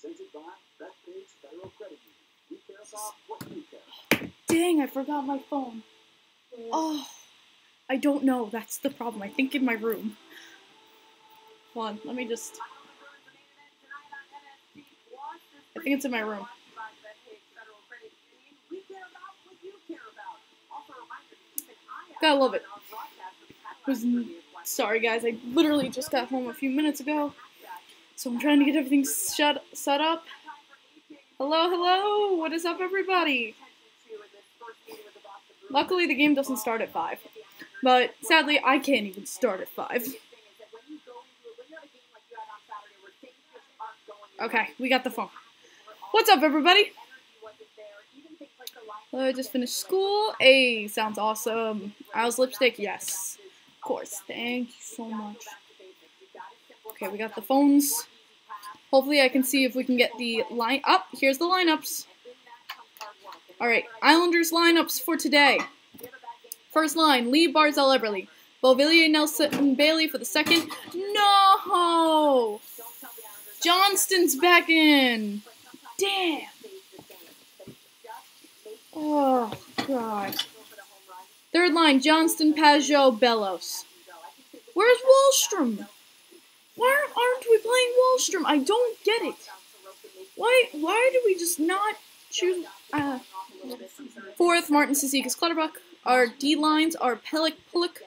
Presented by Bethpage Federal Credit Union. We care about what you care. Dang, I forgot my phone. Oh, I don't know. That's the problem. I think in my room. Hold on, let me just. I think it's in my room. Gotta love it. Was sorry guys, I literally just got home a few minutes ago, so I'm trying to get everything shut set up. Hello, hello. What is up, everybody? Luckily, the game doesn't start at five, but sadly, I can't even start at five. Okay, we got the phone. What's up, everybody? I just finished school. Hey, sounds awesome. Owl's lipstick, yes. Of course. Thank you so much. Okay, we got the phones. Hopefully I can see if we can get the line up. Here's the lineups. Alright, Islanders lineups for today. First line, Lee Barzal Eberle. Beauvillier Nelson Bailey for the second. No! Johnston's back in. Damn. Oh, God. Third line, Johnston, Pageau, Bellows. Where's Wahlstrom? Why aren't we playing Wahlstrom? I don't get it. Why Why do we just not choose... Uh, fourth, Martin Cizikas Clutterbuck. Our D lines are Pelech Pulock,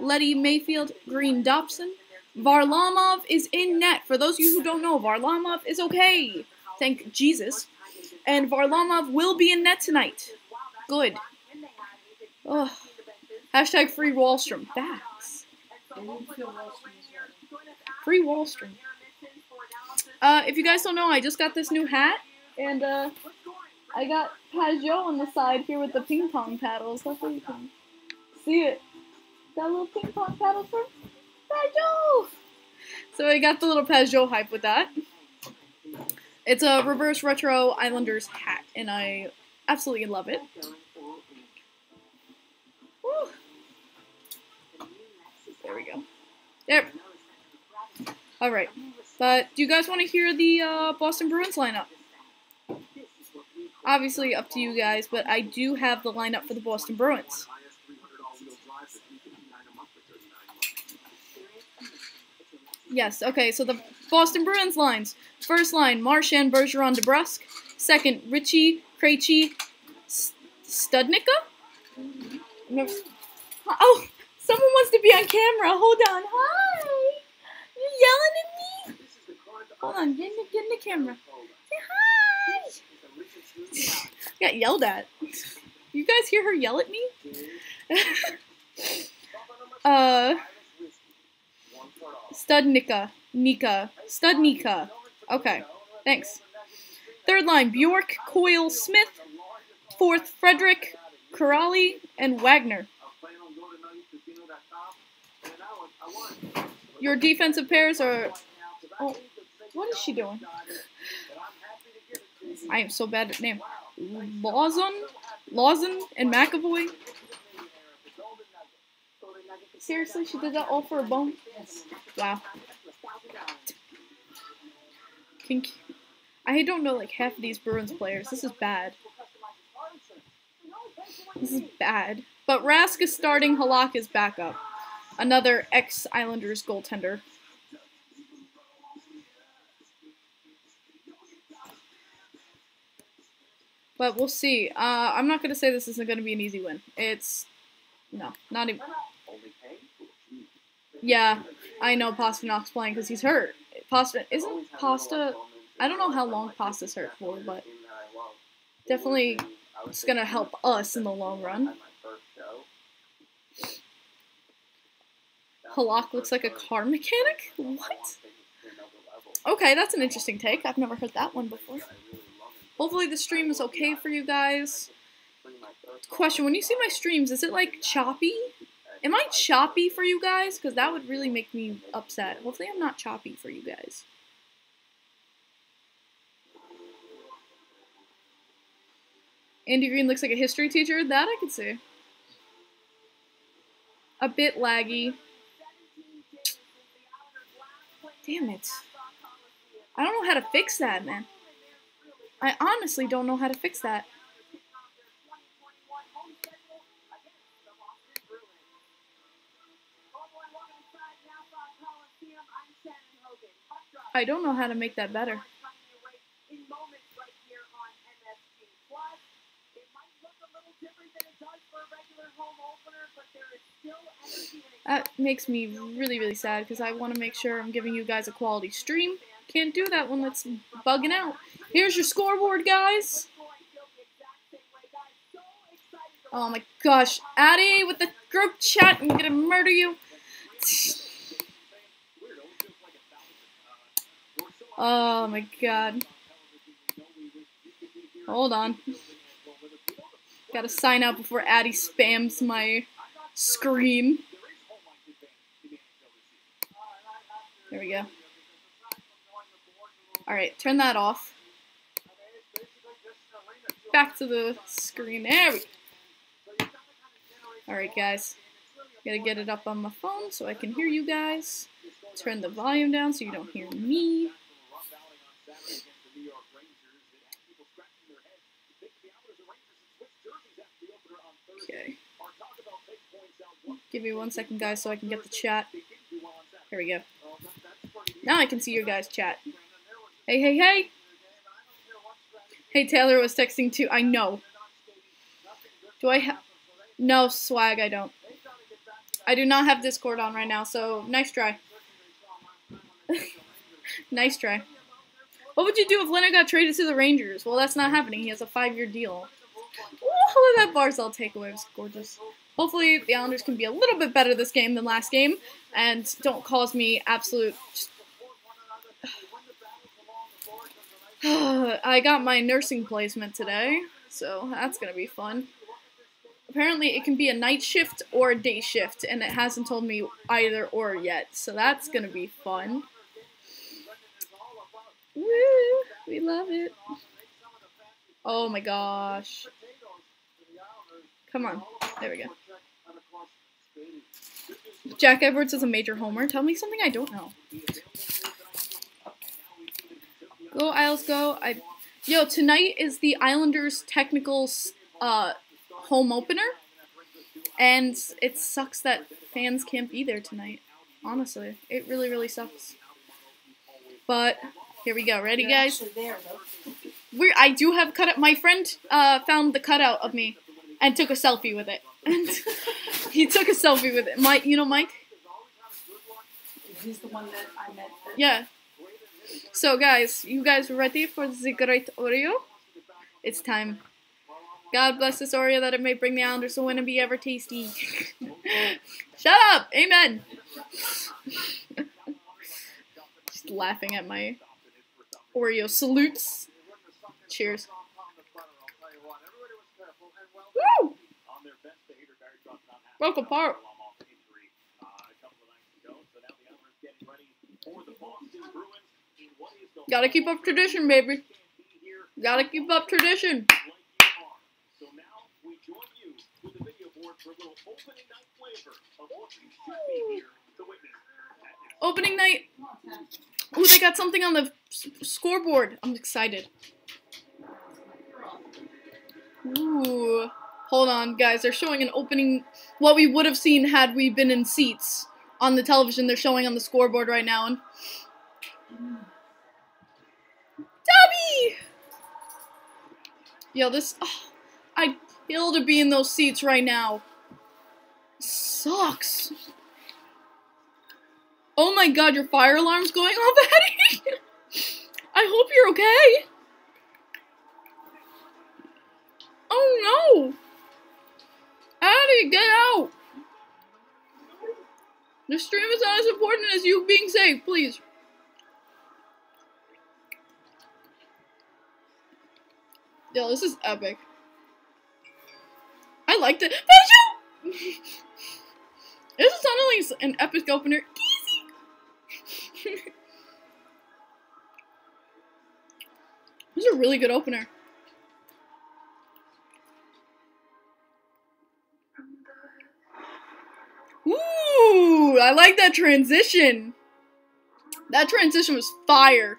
Leddy Mayfield, Greene Dobson. Varlamov is in net. For those of you who don't know, Varlamov is okay. Thank Jesus. And Varlamov will be in net tonight. Good. Ugh. Hashtag free Wahlstrom. Facts. Free Wahlstrom. Uh, if you guys don't know, I just got this new hat. And, uh, I got Pageau on the side here with the ping pong paddles. Hopefully you can see it. That little ping pong paddle for Pageau! So I got the little Pageau hype with that. It's a reverse retro Islanders hat, and I absolutely love it. Woo. There we go. There. All right. But do you guys want to hear the uh, Boston Bruins lineup? Obviously, up to you guys, but I do have the lineup for the Boston Bruins. Yes, okay, so the Boston Bruins lines. First line, Marchand, Bergeron, DeBrusk. Second, Ritchie, Krejci, Studnicka? Oh, someone wants to be on camera. Hold on. Hi. Yelling at me? Hold on. Get in the, get in the camera. Say hi. Got yelled at. You guys hear her yell at me? uh, Studnicka. Nika. Studnicka. Okay. Thanks. Third line, Bjork, Coyle, Smith. Fourth, Frederic, Kuraly, and Wagner. Your defensive pairs are... Oh, what is she doing? I am so bad at name. Lauzon? Lauzon and McAvoy? Seriously, she did that all for a bone? Wow. Can, I don't know like half of these Bruins players. This is bad. This is bad. But Rask is starting, Halak is backup. Another ex-Islanders goaltender. But we'll see. Uh, I'm not going to say this isn't going to be an easy win. It's... No, not even... Yeah, I know Pastrnak's playing because he's hurt. Pasta... Isn't Pasta... I don't know how long Pasta's hurt for, but... Definitely it's going to help us in the long run. Halak looks like a car mechanic? What? Okay, that's an interesting take. I've never heard that one before. Hopefully the stream is okay for you guys. Question, when you see my streams, is it like choppy? Am I choppy for you guys? Because that would really make me upset. Hopefully I'm not choppy for you guys. Andy Greene looks like a history teacher. That I could see. A bit laggy. Damn it. I don't know how to fix that, man. I honestly don't know how to fix that. I don't know how to make that better. That makes me really, really sad because I want to make sure I'm giving you guys a quality stream. Can't do that when it's bugging out. Here's your scoreboard, guys. Oh my gosh. Addy with the group chat. I'm going to murder you. Oh my god. Hold on. Gotta sign out before Addy spams my screen. We go. Alright, turn that off. Back to the screen. There we go. Alright, guys. Gotta get it up on my phone so I can hear you guys. Turn the volume down so you don't hear me. Okay. Give me one second, guys, so I can get the chat. Here we go. Now I can see your guys' chat. Hey, hey, hey! Hey, Taylor was texting too. I know. Do I have... No, swag, I don't. I do not have Discord on right now, so nice try. nice try. What would you do if Leonard got traded to the Rangers? Well, that's not happening. He has a five-year deal. Ooh, that Barzal takeaway was gorgeous. Hopefully, the Islanders can be a little bit better this game than last game, and don't cause me absolute... I got my nursing placement today, so that's to be fun. Apparently, it can be a night shift or a day shift, and it hasn't told me either or yet, so that's to be fun. Woo! We love it. Oh my gosh. Come on. There we go. Jack Edwards is a major homer. Tell me something I don't know. Go Isles, go! I, yo, tonight is the Islanders' technical uh, home opener, and it sucks that fans can't be there tonight. Honestly, it really, really sucks. But here we go. Ready, guys? We're, I do have cut up. My friend uh, found the cutout of me and took a selfie with it. And he took a selfie with it. Mike, you know Mike? He's the one that I met. That Yeah. So guys, you guys ready for the great Oreo? It's time. God bless this Oreo that it may bring the Islanders a win and be ever tasty. Shut up! Amen! Just laughing at my Oreo salutes. Cheers. Woo! Broke apart. Gotta keep up tradition, baby. Gotta keep up tradition. Opening night. Ooh, they got something on the scoreboard. I'm excited. Ooh. Hold on, guys. They're showing an opening. What we would have seen had we been in seats on the television. They're showing on the scoreboard right now. And Dobby! Yo, this. Ah, oh, I'd kill to be in those seats right now. Sucks. Oh my god, your fire alarm's going off, Eddie! I hope you're okay! Oh no! Addie, get out! The stream is not as important as you being safe, please. Yo, this is epic. I liked it. This is sounding like an epic opener. This is a really good opener. Ooh, I like that transition. That transition was fire.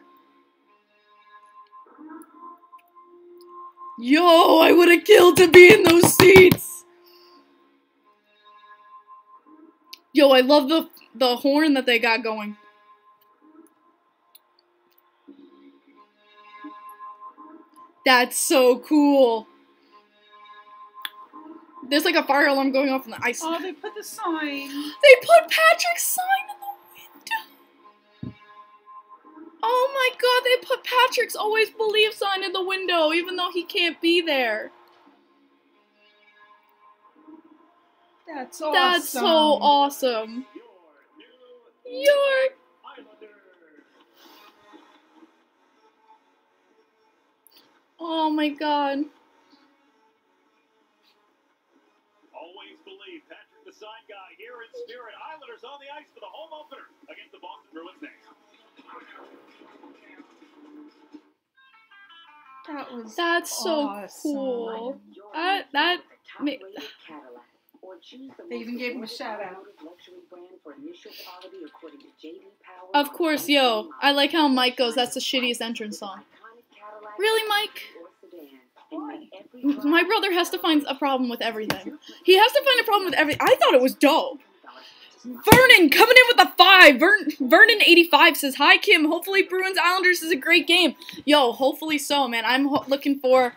Yo, I would have killed to be in those seats. Yo, I love the the horn that they got going. That's so cool. There's like a fire alarm going off in the ice. Oh, they put the sign. They put Patrick's sign in the Oh my god, they put Patrick's always believe sign in the window, even though he can't be there. That's awesome. That's so awesome. Your new York. Oh my god. Always believe Patrick the sign guy here in spirit. Islanders on the ice for the home opener against the Boston Bruins next. That was That's so cool. Uh, that ma- They even gave him a shout out. Of course, yo. I like how Mike goes, that's the shittiest entrance song. Really, Mike? M- My brother has to find a problem with everything. He has to find a problem with everything. I thought it was dope. Vernon coming in with a five. Vern- Vernon85 says, Hi, Kim. Hopefully, Bruins Islanders is a great game. Yo, hopefully so, man. I'm looking for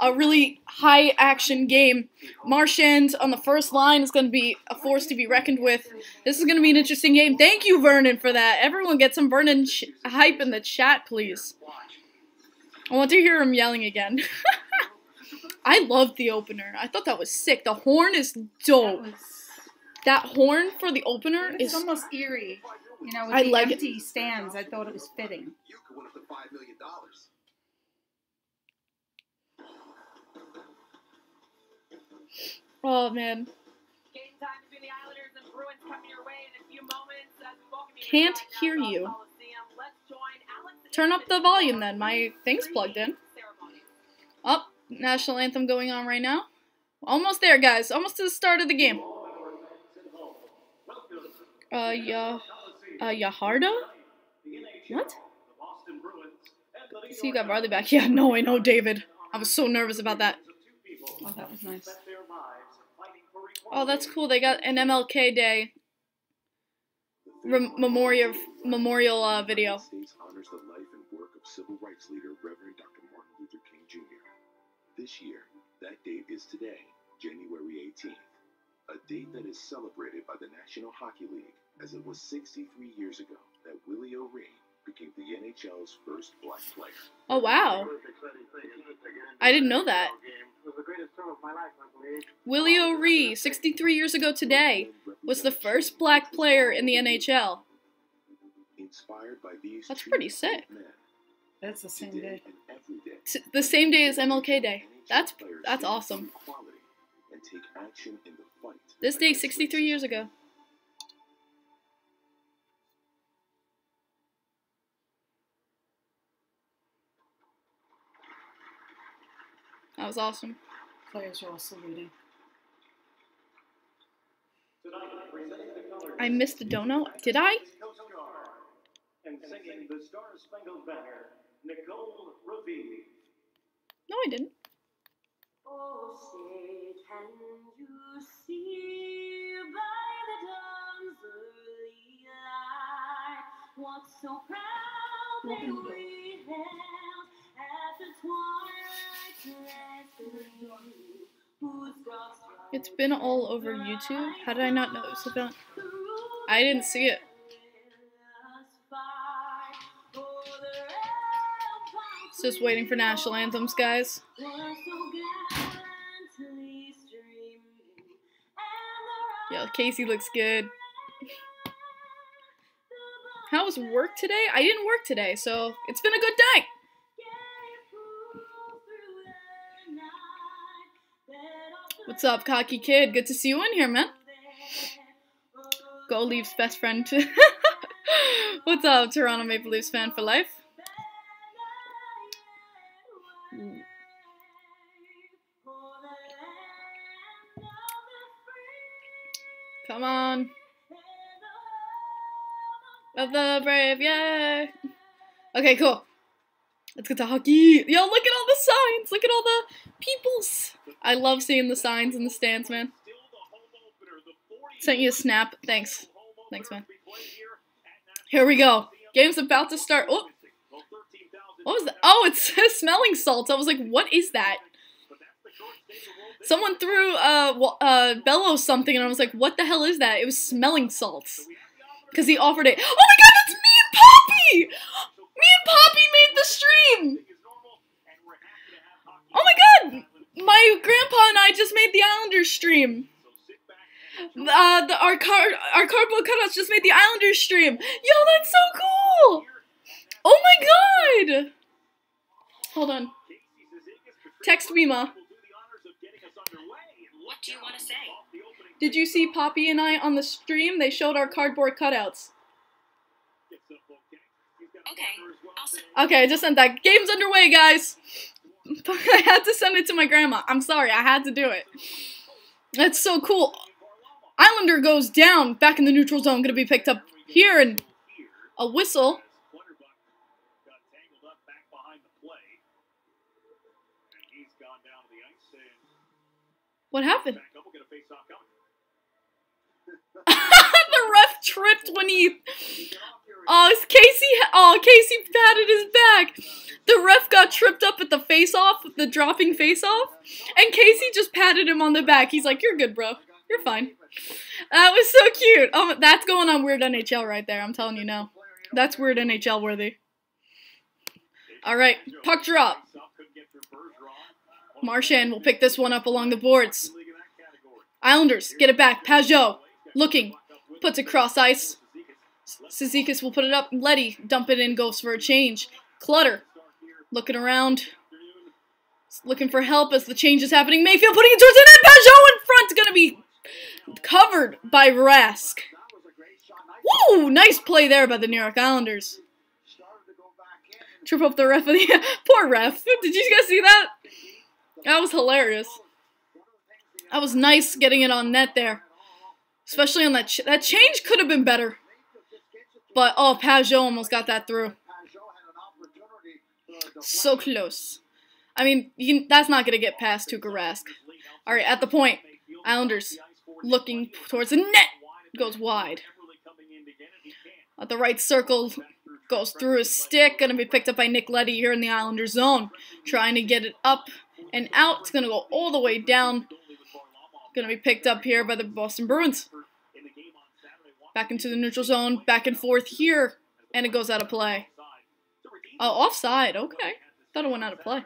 a really high action game. Marchand on the first line is going to be a force to be reckoned with. This is going to be an interesting game. Thank you, Vernon, for that. Everyone get some Vernon hype in the chat, please. I want to hear him yelling again. I loved the opener. I thought that was sick. The horn is dope. Was, That horn for the opener it's is. almost eerie. You know, with I the like it. empty stands, I thought it was fitting. You could win up to five million dollars. Oh man, Game time between the Islanders and Bruins coming your way in a few moments as we welcome you Can't hear you. Coliseum. Let's join Alex turn up the volume then. My thing's plugged in. ceremony. Up, national anthem going on right now. Almost there, guys. Almost to the start of the game. Uh, uh, Yaharda. What? See, you got Barley back. Yeah, no, I know, David. I was so nervous about that. Oh, that was nice. Oh, that's cool. They got an MLK Day rem- memorial memorial uh, video. Honors the life and work of civil rights leader Reverend Dr. Martin Luther King Jr. This year, that date is today, January 18th, a date that is celebrated by the National Hockey League as it was 63 years ago that Willie O'Ree became the NHL's first black player. Oh wow, I didn't know that. Willie O'Ree, 63 years ago today, was the first black player in the NHL. Inspired by these That's pretty sick. men, That's the same day. and every day, T- The same day as MLK Day. That's that's awesome. for equality and take action in the fight This day, 63 years ago. That was awesome. Players are all saluting. I missed the dono. Did I? And singing the Star Spangled Banner, Nicole Ravi. No, I didn't. Oh, say, can you see by the dawn's early light what so proudly we hailed at the twilight's It's been all over YouTube. How did I not notice about? I didn't see it. Just waiting for national anthems, guys. Yeah, Casey looks good. How was work today? I didn't work today, so it's been a good day. What's up, cocky kid? Good to see you in here, man. Go Leafs best friend. What's up, Toronto Maple Leafs fan for life? Come on. Of the brave, yeah. Okay, cool. Let's get to hockey. Yo, look at all the signs. Look at all the peoples. I love seeing the signs in the stands, man. Still the home opener, the 40 Sent you a snap. Thanks. Thanks, man. here we go. Game's about to start. Oh, Well, 13,000 what was that? Oh, it says smelling salts. I was like, what is that? Someone threw uh, uh bellows something, and I was like, what the hell is that? It was smelling salts. Because he offered it. Oh my god, that's me and Poppy! Me and Poppy made the stream! is normal, and we're happy to have hockey Oh my god! My grandpa and I just made the Islanders stream. So sit back and Uh, the, our card, our cardboard cutouts just made the Islanders stream. Yo, that's so cool! Oh my god! Hold on. Casey Cizikas, Patricia Text me, Ma. will do the honors of getting us underway. And What do you want to say? off the opening Did you see Poppy and I on the stream? They showed our cardboard cutouts. okay. He's got a Okay, partner as well. I'll send Okay, I just sent that. Game's underway, guys. I had to send it to my grandma. I'm sorry, I had to do it. That's so cool. Islander goes down, back in the neutral zone, gonna be picked up here, and a whistle. To What happened? the ref tripped when he. Oh, it's Casey. Oh, Casey patted his back. The ref got tripped up at the face-off, the dropping face-off, and Casey just patted him on the back. He's like, "You're good, bro. You're fine." That was so cute. Oh, that's going on weird NHL right there. I'm telling you now. That's weird NHL worthy. All right, puck drop. Marchand will pick this one up along the boards. Islanders get it back. Pageau looking, puts it cross ice. Cizikas will put it up. Leddy dump it in, goes for a change. Clutter looking around, looking for help as the change is happening. Mayfield putting it towards the net. Pageau in front, is gonna be covered by Rask. Woo! Nice play there by the New York Islanders. Trip up the ref. Of the, poor ref. Did you guys see that? That was hilarious. That was nice getting it on net there. Especially on that ch- that change could have been better. But oh, Pageau almost got that through. So close. I mean, that's not gonna get past Tuukka Rask. All right, at the point, Islanders looking towards the net goes wide. At the right circle, goes through his stick. Gonna be picked up by Nick Leddy here in the Islanders zone, trying to get it up and out. It's gonna go all the way down. Gonna be picked up here by the Boston Bruins. Back into the neutral zone, back and forth here, and it goes out of play. Oh, offside. Okay, thought it went out of play.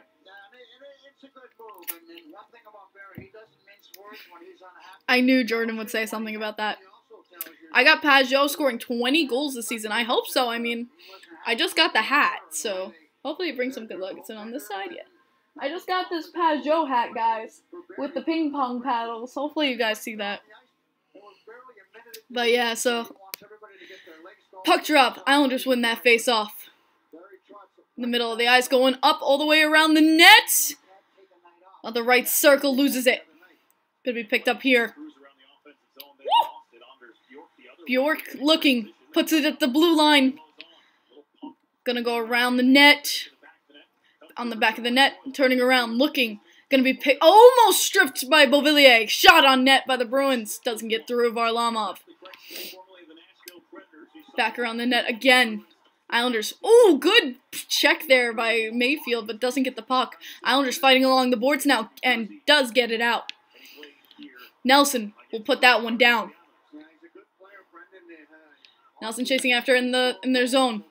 I knew Jordan would say something about that. I got Pageau scoring 20 goals this season. I hope so. I mean, I just got the hat, so hopefully it brings some good luck. It's not on this side yet. I just got this Pageau hat, guys, with the ping pong paddles. Hopefully you guys see that. But yeah, so puck drop. Islanders win that face off. In the middle of the ice, going up all the way around the net. On the right circle, loses it. Gonna be picked up here. Bjork looking, puts it at the blue line. Gonna go around the net. On the back of the net, turning around, looking. Gonna be picked. Almost stripped by Beauvillier. Shot on net by the Bruins. Doesn't get through Varlamov. Back around the net again. Islanders. Oh, good check there by Mayfield, but doesn't get the puck. Islanders fighting along the boards now and does get it out. Nelson will put that one down. Nelson chasing after in the in their zone.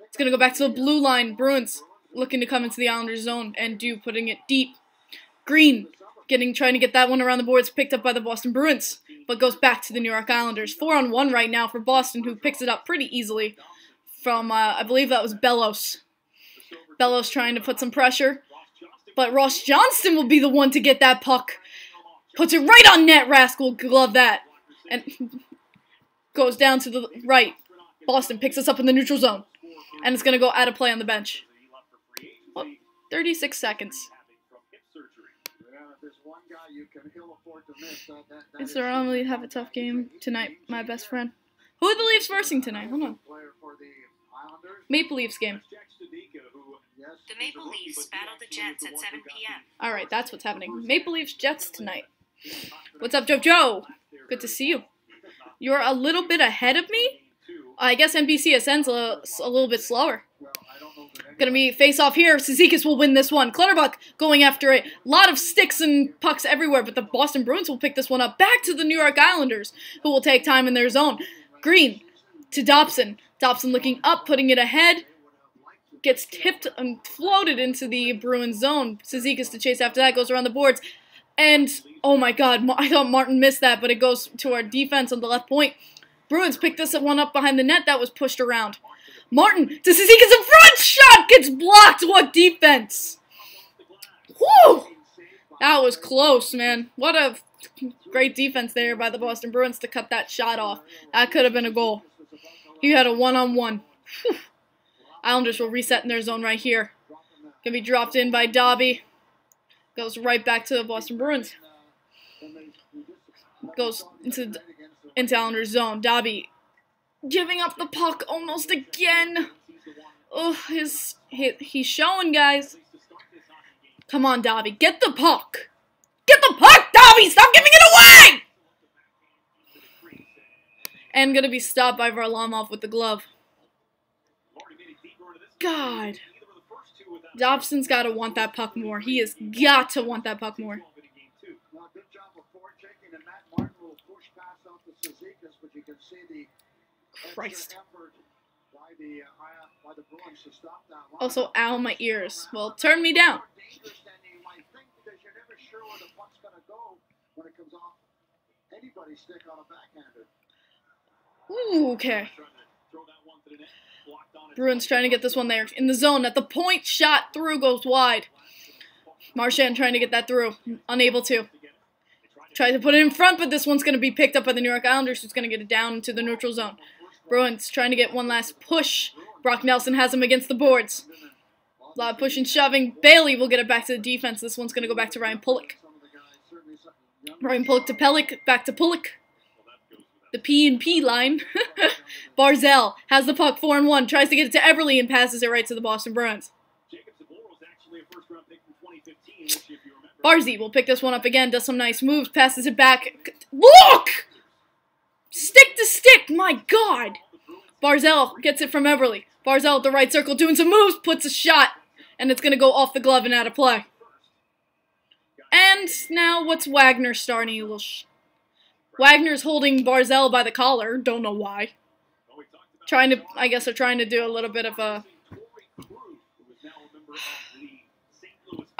It's gonna go back to the blue line. Bruins looking to come into the Islanders zone and do putting it deep. Greene getting trying to get that one around the boards, picked up by the Boston Bruins, but goes back to the New York Islanders. Four on one right now for Boston, who picks it up pretty easily from uh, I believe that was Bellows. Bellows trying to put some pressure, but Ross Johnston will be the one to get that puck. Puts it right on net. Rascal glove that and goes down to the right. Boston picks us up in the neutral zone, and it's gonna go out of play on the bench. Oh, 36 seconds. Is there only have a tough game tonight, my best friend? Who are the Leafs versing tonight? Hold on. Maple Leafs game. The Maple Leafs battle the Jets at 7 p.m. All right, that's what's happening. Maple Leafs Jets tonight. What's up, Joe? Joe, Good to see you. You're a little bit ahead of me. I guess NBCSN's a, a little bit slower. Gonna be face off here. Cizikas will win this one. Clutterbuck going after it. A lot of sticks and pucks everywhere, but the Boston Bruins will pick this one up. Back to the New York Islanders, who will take time in their zone. Greene to Dobson. Dobson looking up, putting it ahead. Gets tipped and floated into the Bruins zone. Cizikas to chase after that, goes around the boards. And, oh my god, I thought Martin missed that, but it goes to our defense on the left point. Bruins pick this one up behind the net that was pushed around. Martin to Cizikas in front! Shot gets blocked! What defense! Whew! That was close, man. What a great defense there by the Boston Bruins to cut that shot off. That could have been a goal. He had a one-on-one. Whew. Islanders will reset in their zone right here. Gonna be dropped in by Dobby. Goes right back to the Boston Bruins. Goes into into Islanders zone. Dobby giving up the puck almost again. Oh, his he, he's showing, guys. Come on, Dobby, get the puck. Get the puck, Dobby! Stop giving it away! And gonna be stopped by Varlamov with the glove. God. Dobson's got to want that puck more. He has got to want that puck more. Christ. Uh, uh, also, ow, my ears. Well, turn me down. More dangerous than you might think because you're never sure where the puck's going to go when it comes off anybody's stick on a backhander. Ooh, okay. Bruins trying to get this one there. In the zone, at the point, shot through, goes wide. Marchand trying to get that through. Unable to. Tries to put it in front, but this one's going to be picked up by the New York Islanders, who's going to get it down into the neutral zone. Bruins trying to get one last push. Brock Nelson has him against the boards. A lot of push and shoving. Bailey will get it back to the defense. This one's going to go back to Ryan Pulock. Ryan Pulock to Pelech, back to Pulock. The P and P line. Barzal has the puck, four and one, tries to get it to Eberle and passes it right to the Boston Bruins. Barzy will pick this one up again, does some nice moves, passes it back. Look! Stick to stick, my god! Barzal gets it from Eberle. Barzal at the right circle doing some moves, puts a shot, and it's gonna go off the glove and out of play. And now what's Wagner starting? A sh- Wagner's holding Barzal by the collar, don't know why. Trying to, I guess they're trying to do a little bit of a.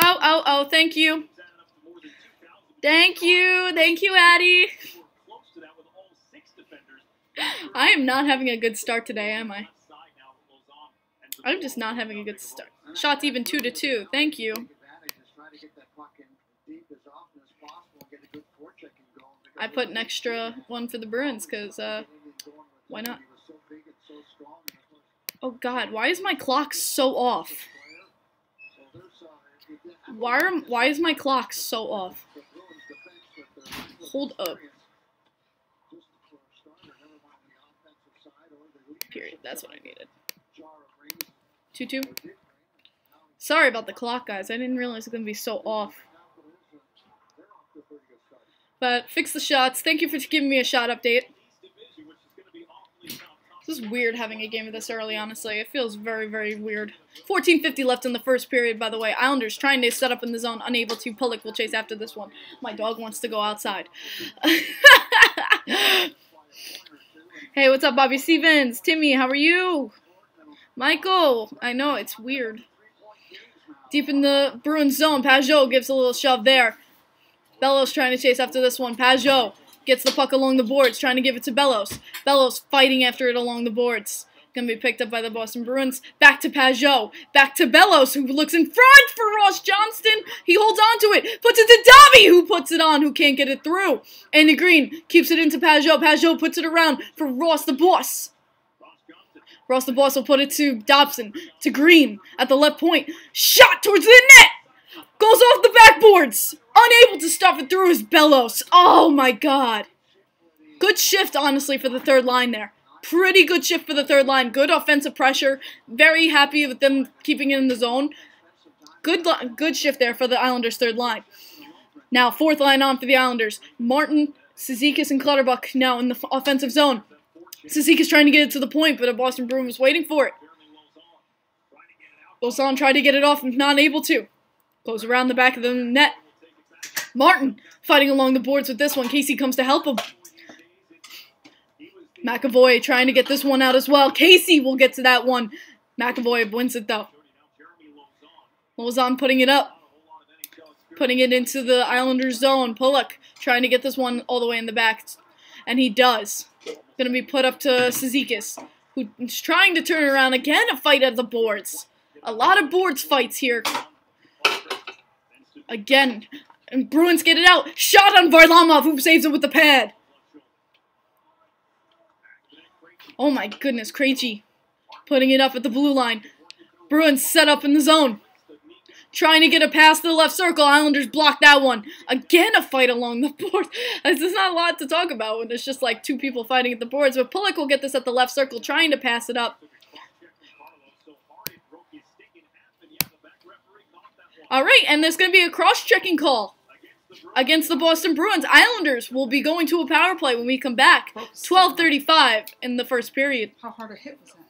Oh, oh, oh, thank you. Thank you, thank you, Addie. I am not having a good start today, am I? I'm just not having a good start. Shots even 2 to 2. Thank you. I put an extra one for the Bruins because, uh, why not? Oh god, why is my clock so off? Why, are, why is my clock so off? Hold up. experience, just for a starter, never mind the offensive side or the leadership Period. That's what I needed. jar 2 2. or did bring. Sorry about the clock, guys. I didn't realize it was going to be so off. But fix the shots. Thank you for giving me a shot update. This is weird having a game of this early, honestly. It feels very, very weird. 14.50 left in the first period, by the way. Islanders trying to set up in the zone, unable to. Pulock will chase after this one. My dog wants to go outside. hey, what's up, Bobby Stevens? Timmy, how are you? Michael, I know, it's weird. Deep in the Bruins zone, Pageau gives a little shove there. Bellows trying to chase after this one. Pageau gets the puck along the boards, trying to give it to Bellows. Bellows fighting after it along the boards. Gonna be picked up by the Boston Bruins. Back to Pageau. Back to Bellows, who looks in front for Ross Johnston. He holds on to it. Puts it to Dobby, who puts it on, who can't get it through. Andy Greene keeps it into Pageau. Pageau puts it around for Ross the Boss. Ross the Boss will put it to Dobson. To Greene at the left point. Shot towards the net! Goes off the backboards! Unable to stop it through his Bellows. Oh my god. Good shift, honestly, for the third line there. Pretty good shift for the third line. Good offensive pressure. Very happy with them keeping it in the zone. Good, good shift there for the Islanders' third line. Now, fourth line on for the Islanders. Martin, Cizikas, and Clutterbuck now in the offensive zone. Cizikas trying to get it to the point, but a Boston Bruin was waiting for it. Lauzon tried to get it off, and not able to. Goes around the back of the net. Martin fighting along the boards with this one. Casey comes to help him. McAvoy trying to get this one out as well. Casey will get to that one. McAvoy wins it though. Lauzon putting it up. Putting it into the Islanders zone. Pulock trying to get this one all the way in the back. And he does. Gonna be put up to Cizikas, who's trying to turn around again a fight at the boards. A lot of boards fights here. Again. And Bruins get it out. Shot on Varlamov, who saves it with the pad. Oh my goodness, Krejci putting it up at the blue line. Bruins set up in the zone. Trying to get a pass to the left circle. Islanders block that one. Again, a fight along the board. There's not a lot to talk about when there's just like two people fighting at the boards. But Pulock will get this at the left circle, trying to pass it up. All right, and there's going to be a cross-checking call against the Boston Bruins. Islanders will be going to a power play when we come back. 12:35 in the first period. How hard a hit was that?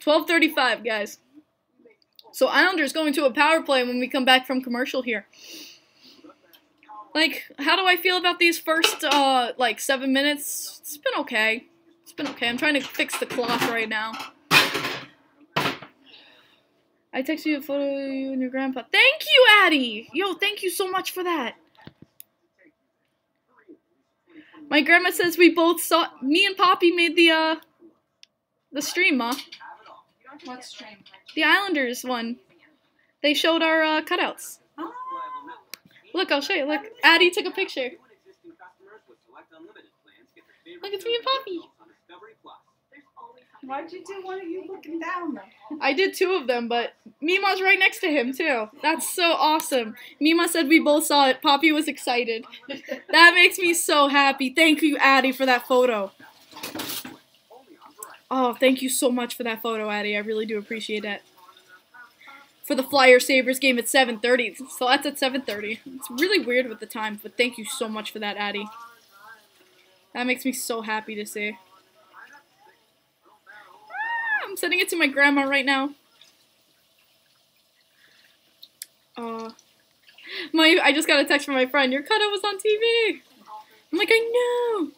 12:35, guys. So Islanders going to a power play when we come back from commercial here. Like, how do I feel about these first uh like 7 minutes? It's been okay. It's been okay. I'm trying to fix the clock right now. I texted you a photo of you and your grandpa. Thank you, Addie! Yo, thank you so much for that. My grandma says we both saw me and Poppy made the uh the stream, Ma. What stream? The Islanders one. They showed our uh, cutouts. Oh, Look, I'll show you. Look, Addie took a picture. Look, it's me and Poppy. Why'd you do one of you looking down though? I did two of them, but Mima's right next to him too. That's so awesome. Mima said we both saw it. Poppy was excited. That makes me so happy. Thank you, Addie, for that photo. Oh, thank you so much for that photo, Addie. I really do appreciate that. For the Flyer Sabres game at 7:30, so that's at 7:30. It's really weird with the time, but thank you so much for that, Addie. That makes me so happy to see. Ah, I'm sending it to my grandma right now. Uh, my I just got a text from my friend. Your cutout was on TV. I'm like, I know.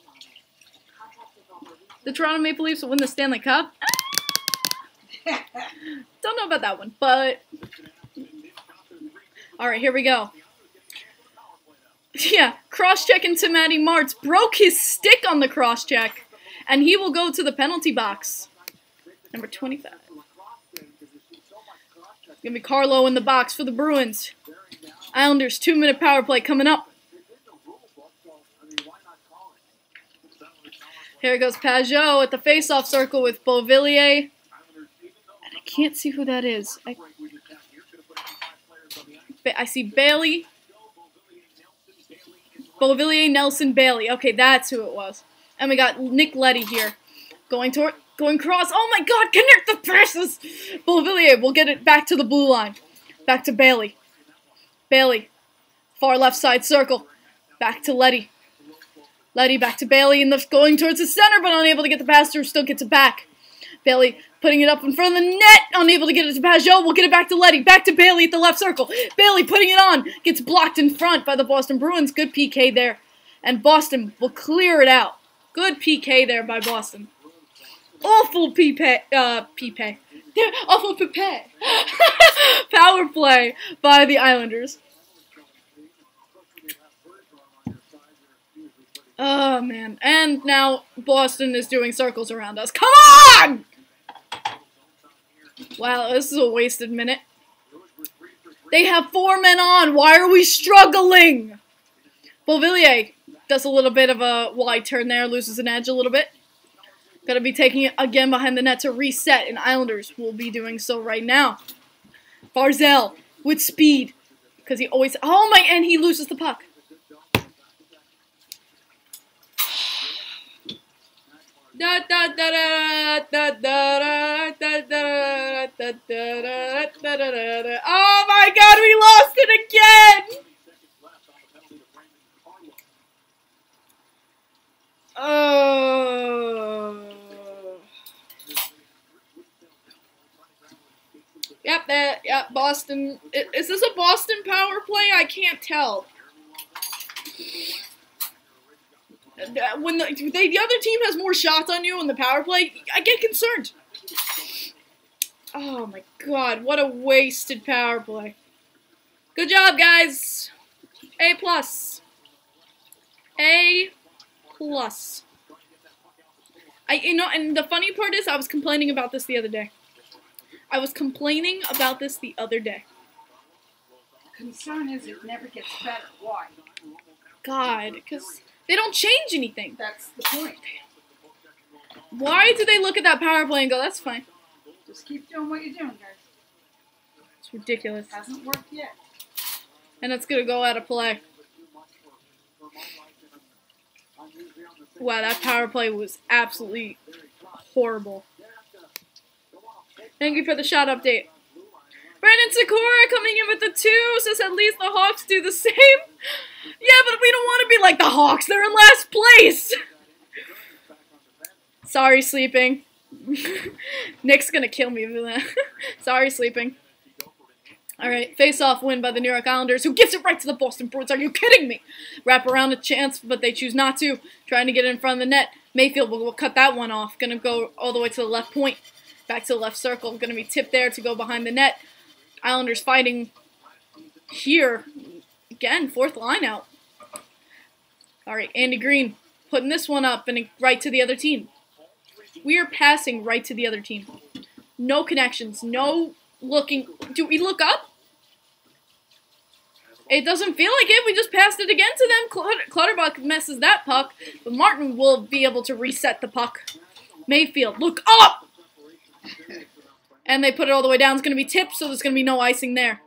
The Toronto Maple Leafs will win the Stanley Cup. Don't know about that one, but all right, here we go. Yeah, cross-checking to Matty Martz broke his stick on the cross check, and he will go to the penalty box. Number 25. Gonna be Carlo in the box for the Bruins. Islanders two minute power play coming up. Here goes Pageau at the face-off circle with Beauvillier. And I can't see who that is. I, I see Bailey. Beauvillier, Nelson, Bailey. Okay, that's who it was. And we got Nick Leddy here. Going toward, going cross. Oh my god, connect the passes! Beauvillier will get it back to the blue line. Back to Bailey. Bailey. Far left side circle. Back to Leddy. Leddy back to Bailey and the going towards the center, but unable to get the pass through. Still gets it back. Bailey putting it up in front of the net, unable to get it to Pageau. We'll get it back to Leddy. Back to Bailey at the left circle. Bailey putting it on. Gets blocked in front by the Boston Bruins. Good PK there. And Boston will clear it out. Good PK there by Boston. Awful PK. Uh, PK. Awful PK. Power play by the Islanders. Oh man. And now Boston is doing circles around us. Come on! Wow, this is a wasted minute. They have four men on. Why are we struggling? Beauvillier does a little bit of a wide turn there, loses an edge a little bit. Gotta be taking it again behind the net to reset, and Islanders will be doing so right now. Barzal with speed, because he always. Oh my! And he loses the puck. Da da da da da da da da da da Oh my god, we lost it again! Oh. Yep, that, yep, Boston. Is this a Boston power play? I can't tell. When the, they, the other team has more shots on you in the power play, I get concerned. Oh my god, what a wasted power play. Good job, guys. A plus. A plus. I you know, and the funny part is, I was complaining about this the other day. I was complaining about this the other day. Concern is it never gets better. Why? God, because they don't change anything. That's the point. Why do they look at that power play and go, "That's fine"? Just keep doing what you're doing, guys. It's ridiculous, It Hasn't worked yet. and it's gonna go out of play. Wow, that power play was absolutely horrible. Thank you for the shot update. Brandon Sakura coming in with the two says at least the Hawks do the same. Yeah, but we don't want to be like the Hawks. They're in last place. Sorry, sleeping. Nick's gonna kill me for that. Sorry, sleeping. All right, face-off win by the New York Islanders, who gives it right to the Boston Bruins. Are you kidding me? Wrap around a chance, but they choose not to. Trying to get in front of the net. Mayfield will, will cut that one off. Gonna go all the way to the left point. Back to the left circle. Gonna be tipped there to go behind the net. Islanders fighting here. Again, fourth line out. All right, Andy Greene putting this one up and right to the other team. We are passing right to the other team. No connections. No looking. Do we look up? It doesn't feel like it. We just passed it again to them. Clutter- Clutterbuck messes that puck, but Martin will be able to reset the puck. Mayfield, look up! And they put it all the way down. It's going to be tipped, so there's going to be no icing there.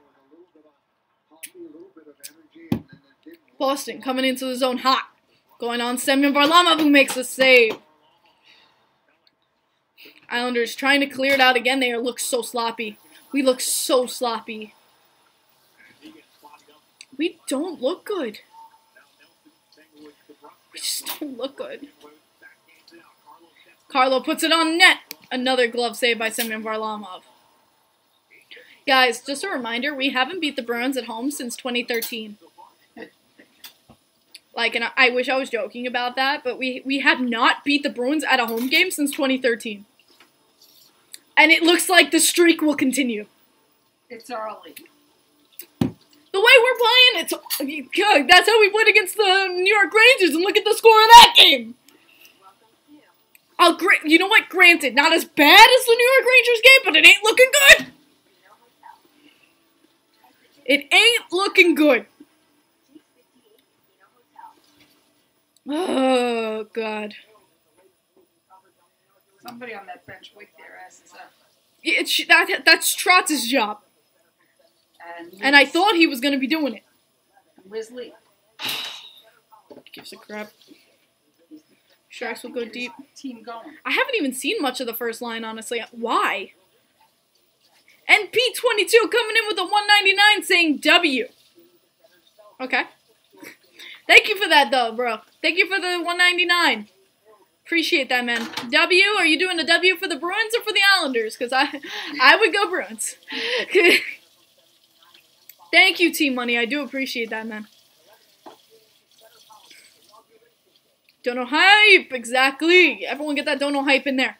Boston coming into the zone hot. Going on Semyon Varlamov who makes a save. Islanders trying to clear it out again. They look so sloppy. We look so sloppy. We don't look good. We just don't look good. Carlo puts it on net. Another glove save by Semyon Varlamov. Guys, just a reminder, we haven't beat the Bruins at home since 2013. Like, and I, wish I was joking about that, but we, we have not beat the Bruins at a home game since 2013. And it looks like the streak will continue. It's early. The way we're playing, it's that's how we played against the New York Rangers, and look at the score of that game. Oh, great! You know what? Granted, not as bad as the New York Rangers game, but it ain't looking good. It ain't looking good. Oh God! Somebody on that bench wake their asses up. It's that that's Trotz's job, And, and I thought he was gonna be doing it. Liz Lee. Gives a crap. Sharks will go deep. Team going. I haven't even seen much of the first line, honestly. Why? And P22 coming in with a 199 saying W. Okay. Thank you for that, though, bro. Thank you for the 199. Appreciate that, man. W, are you doing a W for the Bruins or for the Islanders? Because I, I would go Bruins. Thank you, Team Money. I do appreciate that, man. Dono hype, exactly. Everyone get that dono hype in there.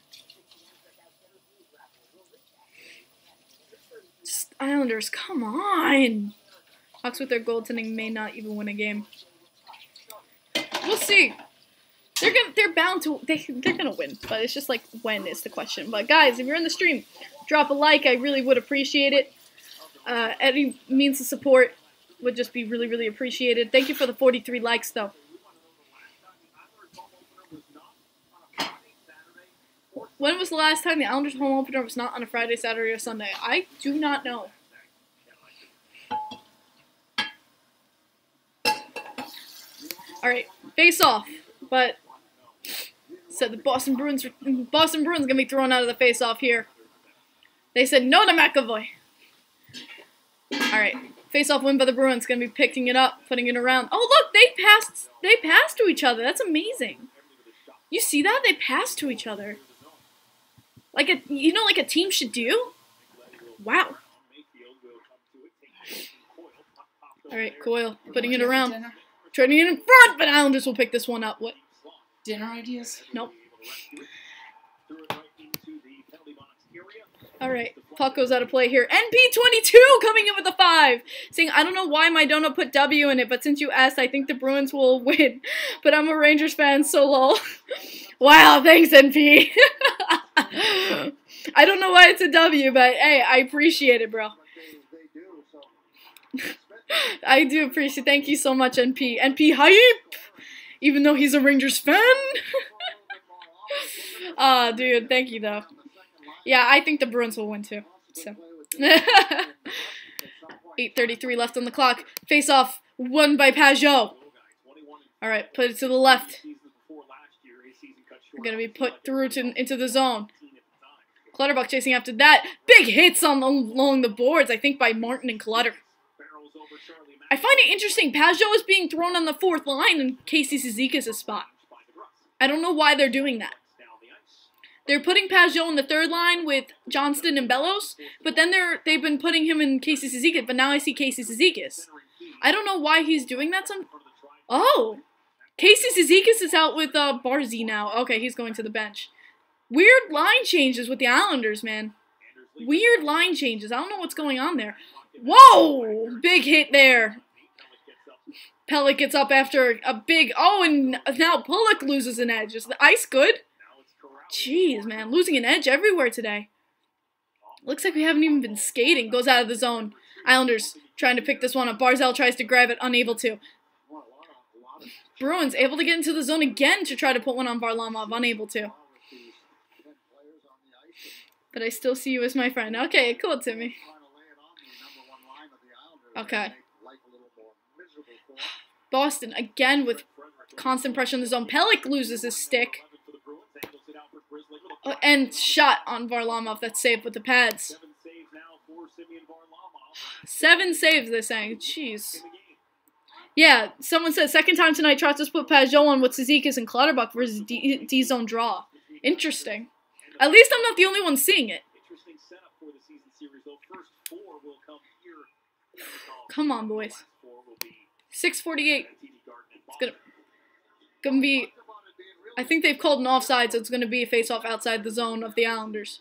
Just Islanders, come on. Hawks with their goaltending may not even win a game. We'll see. They're gonna, they're bound to, they, they're gonna win, but it's just like when is the question. But guys, if you're in the stream, drop a like. I really would appreciate it. Uh, any means of support would just be really, really appreciated. Thank you for the 43 likes, though. When was the last time the Islanders home opener was not on a Friday, Saturday, or Sunday? I do not know. All right, face off, but said the Boston Bruins Boston Bruins gonna be thrown out of the face-off here. They said no to McAvoy. All right, face-off win by the Bruins. Gonna be picking it up, putting it around. Oh look, they passed. They passed to each other. That's amazing. You see that? They passed to each other. Like a you know like a team should do. Wow. All right, Coyle putting it around, Dinner, turning it in front, but Islanders will pick this one up. What? dinner ideas? Nope. All right, puck goes out of play here. NP22 coming in with a five, saying I don't know why my donut put W in it, but since you asked, I think the Bruins will win. But I'm a Rangers fan, so lol. wow, thanks NP. I don't know why it's a W, but hey, I appreciate it, bro. I do appreciate. Thank you so much, NP. NP hype, even though he's a Rangers fan. Ah, dude, thank you though. Yeah, I think the Bruins will win too. So. 8:33 left on the clock. Face off, won by Pageau. All right, put it to the left. We're gonna be put through to into the zone. Clutterbuck chasing after that. Big hits on along the boards. I think by Martin and Clutter. I find it interesting. Pageau is being thrown on the fourth line in Casey Cizikas' spot. I don't know why they're doing that. They're putting Pageau in the third line with Johnston and Bellows, but then they're they've been putting him in Casey Cizikas, but now I see Casey Cizikas. I don't know why he's doing that. Some oh, Casey Cizikas is out with uh, Barzy now. Okay, he's going to the bench. Weird line changes with the Islanders, man. Weird line changes. I don't know what's going on there. Whoa! Big hit there. Pelech gets up after a big. Oh, and now Pulock loses an edge. Is the ice good? Jeez, man. Losing an edge everywhere today. Looks like we haven't even been skating. Goes out of the zone. Islanders trying to pick this one up. Barzal tries to grab it. Unable to. Bruins able to get into the zone again to try to put one on Varlamov. Unable to. But I still see you as my friend. Okay, cool, Timmy. Okay. Boston again with constant pressure in the zone. Pelech loses his stick. Oh, and shot on Varlamov that's saved with the pads. Seven saves, they're saying. Jeez. Yeah, someone said second time tonight Trotz put Pageau on with Cizikas and Clutterbuck versus D- D-zone draw. Interesting. At least I'm not the only one seeing it. Come on, boys. 648. It's gonna, gonna be. I think they've called an offside, so it's gonna be a face-off outside the zone of the Islanders.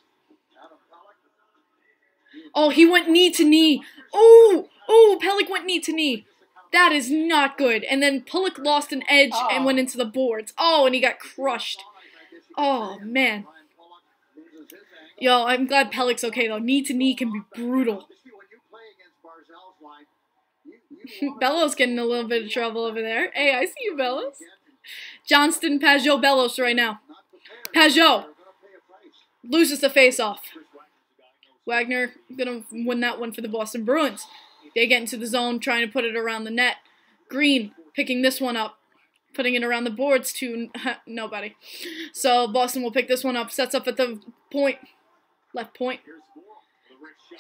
Oh, he went knee to knee. Oh, oh, Pelech went knee to knee. That is not good. And then Pulock lost an edge and went oh. into the boards. Oh, and he got crushed. Oh man. Yo, I'm glad Pelech's okay though. Knee to knee can be brutal. Bellows getting a little bit of trouble over there. Hey, I see you, Bellows. Johnston, Pageau, Bellows right now. Pageau loses the face-off. Wagner gonna win that one for the Boston Bruins. They get into the zone, trying to put it around the net. Greene picking this one up, putting it around the boards to nobody. So Boston will pick this one up, sets up at the point, left point.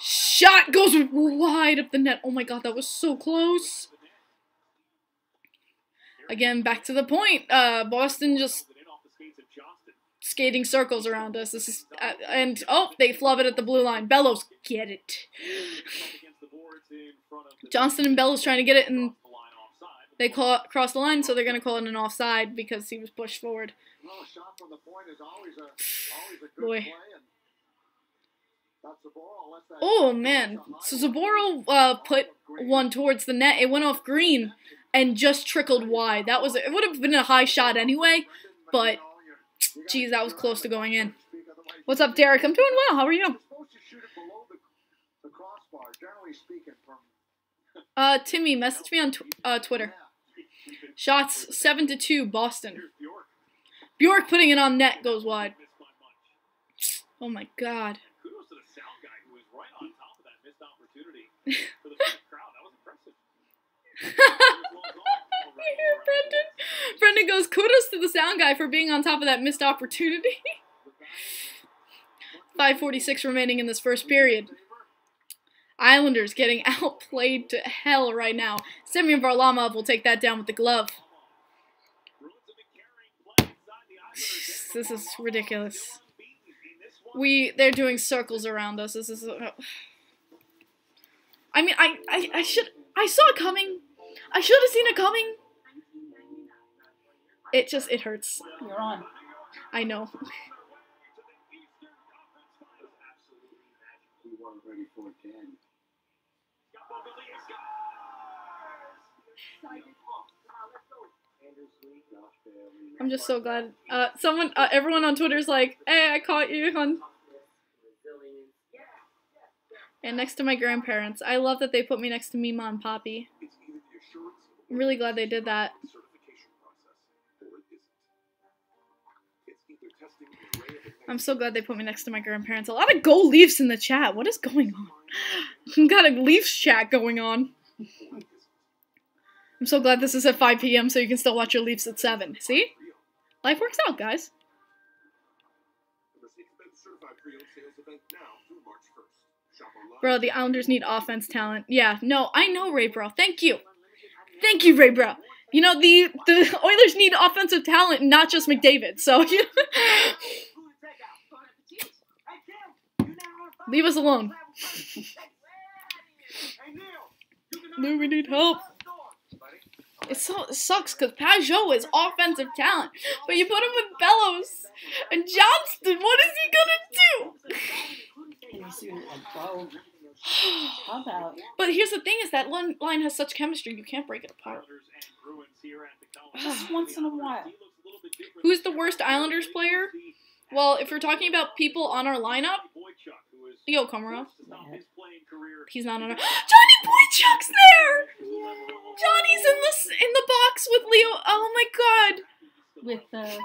Shot goes wide up the net. Oh my god, that was so close. Again, back to the point. Uh, Boston just skating circles around us. This is uh, and oh, they flub it at the blue line. Bellows get it. Johnston and Bellows trying to get it, and they call cross the line, so they're gonna call it an offside because he was pushed forward. Boy. Oh man, so Zboril uh, put one towards the net. It went off Greene and just trickled wide. That was it. Would have been a high shot anyway, but geez, that was close to going in. What's up, Derek? I'm doing well. How are you? Uh, Timmy, message me on tw uh, Twitter. Shots seven to two, Boston. Bjork putting it on net goes wide. Oh my god. you hear Brendan? Brendan goes, kudos to the sound guy for being on top of that missed opportunity. 546 remaining in this first period. Islanders getting outplayed to hell right now. Semyon Varlamov will take that down with the glove. This is ridiculous. We they're doing circles around us. This is. Uh, I mean, I, I I should I saw it coming. I should have seen it coming. It just it hurts. You're on. I know. ready for 10. I'm just so glad. Uh, someone, uh, everyone on Twitter's like, "Hey, I caught you on." And next to my grandparents, I love that they put me next to Mima and Poppy. I'm really glad they did that. I'm so glad they put me next to my grandparents. A lot of Go Leafs in the chat. What is going on? Got a Leafs chat going on. I'm so glad this is at 5 p.m. so you can still watch your Leafs at 7. See? Life works out, guys. The Mercedes-Benz certified pre-owned sales event now through March 1st. Shop online. Bro, the Islanders need offense talent. Yeah, no, I know, Ray Bro. Thank you. Thank you, Ray Bro. You know, the, the Oilers need offensive talent, not just McDavid. So, leave us alone. No, we need help. It so it sucks because Pageau is offensive talent, but you put him with Bellows and Johnston. What is he gonna do? Can you see like? How about But here's the thing: is that one line has such chemistry, you can't break it apart. just once in a while? Who's the worst Islanders player? Well, if we're talking about people on our lineup, Leo Komarov. He's not on our. Johnny Boychuk's there. Johnny's in the in the box with Leo. Oh my God, with the?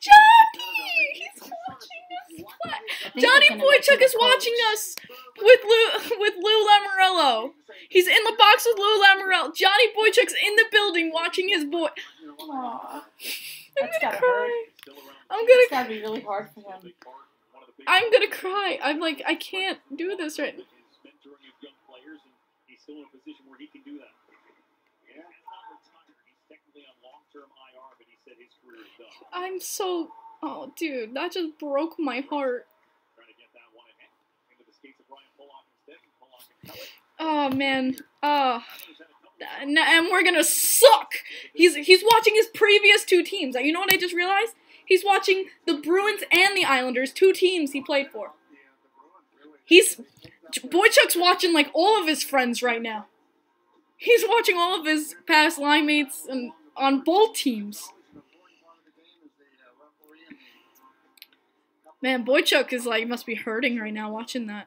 Johnny! He's watching us play. Johnny they're gonna get to Boychuk is watching us with Lou with Lou Lamoriello. He's in the box with Lou Lamoriello. Johnny Boychuk's in the building watching his boy. Aw, I'm That's gonna gotta cry. I'm gonna. It's gotta be really hard for him. I'm gonna cry. I'm like, I can't do this right now. I'm so. Oh, dude, that just broke my heart. Oh man. Oh. And and we're gonna suck. He's he's watching his previous two teams. You know what I just realized? He's watching the Bruins and the Islanders, two teams he played for. He's Boychuk's watching like all of his friends right now. He's watching all of his past line mates and on both teams. Man, Boychuk is like must be hurting right now watching that.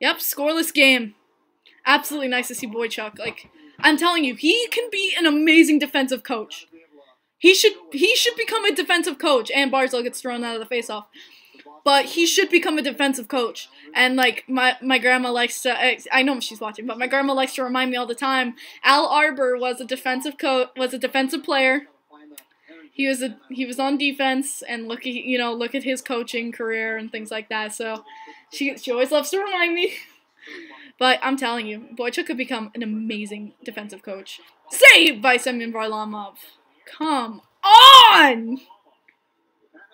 Yep, scoreless game. Absolutely nice to see Boychuk. Like I'm telling you, he can be an amazing defensive coach. He should he should become a defensive coach. And Barzal gets thrown out of the faceoff. But he should become a defensive coach. And like my my grandma likes to I- I know she's watching, but my grandma likes to remind me all the time. Al Arbour was a defensive coach was a defensive player. He was a he was on defense and look at you know look at his coaching career and things like that. So she she always loves to remind me. But I'm telling you, Boychuk could become an amazing defensive coach. Saved by Semyon Varlamov. Come on!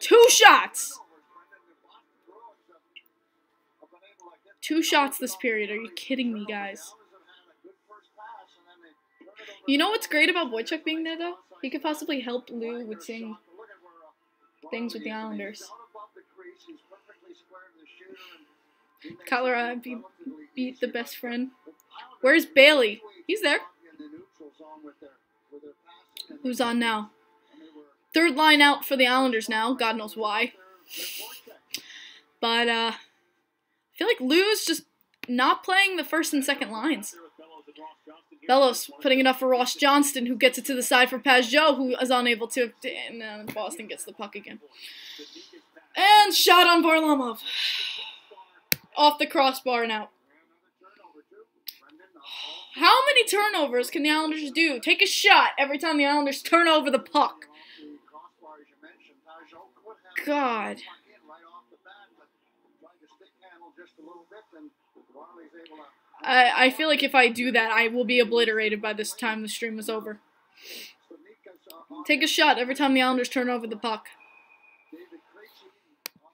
Two shots. Two shots this period. Are you kidding me, guys? You know what's great about Boychuk being there, though? He could possibly help Lou with seeing things with the Islanders. Colorado beat, beat the best friend. Where's Bailey? He's there. Who's on now? Third line out for the Islanders now. God knows why. But uh, I feel like Lou's just not playing the first and second lines. Bellows putting it up for Ross Johnston, who gets it to the side for Pageau, who is unable to. And then Boston gets the puck again. And shot on Varlamov. Off the crossbar and out. How many turnovers can the Islanders do? Take a shot every time the Islanders turn over the puck. God. Right off the bat, but tried to stick handle just a little bit, and Varley's able to I, I feel like if I do that, I will be obliterated by this time the stream is over. Take a shot every time the Islanders turn over the puck.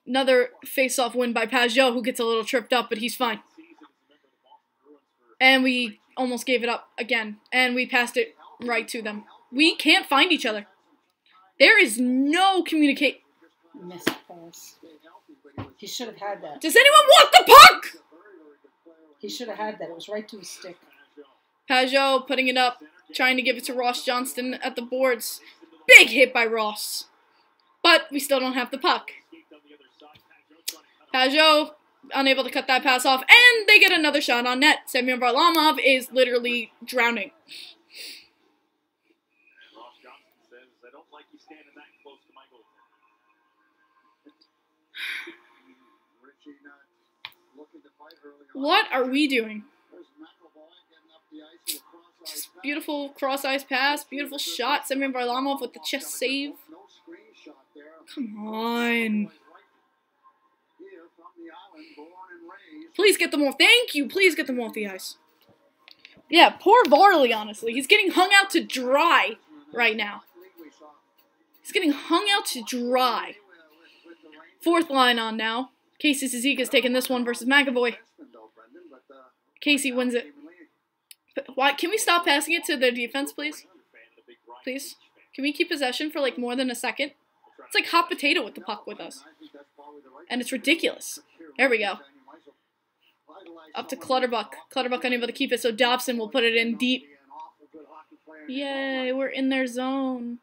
Another face-off win by Pageau, who gets a little tripped up, but he's fine. And we almost gave it up again, and we passed it right to them. We can't find each other. There is no communicate. Missed pass. He should have had that. Does anyone want the puck? He should have had that. It was right to his stick. Pageau putting it up, trying to give it to Ross Johnston at the boards. Big hit by Ross. But we still don't have the puck. Pageau unable to cut that pass off, and they get another shot on net. Semyon Varlamov is literally drowning. And Ross Johnston says, I don't like What are we doing? There's McAvoy getting up the ice with a cross-ice pass. Beautiful beautiful shot. Semyon Varlamov with the chest save. No screen shot there. Come on. Here from the island, born and raised. Please get them off. Thank you. Please get them off the ice. Yeah, poor Varley, honestly. He's getting hung out to dry right now. He's getting hung out to dry. with, with the rain. Fourth line on now. Casey is taking this one versus McAvoy. though, Brendan, but, uh, Casey wins it. Why? Can we stop passing it to their defense, please? Please. Can we keep possession for like more than a second? It's like hot potato with the puck with us. And it's ridiculous. There we go. Up to Clutterbuck. Clutterbuck unable to keep it, so Dobson will put it in deep. Yay, we're in their zone.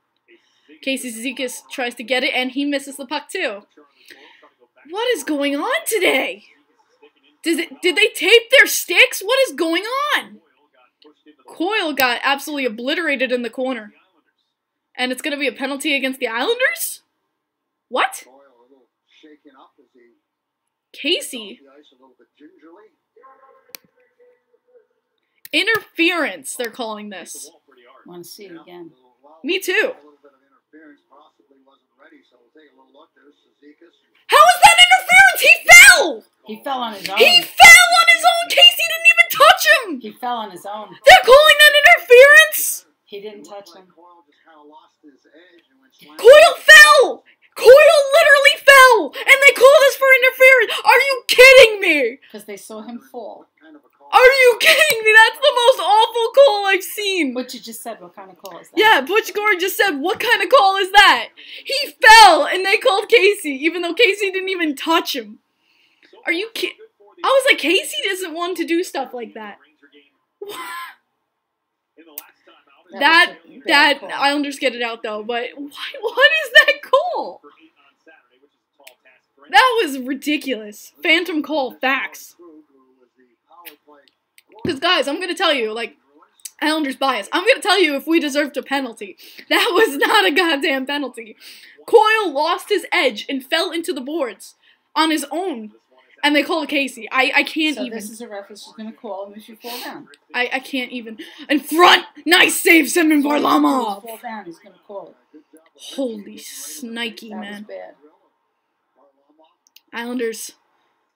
Casey Cizikas tries to get it, and he misses the puck too. What is going on today? Did it, did they tape their sticks? What is going on? Coyle got absolutely obliterated in the corner. And it's going to be a penalty against the Islanders? What? Coyle a little shaken up as he Casey? the ice a little bit gingerly. Interference, they're calling this. Want to see it again. Me too. A little bit of interference possibly wasn't ready, so we'll take a little look. There's Cizikas. How is that interference? He fell! He fell on his own. He fell on his own! Casey didn't even touch him! He fell on his own. They're calling that interference! He didn't touch him. Coyle just kind of lost his edge and went slamming. Coyle fell! Coyle literally fell! And they called us for interference! Are you kidding me? Because they saw him fall. Kind of a call. Are you kidding me? That's the most awful call I've seen! What you just said, what kind of call is that? Yeah, Butch Goring just said, what kind of call is that? He fell, and they called Casey, even though Casey didn't even touch him. Are you kidding? I was like, Casey doesn't want to do stuff like that. That, that, call. Islanders get it out though, but why, what is that call? That was ridiculous. Phantom call, facts. Krug, who was the power play Because, guys, I'm going to tell you, like, Islanders bias. I'm going to tell you if we deserved a penalty. That was not a goddamn penalty. Coyle lost his edge and fell into the boards on his own. And they call it Casey. I, I can't So even. this is a ref who's going to call him if you fall down. I, I can't even. In front! Nice save, Semyon If you Varlamov! fall down, he's going to call it. Holy snikey, man. Islanders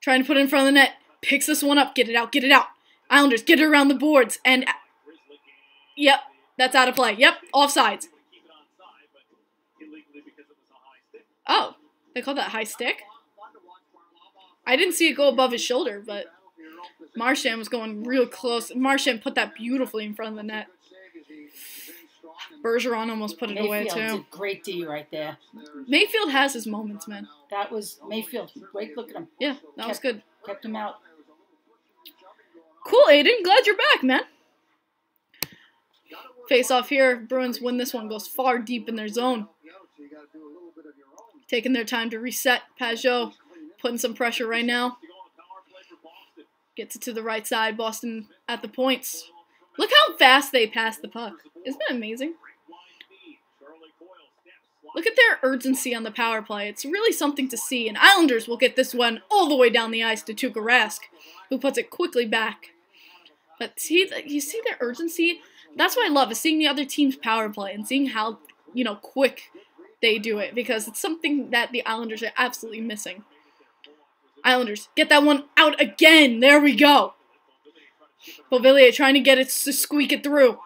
trying to put it in front of the net. Picks this one up. Get it out. Get it out. Islanders get it around the boards. And. Yep. That's out of play. Yep. Offsides. Oh. They call that high stick? I didn't see it go above his shoulder, but Marchand was going real close. Marchand put that beautifully in front of the net. Bergeron almost put it away Mayfield too. did great D right there. Mayfield has his moments, man. That was Mayfield. Great look at him. Yeah, that was good. Kept him out. Cool, Aiden. Glad you're back, man. Face off here. Bruins win this one. Goes far deep in their zone. Taking their time to reset. Pageau putting some pressure right now. Gets it to the right side. Boston at the points. Look how fast they pass the puck. Isn't that amazing? Look at their urgency on the power play. It's really something to see. And Islanders will get this one all the way down the ice to Tuukka Rask, who puts it quickly back. But see, you see their urgency. That's what I love is seeing the other team's power play and seeing how you know quick they do it because it's something that the Islanders are absolutely missing. Islanders, get that one out again. There we go. Beauvillier trying to get it to squeak it through.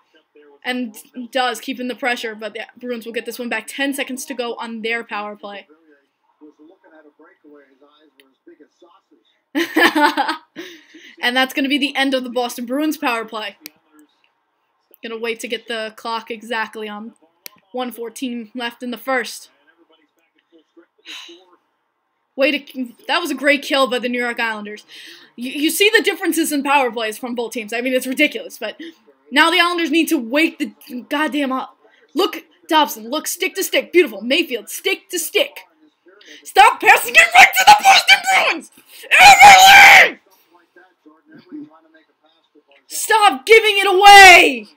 And does, keeping the pressure, but the Bruins will get this one back. 10 seconds to go on their power play. and that's going to be the end of the Boston Bruins power play. Gonna wait to get the clock exactly on 114 left in the first. Wait, to, that was a great kill by the New York Islanders. You, you see the differences in power plays from both teams. I mean, it's ridiculous, but now the Islanders need to wake the goddamn up. Look, Dobson, look, stick to stick. Beautiful. Mayfield, stick to stick. Stop passing it right to the Boston Bruins! Eberle! Stop giving it away!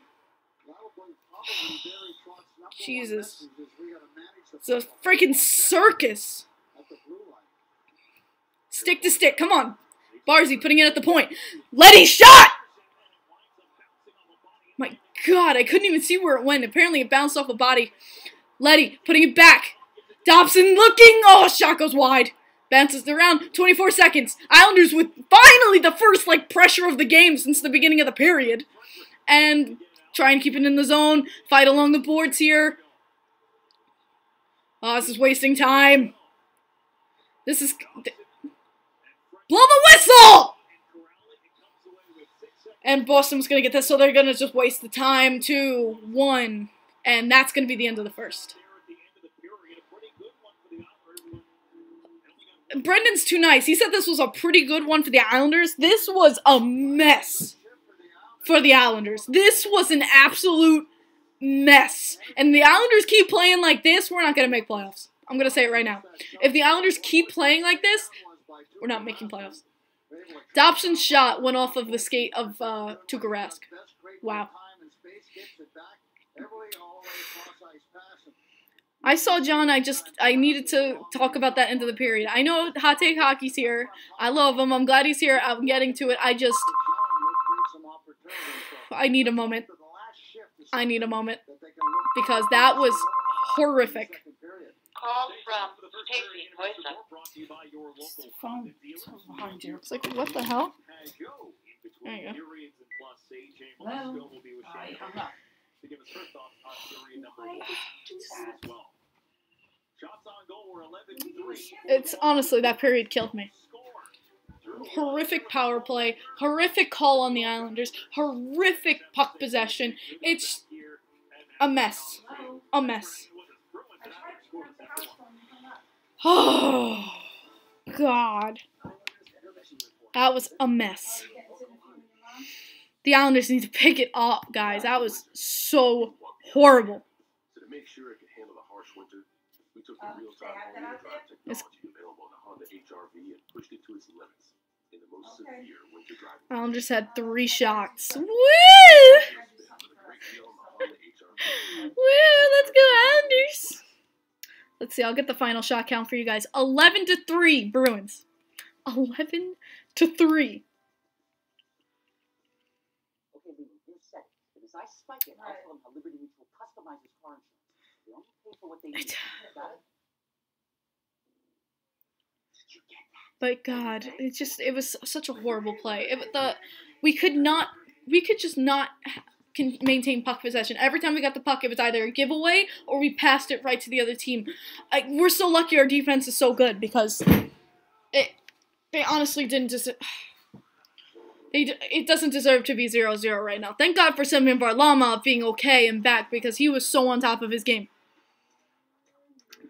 Jesus. It's a freaking circus. at the blue line. Stick to stick. Come on. Barzy putting it at the point. Leddy shot! My god, I couldn't even see where it went. Apparently it bounced off a body. Leddy putting it back. Dobson looking. Oh, shot goes wide. Bounces around. 24 seconds. Islanders with finally the first like pressure of the game since the beginning of the period. And try and keep it in the zone. Fight along the boards here. Oh, this is wasting time. This is. Blow the whistle! And Boston's gonna get this, so they're gonna just waste the time. Two, one, and that's gonna be the end of the first. Brendan's too nice. He said this was a pretty good one for the Islanders. This was a mess for the Islanders. This was an absolute mess. And the Islanders keep playing like this, we're not gonna make playoffs. I'm gonna say it right now. If the Islanders keep playing like this, we're not making playoffs. Dobson's shot went off of the skate of uh, Tuukka Rask. Wow. I saw John. I just I needed to talk about that end of the period. I know Hot Take Hockey's here. I love him. I'm glad he's here. I'm getting to it. I just I need a moment. I need a moment because that was horrific. Call from Tasty Voice. Phone. So behind you. It's like what the hell? There you go. Hello? I hung up. to give us her thoughts on period number one as well. Shots on goal were 11-3. It's honestly that period killed me. Horrific power play, horrific call on the Islanders, horrific puck possession. It's a mess. A mess. Oh, God. That was a mess. The Islanders need to pick it up, guys. That was so horrible. To make sure it could handle the harsh winter, we took the real-time they have that all-wheel drive It's- technology available on the Honda HR-V and pushed it to its limits in the most severe winter driving. Islanders had three shots. Woo! With a great deal on the Honda HR-V. Woo! Let's go Islanders. Let's see. I'll get the final shot count for you guys. Eleven to three, Bruins. Eleven to three. Okay, Lee, in a second. But I spike it, I'll tell them how Liberty Mutual customizes car insurance. They only pay for what they need. Got it? Did you get that? But God, it just it was such a horrible play. It, the we could not we could just not can maintain puck possession. Every time we got the puck, it was either a giveaway or we passed it right to the other team. I, we're so lucky our defense is so good because it they honestly didn't just. They, it doesn't deserve to be 0-0 right now. Thank God for Semyon Varlamov being okay and back because he was so on top of his game.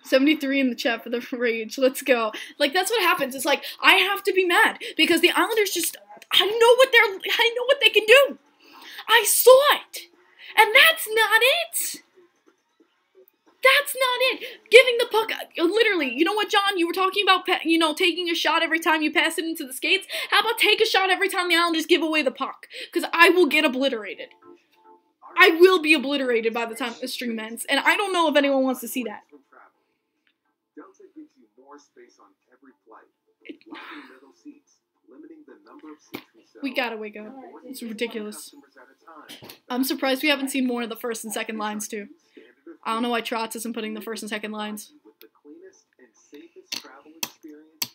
73 in the chat for the rage. Let's go. Like that's what happens. It's like I have to be mad because the Islanders just I know what they're I know what they can do. I saw it. And that's not it. That's not it. Giving the puck literally. You know what, John? You were talking about you know taking a shot every time you pass it into the skates. How about take a shot every time the Islanders give away the puck? Cuz I will get obliterated. I will be obliterated by the time the stream ends, and I don't know if anyone wants to see that. Delta gives you more space on every flight. Lobby middle seats, limiting the number of seats we sell. We gotta wake up. It's ridiculous. Customers at a time. I'm surprised we haven't seen more of the first and second lines too. I don't know why Trotz isn't putting the first and second lines. With the cleanest and safest travel experience.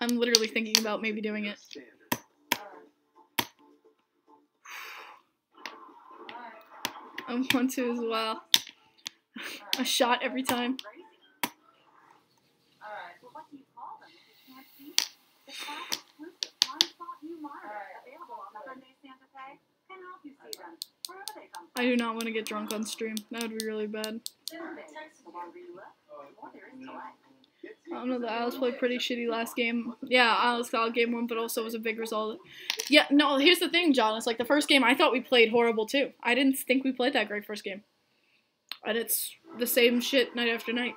I'm literally thinking about maybe doing it. Standard. I want to as well. A shot every time. New models available on the Hyundai Santa Fe can help you see them wherever they come I do not want to get drunk on stream. That would be really bad. from. The longer you look, the more there is to like. I don't know. The Owls played pretty shitty last game. Yeah, Owls got game one, but also it was a big result. Yeah, no. Here's the thing, John. It's like the first game. I thought we played horrible too. I didn't think we played that great first game. And it's the same shit night after night.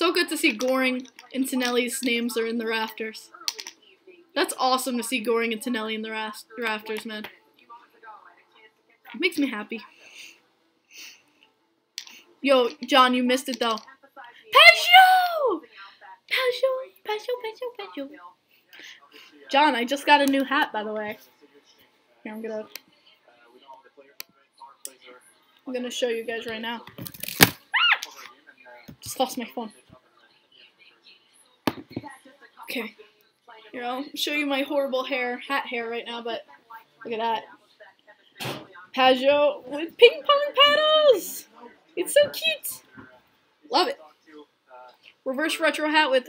So good to see Goring and Tonelli's names are in the rafters. That's awesome to see Goring and Tonelli in the rafters, man. It makes me happy. Yo, John, you missed it though. Pageau! Pageau, Pageau, Pageau, Pageau. John, I just got a new hat, by the way. Here, I'm gonna, I'm gonna show you guys right now. Ah! Just lost my phone. Okay. Here, I'll show you my horrible hair, hat hair right now, but look at that. Pageau with ping pong paddles! It's so cute! Love it. Reverse retro hat with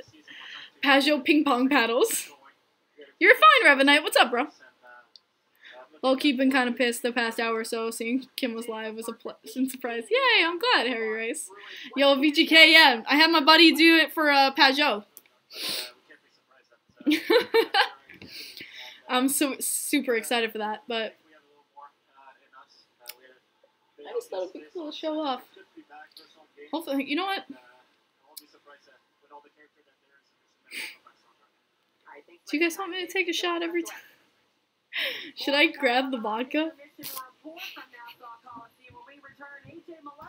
Pageau ping pong paddles. You're fine, Revenite. What's up, bro? Well, been kind of pissed the past hour or so. Seeing Kim was live was a pleasant surprise. Yay, I'm glad, Harry Race. Yo, VGK, yeah. I had my buddy do it for uh, Pageau. I'm so super excited for that, but I just thought it'd be cool to show off. Hopefully, you know what? Do you guys want me to take a shot every time? Should I grab the vodka?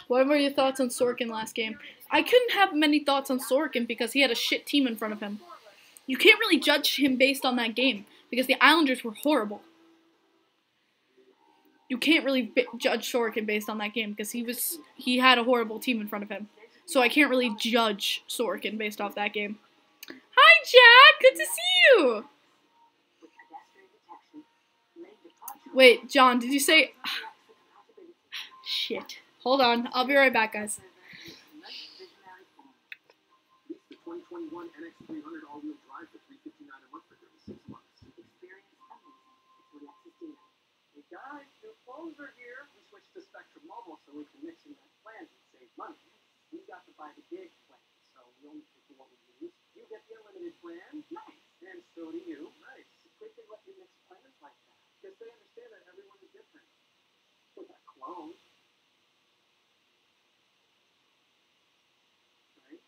What were your thoughts on Sorokin last game? I couldn't have many thoughts on Sorokin because he had a shit team in front of him. You can't really judge him based on that game because the Islanders were horrible. You can't really bi- judge Sorokin based on that game because he was he had a horrible team in front of him. So I can't really judge Sorokin based off that game. Hi Jack, good to see you. Wait, John, did you say shit? Hold on, I'll be right back, guys. visionary form. Lease the 2021 NX300 all-wheel drive for 359 a month for 36 months. Experience amazing. It's a Lexus dealer. Hey guys, are here. We switched to Spectrum Mobile so we can mix and match plans and save money. We got to buy the gig plan, so we only pay for what we use. You get the unlimited plan. Nice. And so do you. Nice. It's great they let you mix plans like that. Because they understand that everyone is different. We're not clones. Right?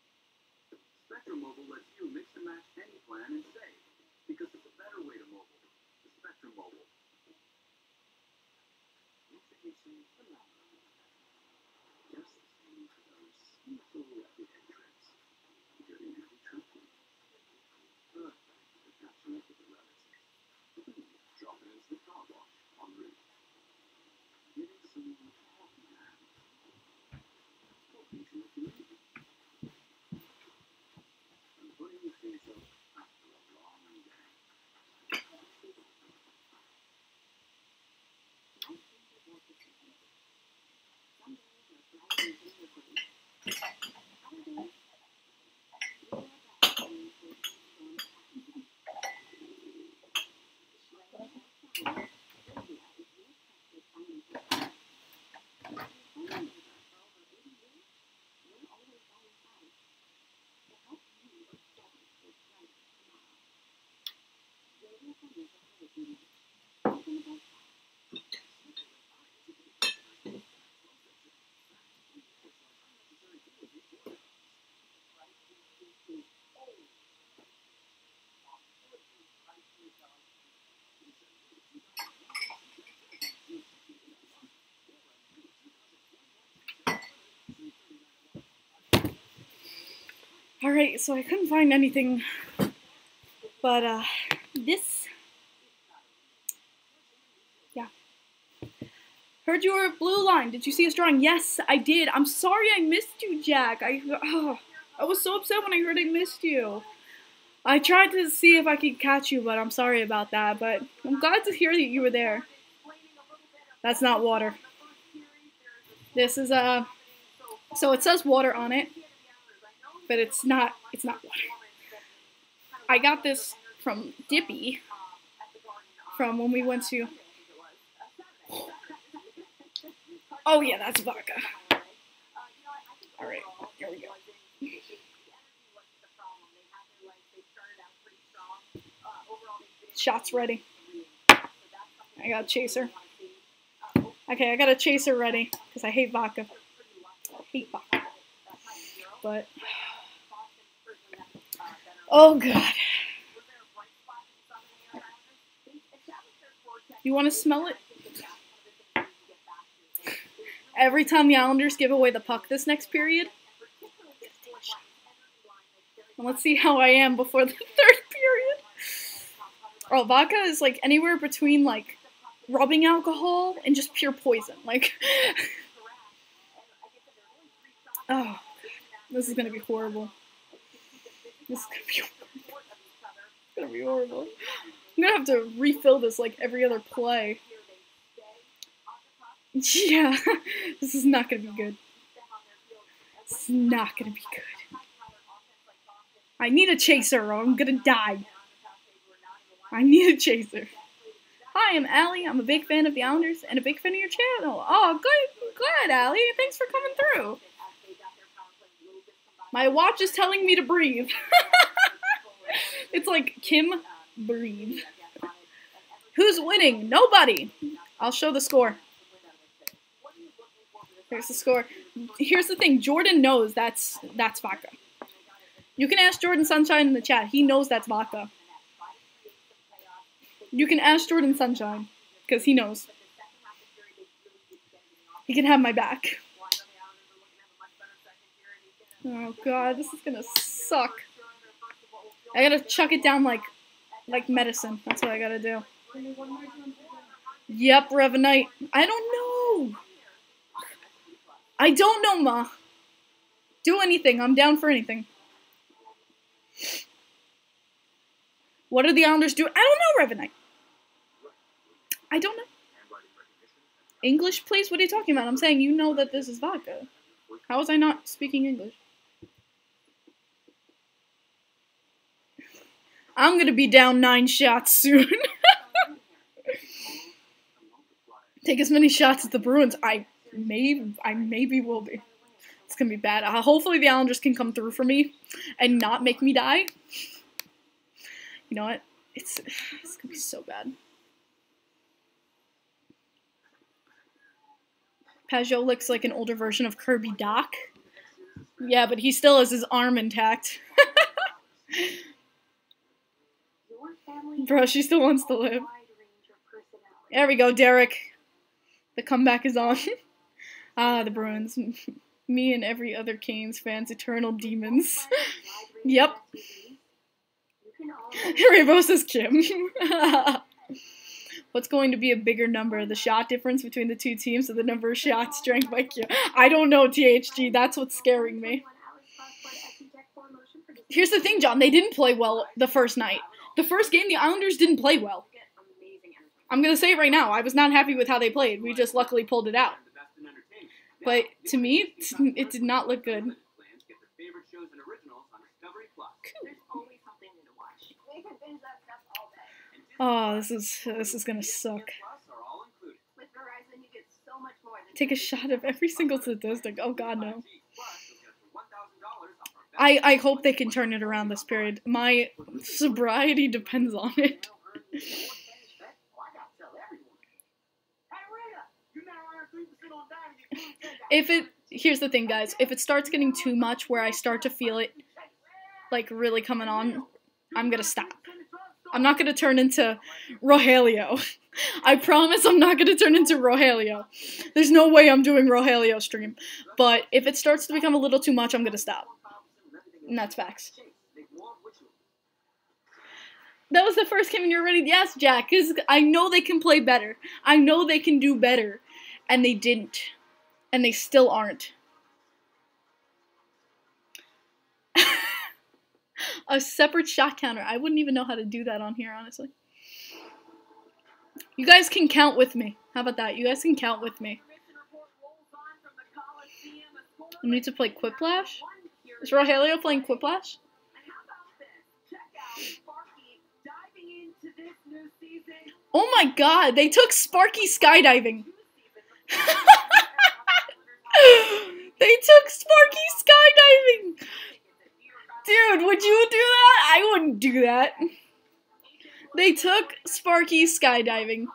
Spectrum Mobile lets you mix and match any plan and save. Because it's a better way to mobile. The Spectrum Mobile. Just the same for those simple everyday trips. Getting every trip. Perfect for catching up with the relatives. Dropping into the car wash en route. Getting some coffee hand. Talking to a community. And putting things up after a long day. Alright, so I couldn't find anything but uh, this. Heard you were blue line. Did you see us drawing? Yes, I did. I'm sorry I missed you, Jack. I, oh, I was so upset when I heard I missed you. I tried to see if I could catch you, but I'm sorry about that. But I'm glad to hear that you were there. That's not water. This is Uh, so it says water on it, but it's not. It's not water. I got this from Dippy from when we went to. Oh yeah, that's vodka. All right, here we go. Shots ready. I got a chaser. Okay, I got a chaser ready because I hate vodka. I hate vodka. But oh god. You want to smell it? Every time the Islanders give away the puck this next period. And let's see how I am before the third period. Oh, vodka is like anywhere between like rubbing alcohol and just pure poison. Like, oh, this is gonna be horrible. This is gonna be horrible. Gonna be horrible. I'm gonna have to refill this like every other play. Yeah, this is not gonna be good. It's not gonna be good. I need a chaser or I'm gonna die. I need a chaser. Hi, I'm Allie. I'm a big fan of the Islanders and a big fan of your channel. Oh, good, good, Allie. Thanks for coming through. My watch is telling me to breathe. it's like, Kim, breathe. Who's winning? Nobody. I'll show the score. Here's the score. Here's the thing. Jordan knows that's that's vodka. You can ask Jordan Sunshine in the chat. He knows that's vodka. You can ask Jordan Sunshine because he knows. He can have my back. Oh god, this is gonna suck. I gotta chuck it down like like medicine. That's what I gotta do. Yep, Revenite. I don't know. I don't know, Ma. Do anything. I'm down for anything. What do the Islanders do? I don't know, Revenite. I don't know. English, please? What are you talking about? I'm saying you know that this is vodka. How was I not speaking English? I'm gonna be down nine shots soon. Take as many shots as the Bruins. I may, I maybe will be. It's gonna be bad. Uh, hopefully the Islanders can come through for me and not make me die. You know what? It's it's gonna be so bad. Pageau looks like an older version of Kirby Dach. Yeah, but he still has his arm intact. Bro, she still wants to live. There we go, Derek. The comeback is on. ah, the Bruins. Me and every other Canes fans, eternal demons. yep. Rainbow says Kim. What's going to be a bigger number? The shot difference between the two teams or the number of shots drank by Kim? I don't know, THG. That's what's scaring me. Here's the thing, John. They didn't play well the first night. The first game, the Islanders didn't play well. I'm going to say it right now. I was not happy with how they played. We just luckily pulled it out. But to me, it did not look good. Oh, this is this is gonna suck. Take a shot of every single statistic. Oh God, no. I I hope they can turn it around this period. My sobriety depends on it. If it here's the thing guys. If it starts getting too much where i start to feel it like really coming on i'm gonna stop. I'm not gonna turn into rogelio. I promise i'm not gonna turn into rogelio. There's no way i'm doing rogelio stream. But if it starts to become a little too much i'm gonna stop. And that's facts. That was the first game and you're ready? Yes jack because i know they can play better. I know they can do better. And they didn't. And they still aren't. a separate shot counter. I wouldn't even know how to do that on here, honestly. You guys can count with me. How about that? You guys can count with me. I need to play Quiplash? Is Rogelio playing Quiplash? Oh my god, they took Sparky skydiving. they took Sparky skydiving. Dude, would you do that? I wouldn't do that. They took Sparky skydiving.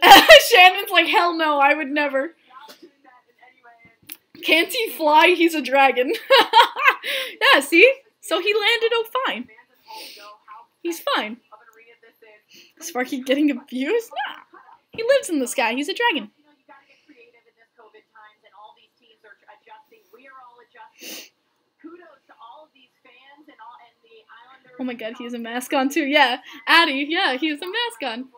Shannon's like, hell no, I would never. Can't he fly? He's a dragon. yeah, see? So he landed oh fine. He's fine. Sparky getting abused? Nah. He lives in the sky. He's a dragon. Oh my god, he has a mask on too. Yeah, Addy. Yeah, he has a mask on.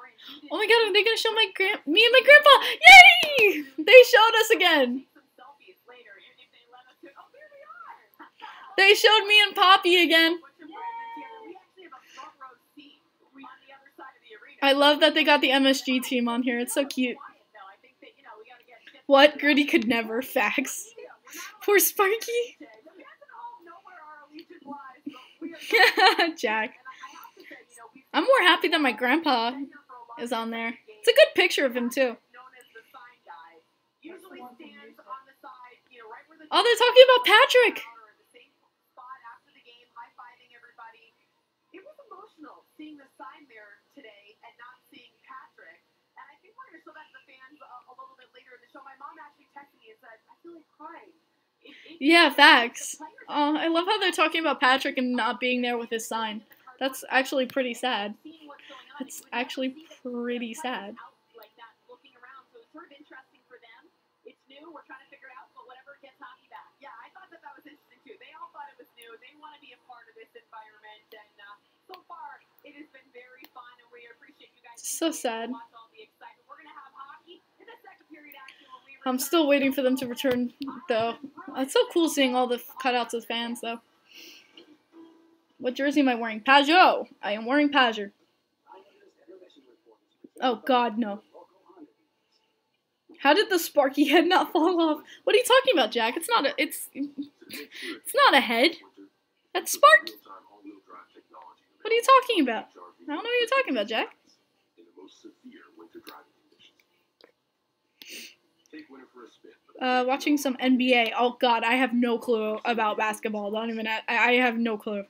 Oh my god, are they gonna show my grand me and my grandpa? Yay! They showed us again. They showed me and Poppy again. I love that they got the MSG team on here. It's so cute. What? Gritty could never. Facts. Poor Sparky. Jack. I'm more happy that my grandpa is on there. It's a good picture of him, too. Oh, they're talking about Patrick. seeing the sign there today and not seeing Patrick. And I think we're going to show that to the fans a, a little bit later in the show. My mom actually texted me and said, I feel like crying. It, it, Yeah, facts. Oh, I love how they're talking about Patrick and not being there with his sign. That's actually pretty sad. seeing what's going on. That's actually pretty sad. Out like that, looking around. So it's sort of interesting for them. It's new. We're trying to figure it out, but whatever gets hockey back. Yeah, I thought that that was interesting too. They all thought it was new. They want to be a part of this environment, and uh, so far it has been very fun, and we appreciate you guys. So sad. I'm still waiting for them to return, though. It's so cool seeing all the cutouts of fans, though. What jersey am I wearing? Pageau! I am wearing Pageau. Oh, God, no. How did the Sparky head not fall off? What are you talking about, Jack? It's not a, it's, it's not a head. That's Sparky. What are you talking about? I don't know what you're talking about, Jack. In the most severe winter driving conditions. Take winter for a spin. Uh, watching some NBA. Oh God, I have no clue about basketball. Don't even. I, I have no clue.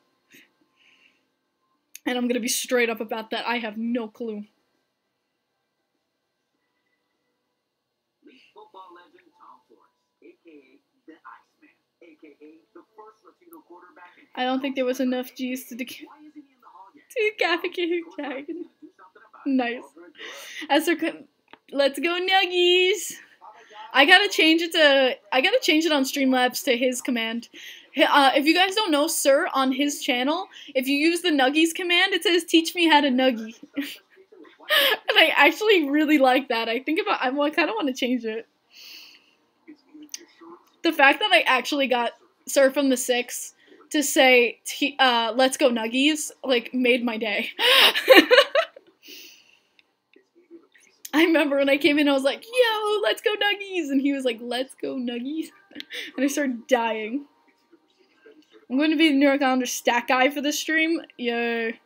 And I'm gonna be straight up about that. I have no clue. Football legend Tom Flores, aka the Iceman, aka the first Latino quarterback. I don't think there was enough G's to deca- Why isn't he in the hall yet? to caffeine Jack. Do something about it. Nice. Well, good, good. As let's go Nuggies. I gotta change it to. I gotta change it on Streamlabs to his command. Uh, if you guys don't know, sir, on his channel, if you use the Nuggies command, it says "Teach me how to Nuggie," and I actually really like that. I think about. I kind of want to change it. The fact that I actually got sir from the six to say, uh, "Let's go Nuggies," like made my day. I remember when I came in, I was like, "Yo, let's go Nuggies," and he was like, "Let's go Nuggies," and I started dying. I'm going to be the New York Islanders stat guy for this stream. Yay.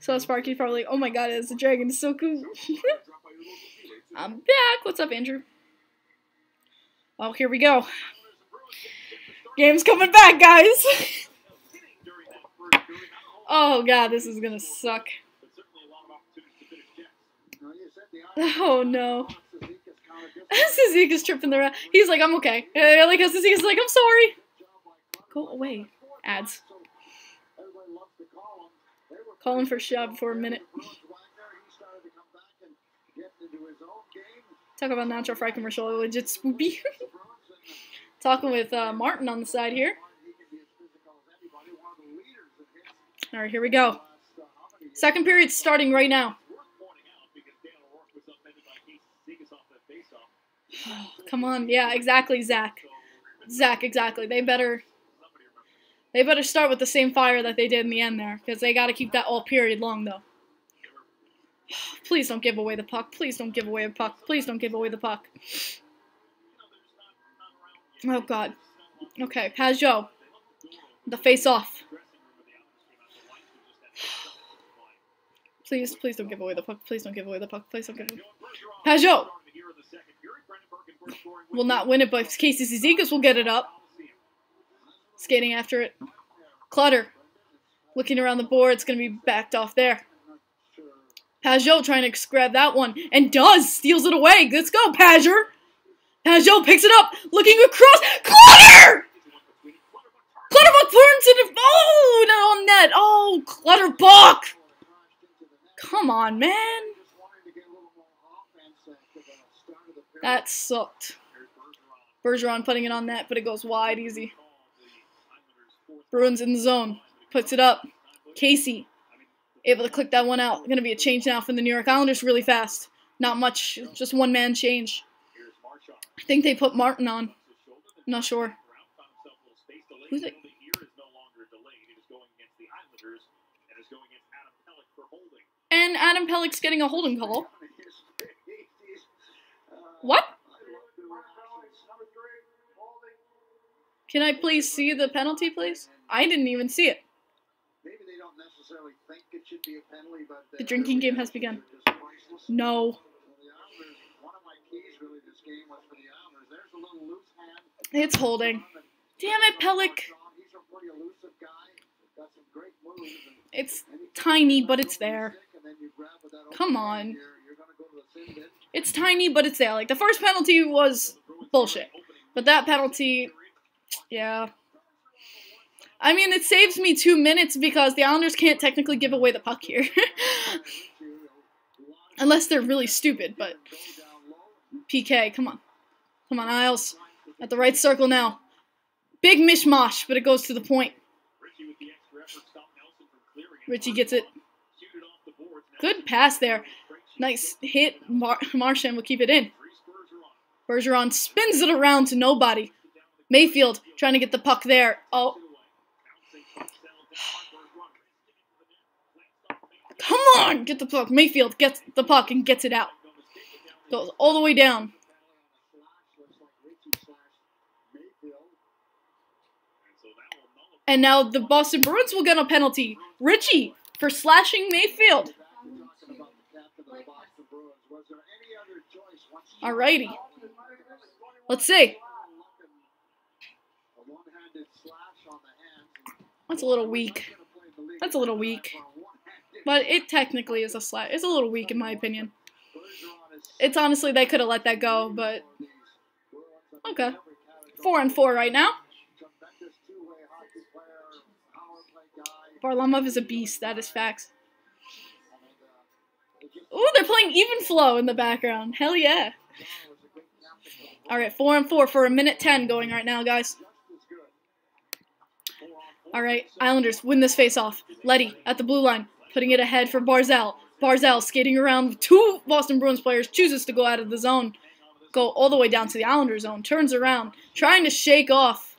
So Sparky's probably, oh my god, it's a dragon, it's so cool. I'm back. What's up, Andrew? Oh, here we go. Game's coming back, guys. oh god, this is gonna suck. But certainly a lot of opportunities to finish checks. Oh no. Suzuka's tripping the ra- He's like, I'm okay. Uh, like, Suzuka's like, I'm sorry. Go away. Ads. Calling for shove for a minute. Talk about natural fry commercial, legit spoopy. Talking with uh, Martin on the side here. All right, here we go. Second period starting right now. Come on, yeah, exactly, Zach. Zach, exactly. They better, they better start with the same fire that they did in the end there, because they got to keep that all period long though. Please don't give away the puck. Please don't give away the puck. Please don't give away the puck. Oh God. Okay, Pageau. The face off. Please, please don't give away the puck. Please don't give away the puck. Please don't give away. Pageau will not win it, but Casey Cizikas will get it up. Skating after it. Clutter. Looking around the board. It's going to be backed off there. Pageau trying to grab that one. And does. Steals it away. Let's go, Pageau. Pageau picks it up. Looking across. Clutter! Clutterbuck burns it. Oh, not on net. Oh, Clutterbuck. Come on, man. That sucked. Bergeron putting it on net, but it goes wide easy. Bruins in the zone. Puts it up. Casey able to click that one out. Going to be a change now from the New York Islanders really fast. Not much, just one man change. I think they put Martin on. I'm not sure. Who's it? And Adam Pelech's getting a holding call. What? Can I please see the penalty, please? I didn't even see it. The drinking game has begun. No. It's holding. Damn it, Pelech. It's tiny, but it's there. Come on. It's tiny, but it's there. Like, the first penalty was bullshit. But that penalty, yeah. I mean, it saves me two minutes because the Islanders can't technically give away the puck here. Unless they're really stupid, but... PK, come on. Come on, Isles. At the right circle now. Big mishmash, but it goes to the point. Ritchie gets it. Good pass there. Nice hit. Mar Marchand will keep it in. Bergeron spins it around to nobody. Mayfield trying to get the puck there. Oh. Come on! Get the puck. Mayfield gets the puck and gets it out. Goes all the way down. And now the Boston Bruins will get a penalty. Ritchie for slashing Mayfield. Alrighty. Let's see. That's a little weak. That's a little weak. But it technically is a slash. It's a little weak in my opinion. It's honestly, they could have let that go, but... Okay. Four and four right now. Varlamov is a beast. That is facts. Ooh, they're playing even flow in the background. Hell yeah. Alright, 4 and 4 for a minute 10 going right now, guys. Alright, Islanders win this face-off. Leddy at the blue line, putting it ahead for Barzal. Barzal skating around with two Boston Bruins players, chooses to go out of the zone. Go all the way down to the Islander zone, turns around, trying to shake off.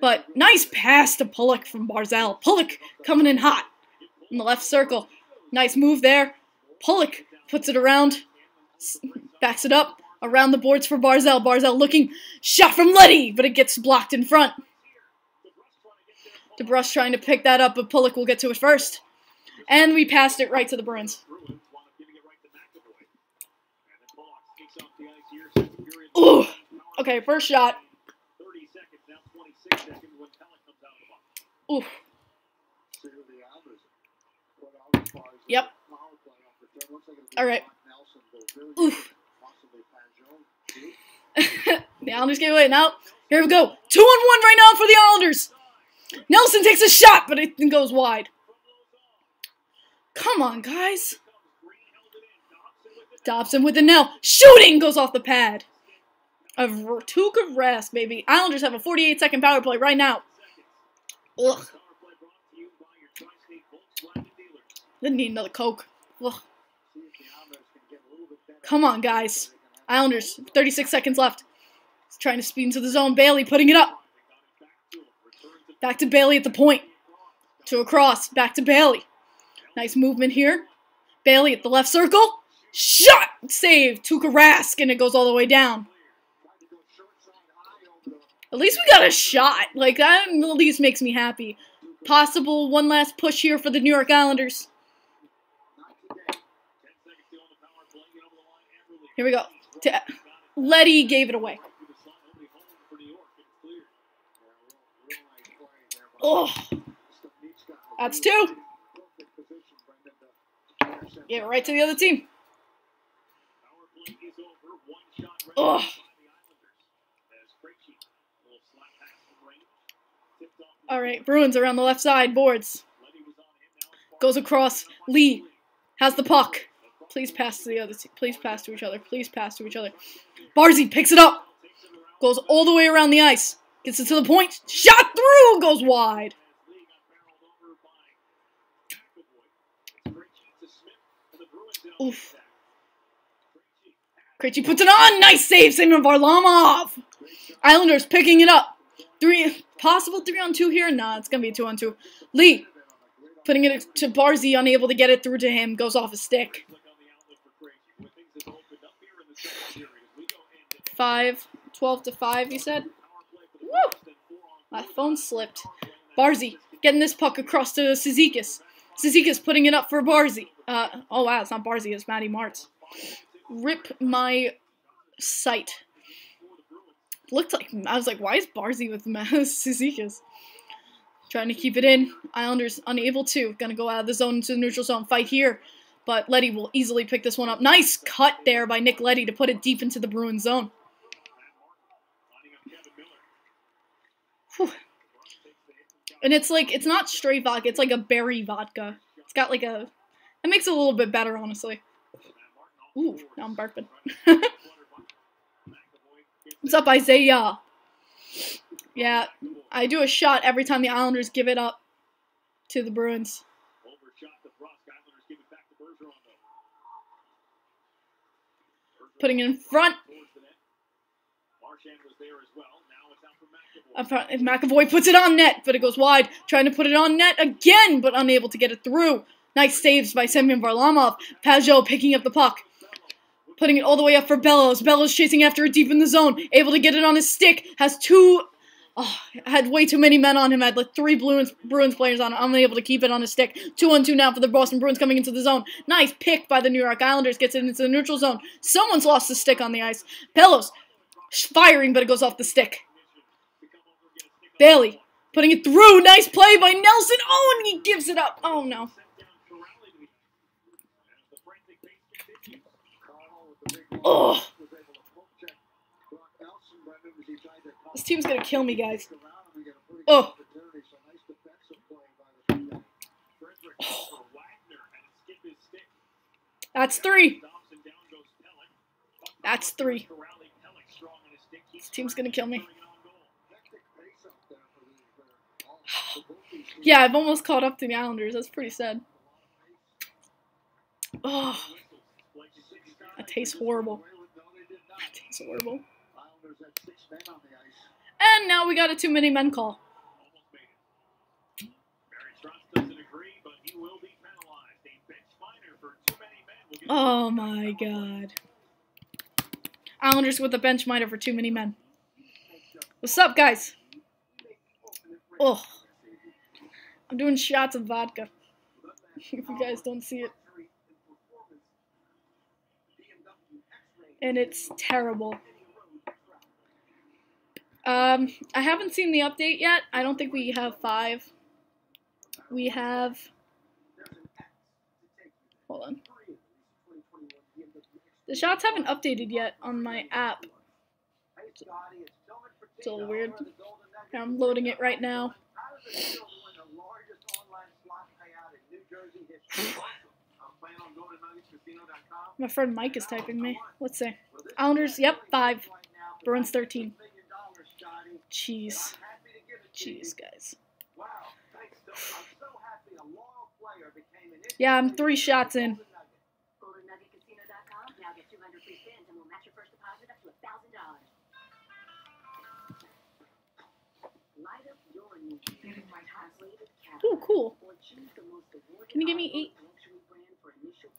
But nice pass to Pulock from Barzal. Pulock coming in hot in the left circle. Nice move there. Pulock puts it around, backs it up, around the boards for Barzal. Barzal looking, shot from Leddy, but it gets blocked in front. DeBrusk trying to pick that up, but Pulock will get to it first. And we passed it right to the Bruins. Ooh. Okay, first shot. Ooh. Yep. All right. Oof. the Islanders get away. Now, here we go. Two on one right now for the Islanders. Nelson takes a shot, but it goes wide. Come on, guys. Dobson with the nail. Shooting goes off the pad. A Tuukka Rask, baby. Islanders have a 48 second power play right now. Ugh. Didn't need another Coke. Ugh. Come on, guys. Islanders, 36 seconds left. He's trying to speed into the zone. Bailey putting it up. Back to Bailey at the point. To a cross. Back to Bailey. Nice movement here. Bailey at the left circle. Shot! Save. Tuukka Rask, and it goes all the way down. At least we got a shot. Like, that at least makes me happy. Possible one last push here for the New York Islanders. Here we go. Ta- Leddy gave it away. Oh, that's two. Give it right to the other team. Oh. All right, Bruins around the left side, boards. Goes across. Lee has the puck. Please pass to the other. Please pass to each other. Please pass to each other. Barzy picks it up. Goes all the way around the ice. Gets it to the point. Shot through. Goes wide. Oof. Krejci puts it on. Nice save, Semyon Varlamov. Islanders picking it up. Three, possible three on two here. Nah, it's gonna be two on two. Lee putting it to Barzy, unable to get it through to him. Goes off a stick. Five, 12 to five. You said. Woo! My phone slipped. Barzy getting this puck across to Cizikas. Cizikas putting it up for Barzy. Uh, oh wow, it's not Barzy, it's Matty Martz. Rip my sight. Looked like I was like, why is Barzy with Cizikas? Trying to keep it in. Islanders unable to. Gonna go out of the zone into the neutral zone. Fight here. But Leddy will easily pick this one up. Nice cut there by Nick Leddy to put it deep into the Bruins zone. Whew. And it's like, it's not straight vodka. It's like a berry vodka. It's got like a... It makes it a little bit better, honestly. Ooh, now I'm burping. What's up, Isaiah? Yeah, I do a shot every time the Islanders give it up to the Bruins. Putting it in front. Front, McAvoy puts it on net, but it goes wide. Trying to put it on net again, but unable to get it through. Nice saves by Semyon Varlamov. Pageau picking up the puck. Putting it all the way up for Bellows. Bellows chasing after it deep in the zone. Able to get it on his stick. Has two... Oh, had way too many men on him. I Had like three Bruins, Bruins players on him. I'm unable to keep it on his stick. Two on two now for the Boston Bruins coming into the zone. Nice pick by the New York Islanders. Gets it into the neutral zone. Someone's lost the stick on the ice. Bellows firing, but it goes off the stick. Bailey putting it through. Nice play by Nelson. Oh, and he gives it up. Oh, no. Oh. This team's gonna kill me, guys. Oh. That's three. That's three. This team's gonna kill me. yeah, I've almost caught up to the Islanders. That's pretty sad. Oh. That tastes horrible. That tastes horrible. And now we got a too many men call. Oh my god. Islanders with a bench miner for too many men. What's up, guys? Oh. I'm doing shots of vodka. if you guys don't see it. And it's terrible. Um, I haven't seen the update yet. I don't think we have five. We have... Hold on. The shots haven't updated yet on my app. It's a little weird. I'm loading it right now. My friend Mike is typing me. Let's see. Islanders, yep, 5. Bruins, 13. Jeez. Jeez, guys. Yeah, I'm three shots in. GoldenNuggetCasino.com. Now get 200 free spins and we'll match your first deposit up to $1,000. Light up your new year. Translated Ooh, cool. Can you give me eight?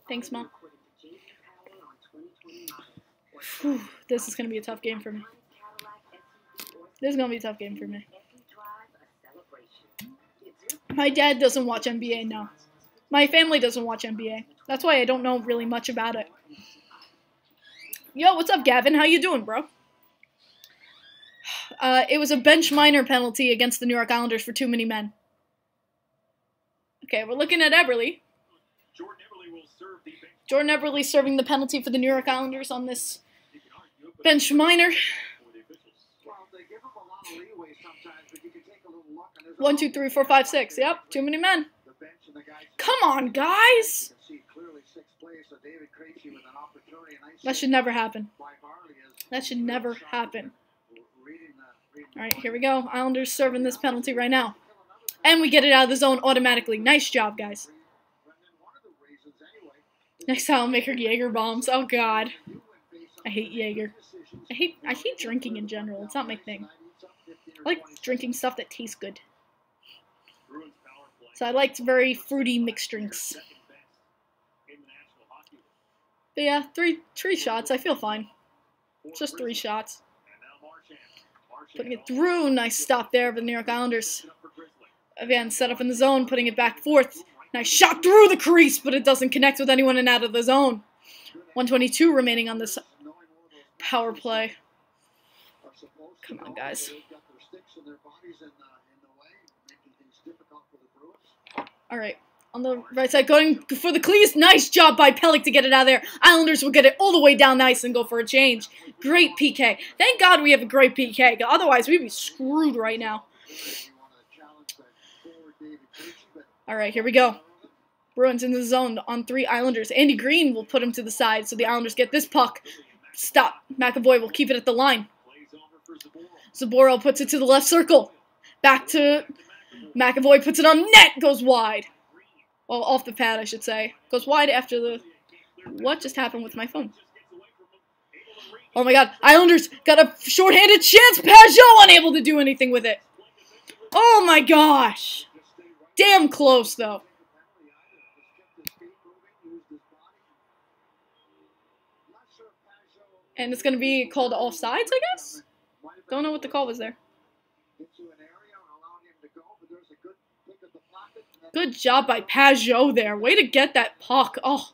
Thanks, Mom. according to J.D. Power on 2020 models. Or Whew, this is gonna be a tough game for me. This is gonna be a tough game for me. My dad doesn't watch NBA now. My family doesn't watch NBA. That's why I don't know really much about it. Yo, what's up, Gavin? How you doing, bro? Uh, it was a bench minor penalty against the New York Islanders for too many men. Okay, we're looking at Eberle. Jordan Eberle serving the penalty for the New York Islanders on this bench minor. for the officials. Well, they give up a lot of leeway sometimes, but you can take a little luck. And there's One, two, three, four, five, six. Yep, too many men. Come on, guys! That should never happen. That should never happen. All right, here we go. Islanders serving this penalty right now. And we get it out of the zone automatically. Nice job, guys. Next time, make her Jaeger bombs. Oh God, I hate Jaeger. I hate I hate drinking in general. It's not my thing. I like drinking stuff that tastes good. So I liked very fruity mixed drinks. But yeah, three three shots. I feel fine. Just three shots. Putting it through. Nice stop there of the New York Islanders. for. Again, set up in the zone, putting it back forth. Nice shot through the crease, but it doesn't connect with anyone and out of the zone. 122 remaining on this power play. Come on, guys. They've got their sticks and their bodies in the, in the way, making things difficult for the Bruins. All right. On the right side, going for the cleats. Nice job by Pelech to get it out of there. Islanders will get it all the way down nice and go for a change. Great PK. Thank God we have a great PK. Otherwise, we'd be screwed right now. You want to challenge that forward David Krejci, but All right, here we go. Bruins in the zone on three Islanders. Andy Greene will put him to the side so the Islanders get this puck. Stop. McAvoy will keep it at the line. Zboril puts it to the left circle. Back to McAvoy puts it on net. Goes wide. Well, off the pad, I should say. Goes wide after the. What just happened with my phone? Oh my god. Islanders got a shorthanded chance. Pageau unable to do anything with it. Oh my gosh. Damn close, though. And it's going to be called offsides, I guess? Don't know what the call was there. into an area and allowing him to go, but there's a good pick of the pocket. and then Good job by Pageau there. Way to get that puck. Oh,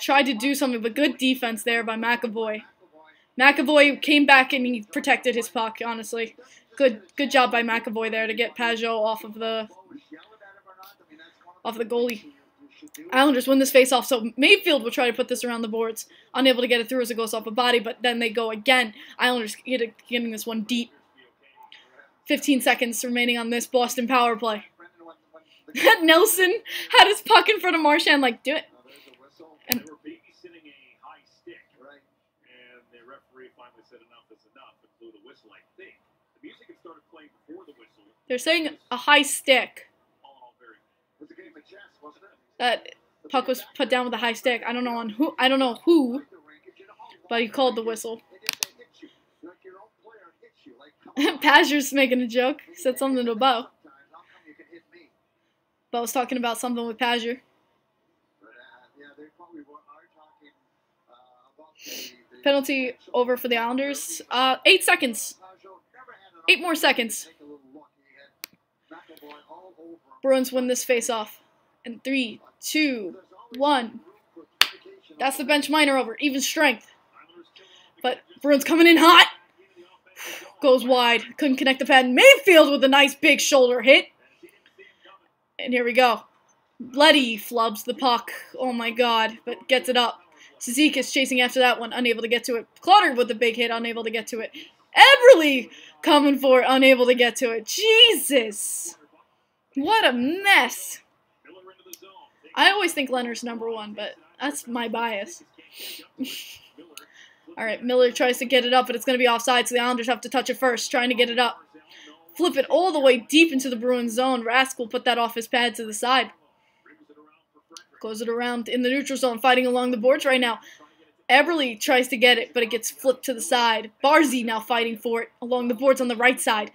tried to do something, but good defense there by McAvoy. McAvoy. Came back and he protected his puck, honestly. Good good job by McAvoy there to get Pageau off of the off the goalie. Islanders win this face off, so Mayfield will try to put this around the boards. Unable to get it through as it goes off a body, but then they go again. Islanders getting this one deep. 15 seconds remaining on this Boston power play. Brendan, when, when the, Nelson had his puck in front of Marchand, like, do it. there's a whistle. And- They were babysitting a high stick, Right. and the referee finally said enough is enough and blew the whistle, I think. The music had started playing before the whistle. They're saying a high stick. All in all, very It was a game of chess, wasn't it? That puck was put down with a high stick. I don't know on who. I don't know who, Like the rankage, you know, oh, but he called the whistle. And if they hit you, like your own player hits you, like, come on. Pazier's making a joke. Said something to Bo. Sometimes, how come you can hit me? Bo was talking about something with Pazier. But, uh, yeah, they probably wa- are talking uh, about the, the Penalty over for the Islanders. Uh, eight seconds. Pageau never had an Eight more seconds. Take a little look. He had McAvoy all over him. Bruins win this face off. And three, two, one. room for communication That's the bench minor over. Even strength. Islanders killing off the But Bruins coming in hot. Goes wide. Couldn't connect the pad. Mayfield with a nice big shoulder hit. And here we go. Leddy flubs the puck. Oh my god. But gets it up. Suzuki is chasing after that one. Unable to get to it. Clotter with the big hit. Unable to get to it. Eberle coming for it. Unable to get to it. Jesus. What a mess. I always think Lehner's number one, but that's my bias. All right, Miller tries to get it up, but it's going to be offside, so the Islanders have to touch it first, trying to get it up. Flip it all the way deep into the Bruins zone. Rask will put that off his pad to the side. Goes it around in the neutral zone, fighting along the boards right now. Eberle tries to get it, but it gets flipped to the side. Barzy now fighting for it along the boards on the right side.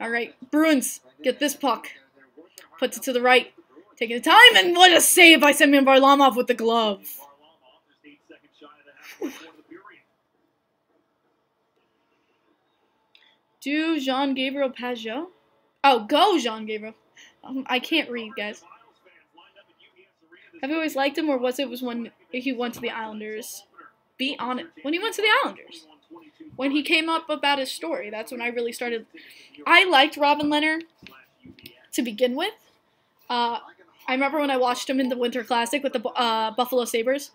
All right, Bruins get this puck. Puts it to the right. Taking the time, and what a save by Semyon Varlamov with the glove. Do Jean Gabriel Pageau? Oh, go Jean Gabriel. Um, I can't read, guys. Have you always liked him, or was it was when he went to the Islanders? Be honest. When he went to the Islanders. When he came up about his story, that's when I really started. I liked Robin Lehner to begin with. Uh, I remember when I watched him in the Winter Classic with the uh, Buffalo Sabres,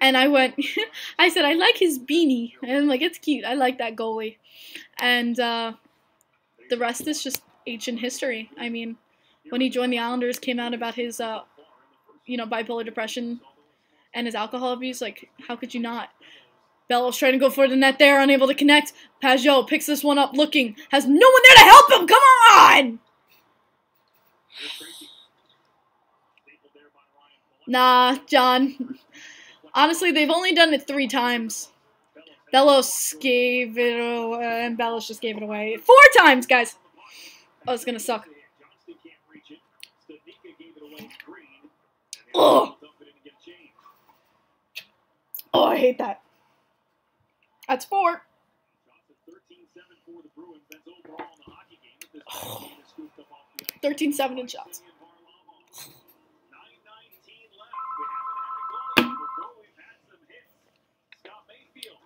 and I went, I said, I like his beanie, and I'm like, it's cute. I like that goalie, and uh, the rest is just ancient history. I mean, when he joined the Islanders, came out about his, uh, you know, bipolar depression and his alcohol abuse. Like, how could you not? Bellows trying to go for the net there, unable to connect. Pageau picks this one up, looking, has no one there to help him. Come on! Nah, John. Honestly, they've only done it three times. Bellows gave it away, and Bellows just gave it away. Four times, guys! Oh, it's gonna suck. Oh! Oh, I hate that. That's four. Oh. 13-7 in shots.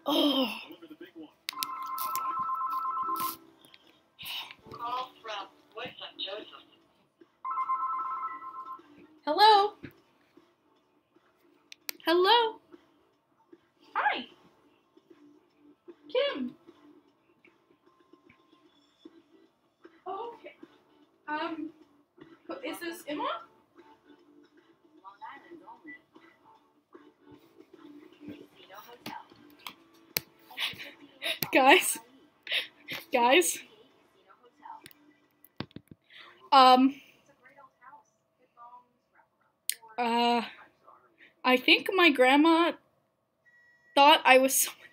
Oh. Hello? Hello? Hi. Kim. Okay. Um, is this Emma? Guys. Guys. Um, uh, I think my grandma thought I was someone else.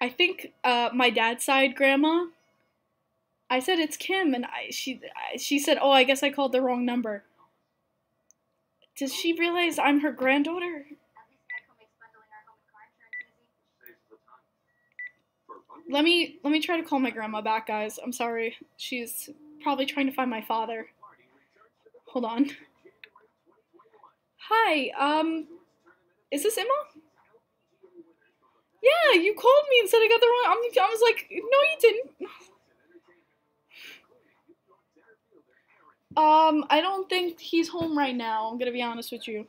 I think, uh, my dad's side grandma. I said it's Kim, and I she she said, "Oh, I guess I called the wrong number." Does she realize I'm her granddaughter? At least Geico makes bundling our home and car insurance easy. Let me let me try to call my grandma back, guys. I'm sorry. She's probably trying to find my father. Hold on. Hi, um, is this Emma? Yeah, you called me and said I got the wrong. I was like, no, you didn't. Um, I don't think he's home right now. I'm gonna be honest with you.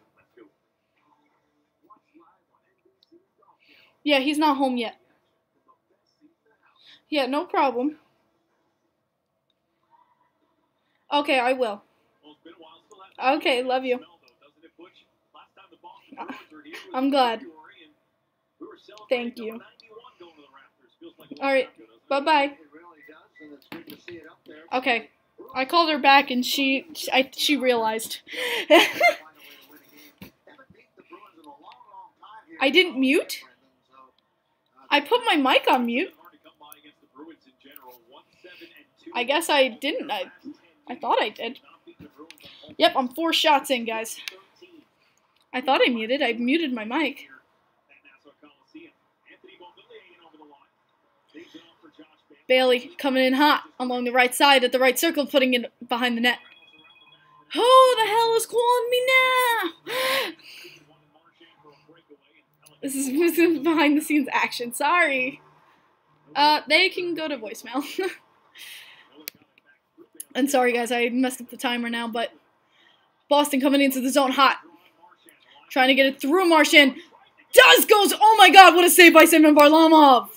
Yeah, he's not home yet. Yeah, no problem. Okay, I will. Okay, love you. I'm glad. Thank you. Alright, bye bye. Okay, I called her back and she, I, she realized. I didn't mute. I put my mic on mute. I guess I didn't. I, I thought I did. Yep, I'm four shots in, guys. I thought I muted. I muted my mic. Bailey coming in hot along the right side at the right circle, putting it behind the net. Who the hell is calling me now? This is, this is behind the scenes action. Sorry. Uh, they can go to voicemail. and sorry, guys, I messed up the timer now, but Boston coming into the zone hot. Trying to get it through Marchand. Does goes. Oh my god, what a save by Semyon Varlamov.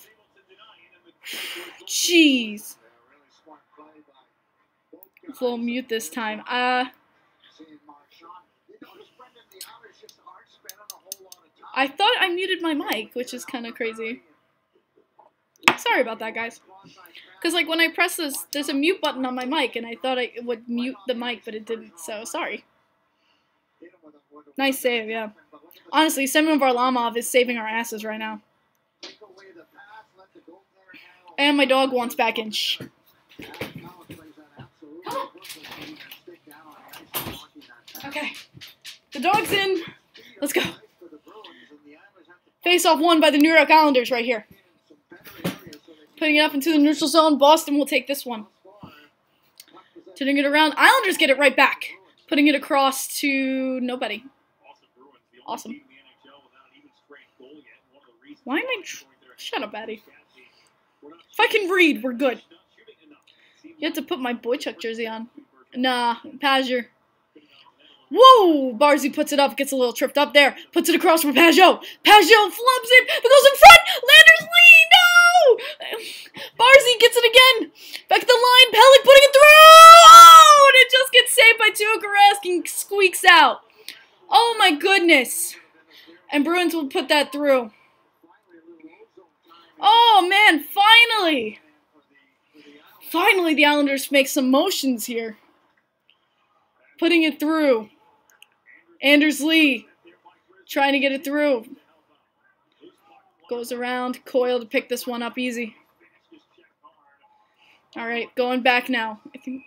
Jeez. Full mute this time. Uh, I thought I muted my mic, which is kind of crazy. Sorry about that, guys. Because, like, when I press this, there's a mute button on my mic, and I thought I, it would mute the mic, but it didn't, so sorry. Nice save, yeah. Honestly, Semyon Varlamov is saving our asses right now. And my dog wants back in. Shh. Okay. The dog's in. Let's go. Face off one by the New York Islanders right here. Putting it up into the neutral zone. Boston will take this one. Turning it around. Islanders get it right back. Putting it across to nobody. Awesome. Why am I... Shut up, Addy. If I can read, we're good. You have to put my Boychuk jersey on. Nah, Pazure. Whoa! Barzy puts it up, gets a little tripped up there, puts it across for Pageau. Pageau flubs it, it goes in front! Landers Lee, no! Barzy gets it again! Back to the line, Pelech putting it through! Oh! And it just gets saved by Tuukka and squeaks out. Oh my goodness! And Bruins will put that through. Oh man, finally! Finally, the Islanders make some motions here. Putting it through. Anders Lee trying to get it through. Goes around. Coyle to pick this one up easy. Alright, going back now. I think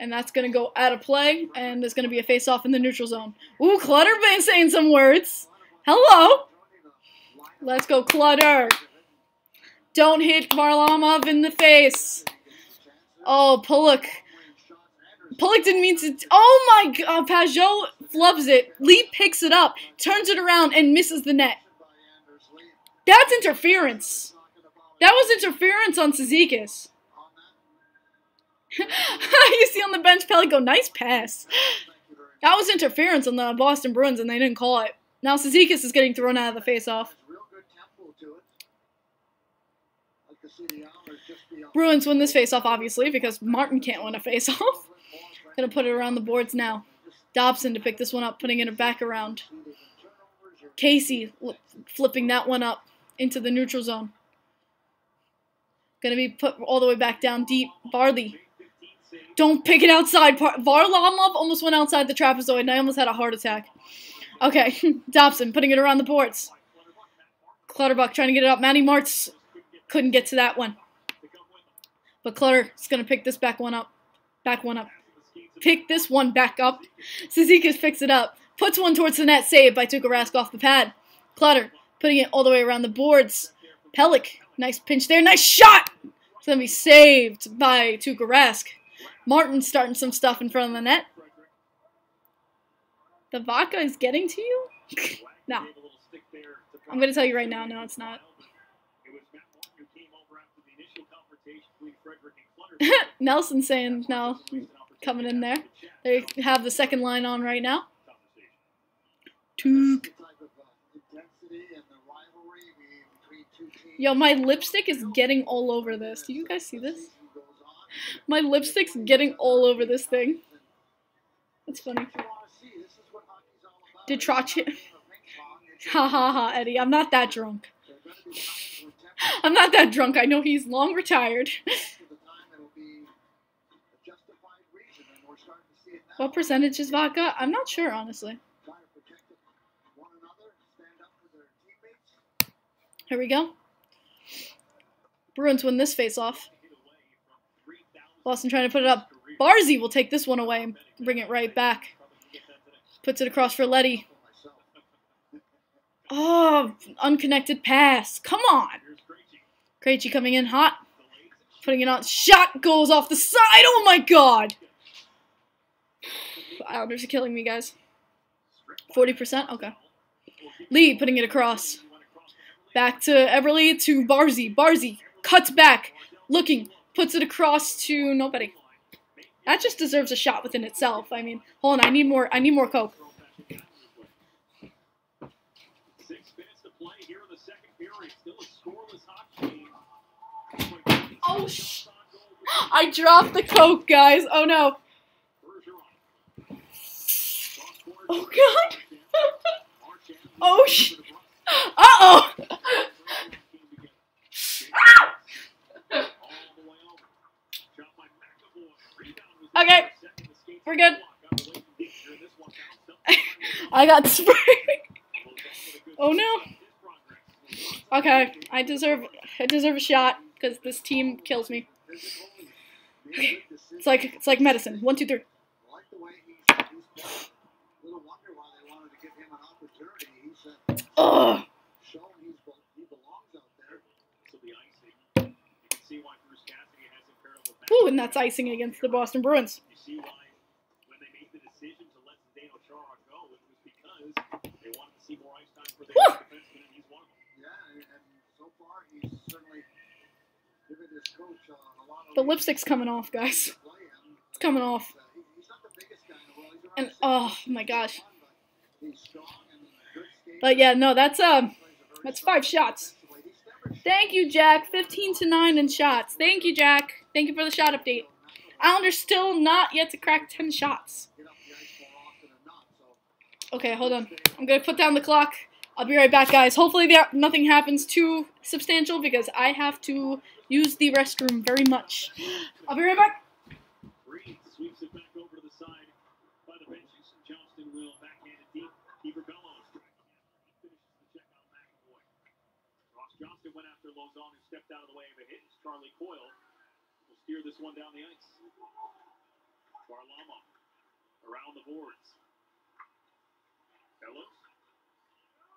and that's going to go out of play, and there's going to be a face-off in the neutral zone. Ooh, Clutterman saying some words. Hello. Let's go, Clutter. Don't hit Varlamov in the face. Oh, Pulock. Pulock didn't mean to. Oh my god, uh, Pageau flubs it. Lee picks it up, turns it around, and misses the net. That's interference. That was interference on Cizikas. you see on the bench, Pelly go, nice pass. That was interference on the Boston Bruins, and they didn't call it. Now Cizikas is getting thrown out of the face-off. Bruins win this face-off, obviously, because Martin can't win a face-off. Gonna put it around the boards now. Dobson to pick this one up, putting it back around. Casey flipping that one up into the neutral zone. Gonna be put all the way back down deep. Varley. Don't pick it outside. Varlamov almost went outside the trapezoid, and I almost had a heart attack. Okay, Dobson putting it around the boards. Clutterbuck trying to get it up. Matty Martz couldn't get to that one. But Clutter is going to pick this back one up. Back one up. Pick this one back up. Cizikas picks it up. Puts one towards the net. Saved by Tuukka Rask off the pad. Clutter putting it all the way around the boards. Pelech. Nice pinch there. Nice shot! It's going to be saved by Tuukka Rask. Martin starting some stuff in front of the net. The vodka is getting to you? no. I'm going to tell you right now, no, it's not. Nelson saying no, coming in there. They have the second line on right now. Took. Yo, my lipstick is getting all over this. Do you guys see this? My lipstick's getting all over this thing. That's funny. Did Ha ha ha, Eddie. I'm not that drunk. I'm not that drunk. I know he's long retired. what percentage is vodka? I'm not sure, honestly. Here we go. Bruins win this face-off. Boston trying to put it up. Barzy will take this one away and bring it right back. Puts it across for Leddy. Oh, unconnected pass. Come on. Krejci coming in hot. Putting it on. Shot goes off the side. Oh my god. Islanders are killing me, guys. 40%? Okay. Lee putting it across. Back to Eberle to Barzy. Barzy cuts back. Looking. Puts it across to nobody. That just deserves a shot within itself. I mean, hold on. I need more. I need more coke. Oh, sh I dropped the coke, guys. Oh, no. Oh, God. oh, sh Uh-oh. Ah! Okay. We're good. I got sprayed. oh no. Okay, I deserve I deserve a shot because this team kills me. Okay, it's like it's like medicine. One, two, three. I he's certainly given his coach uh, a lot of The lipstick's coming off, guys. It's coming off. The the And oh my gosh. but and yeah, no, that's um that's five shots. Thank you, Jack. 15 to 9 in shots. Thank you, Jack. Thank you for the shot update. Islanders still not yet to crack 10 shots. Okay, hold on. I'm gonna put down the clock. I'll be right back, guys. Hopefully nothing happens too substantial because I have to use the restroom very much. I'll be right back. Reed sweeps it back over to the side by the benches. Johnston will backhand it deep. Kieffer Bellows finishes the check on McAvoy. Ross Johnston went after Lauzon, who stepped out of the way of a hit. Charlie Coyle will steer this one down the ice. Varlamov around the boards. Bellows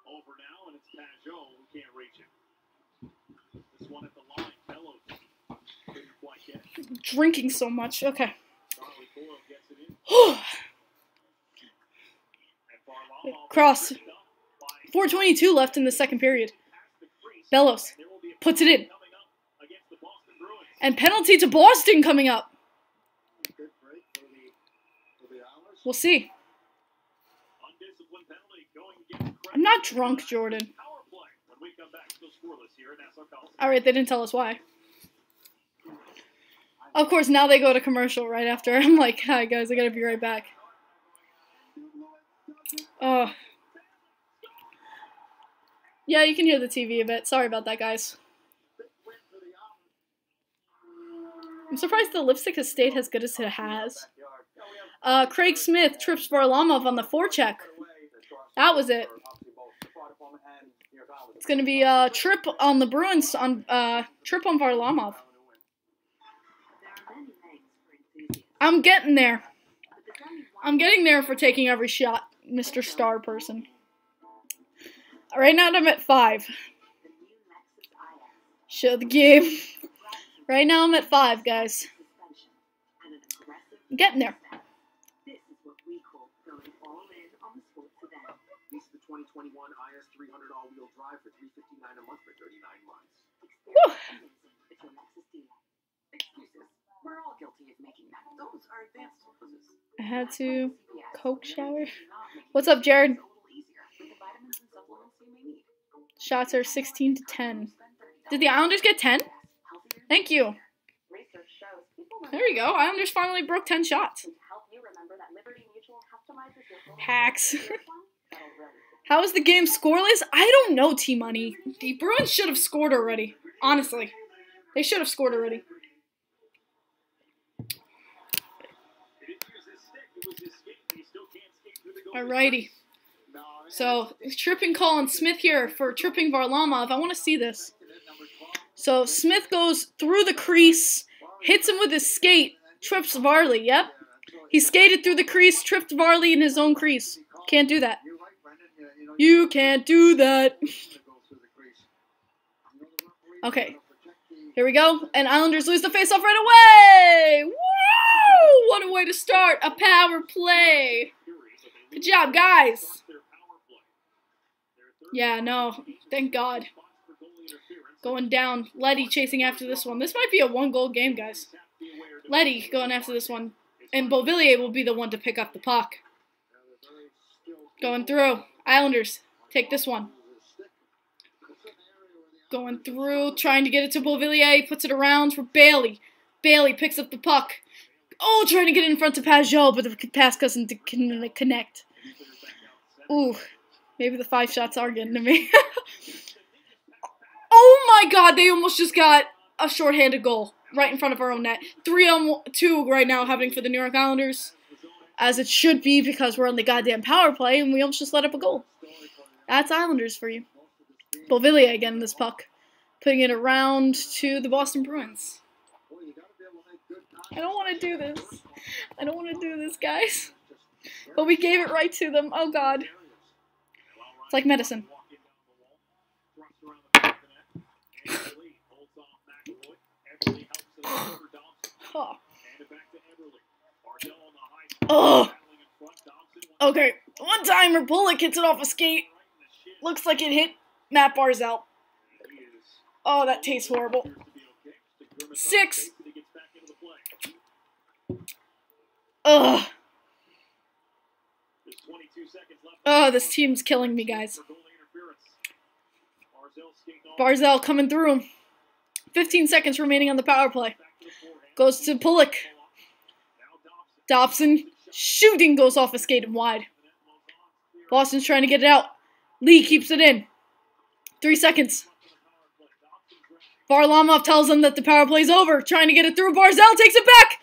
over now, and it's Pageau who can't reach him. This one at the line. Bellows couldn't quite get it. Drinking so much. Okay. Charlie Coyle gets it in. Cross. And Varlamov Cross. picked up by 422 left in the second period. past the crease. Bellows Puts it in. And penalty to Boston coming up. We'll see. I'm not drunk, Jordan. Coliseum. Alright, they didn't tell us why. Of course, now they go to commercial right after. I'm like, hi guys, I gotta be right back. Oh. Yeah, you can hear the TV a bit. Sorry about that, guys. I'm surprised the lipstick has stayed as good as it has. Uh, Craig Smith trips Varlamov on the forecheck. That was it. It's gonna be a trip on the Bruins on uh trip on Varlamov. I'm getting there. I'm getting there for taking every shot, Mr. Star Person. Right now I'm at five. Show the game. Right now I'm at five, guys. Suspension and an aggressive I'm getting there. step. This is what we call going all in on the sports sedan. Lease the 2021 IS 300 all-wheel drive for 359 a month for 39 months. Experience amazing with your Lexus dealer. Excuses. We're all guilty of making that. Those are advanced poses. I had to coke shower. do not make What's up, Jared? it a little easier with the vitamins and supplements you may need. Shots are 16 to 10. Did the Islanders get 10? Thank you. Research shows people There we go. Islanders finally broke 10 shots. to help you remember that Liberty Mutual customizes your goals. Hacks. Here's one that'll really How is the game scoreless? I don't know, T Money. The Bruins should have scored already. Honestly. They should have scored already. He didn't use his stick. It was his skate. and He still can't skate through the goal. Alrighty. So, tripping Colin Smith here for tripping Varlamov. I want to see this. So, Smith goes through the crease, hits him with his skate, trips Varley. Yep. He skated through the crease, tripped Varley in his own crease. Can't do that. You, can't do that. Okay. Here we go. And Islanders lose the faceoff right away. Woo! What a way to start a power play. Good job, guys. Yeah, no. Thank God. spots for goalie interference. Going down. Leddy chasing after this one. This might be a one goal game, guys. Leddy going after this one. And Beauvillier will be the one to pick up the puck. Going through. Islanders take this one. Going through, trying to get it to Beauvillier. Puts it around for Bailey. Bailey picks up the puck. Oh, trying to get it in front of Pageau, but the pass doesn't connect. Ooh, maybe the five shots are getting to me. oh my god, they almost just got a shorthanded goal right in front of our own net. Three on two right now happening for the New York Islanders. As it should be because we're on the goddamn power play and we almost just let up a goal. That's Islanders for you. Beauvillier again in this puck. Putting it around to the Boston Bruins. I don't want to do this. I don't want to do this, guys. But we gave it right to them. Oh, God. It's like medicine. Oh. Oh. Okay. One timer, Pulock hits it off a skate. Looks like it hit Matt Barzal. Oh, that tastes horrible. Six. Ugh. Oh, this team's killing me, guys. Barzal coming through him. 15 seconds remaining on the power play. Goes to Pulock. Dobson shooting goes off a skate and wide. Boston's trying to get it out. Lee keeps it in. Three seconds. Varlamov tells him that the power play's over. Trying to get it through. Barzal takes it back.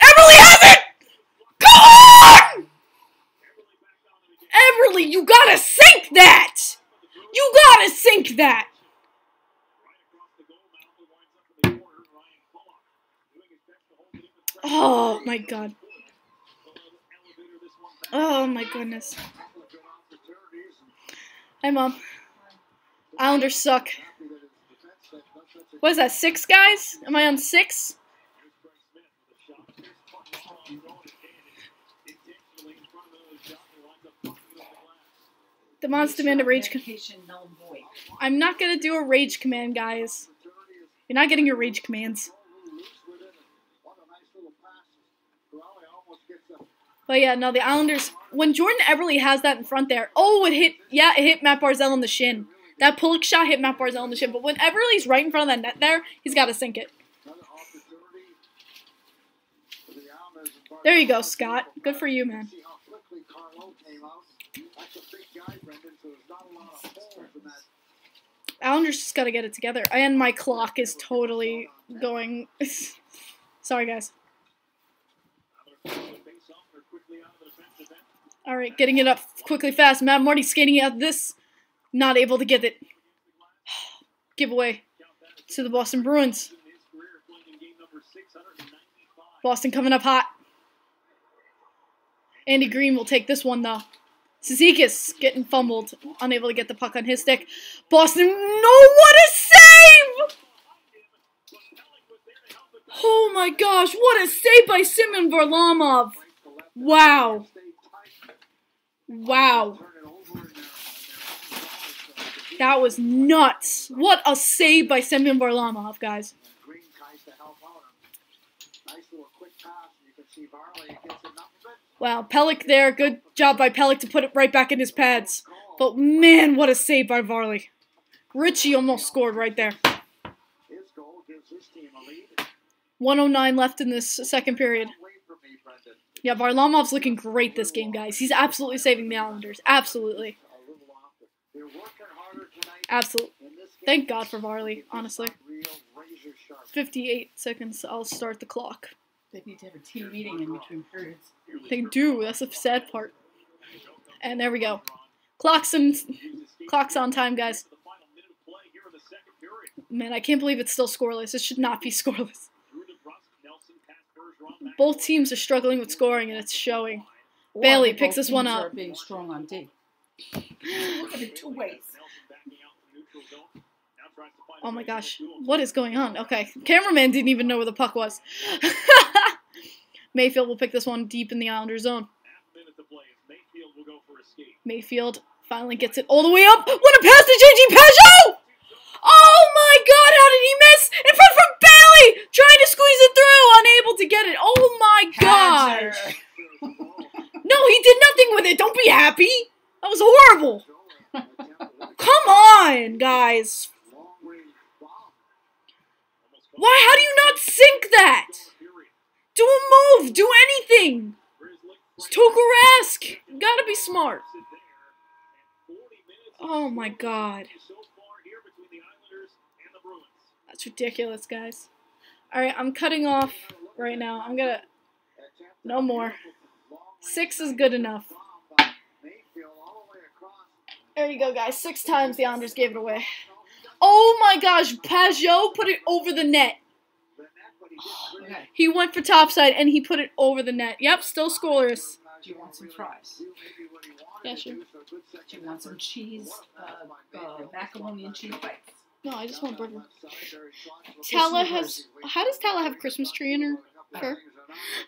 Eberle has it! Come on! Eberle, you gotta sink that! You gotta sink that! Oh my god. Oh my goodness. Hi, Mom. Islanders suck. What is that, six guys? Am I on six? The monster demand a rage. I'm not gonna do a rage command, guys. You're not getting your rage commands. But yeah, no, the Islanders. When Jordan Eberle has that in front there, oh, it hit. Yeah, it hit Matt Barzal in the shin. That Pulock shot hit Matt Barzal in the shin. But when Eberle's right in front of that net there, he's got to sink it. There you go, Scott. Good for you, man. Islanders just got to get it together. And my clock is totally going. Sorry, guys. All right, getting it up quickly, fast. Matt Marty skating out this, not able to get it. Giveaway to the Boston Bruins. Boston coming up hot. Andy Greene will take this one though. Cizikas getting fumbled, unable to get the puck on his stick. Boston, no, what a save! Oh my gosh, what a save by Semyon Varlamov! Wow. Wow. That was nuts. What a save by Semyon Varlamov, guys. Wow, Pelech there. Good job by Pelech to put it right back in his pads. But man, what a save by Varley. Ritchie almost scored right there. 109 left in this second period. Yeah, Varlamov's looking great this game, guys. He's absolutely saving the Islanders. Absolutely. Absolutely. Thank God for Varley, honestly. 58 seconds. I'll start the clock. They need to have a team meeting in between periods. They do. That's the sad part. And there we go. Clock's in, clock's on time, guys. Man, I can't believe it's still scoreless. It should not be scoreless. Both teams are struggling with scoring, and it's showing. Or Bailey picks this one up. Are being strong on D. Look at it two ways. Oh my gosh, what is going on? Okay, cameraman didn't even know where the puck was. Mayfield will pick this one deep in the Islander zone. Mayfield finally gets it all the way up. What a pass to JG Pageau! Oh my god, how did he miss? In front from Bailey! Trying to squeeze it through, unable to get it. Oh my gosh! No, he did nothing with it. Don't be happy. That was horrible. Come on, guys. Why? How do you not sink that? Do a move. Do anything. It's Tuukka Rask. You gotta be smart. Oh my god. That's ridiculous, guys. Alright, I'm cutting off right now. I'm gonna... No more. Six is good enough. Mayfield all the way across. There you go, guys. Six times the Islanders gave it away. Oh my gosh, Pageau put it over the net. He did create Okay. He went for topside and he put it over the net. Yep, still scoreless. Do you want some fries? do maybe what he wanted Yeah, sure. do, so good Do second you want some cheese, uh, uh, macaroni and cheese bites? No, I just want burger. Tala has. How does Tala have a Christmas tree in her? Her?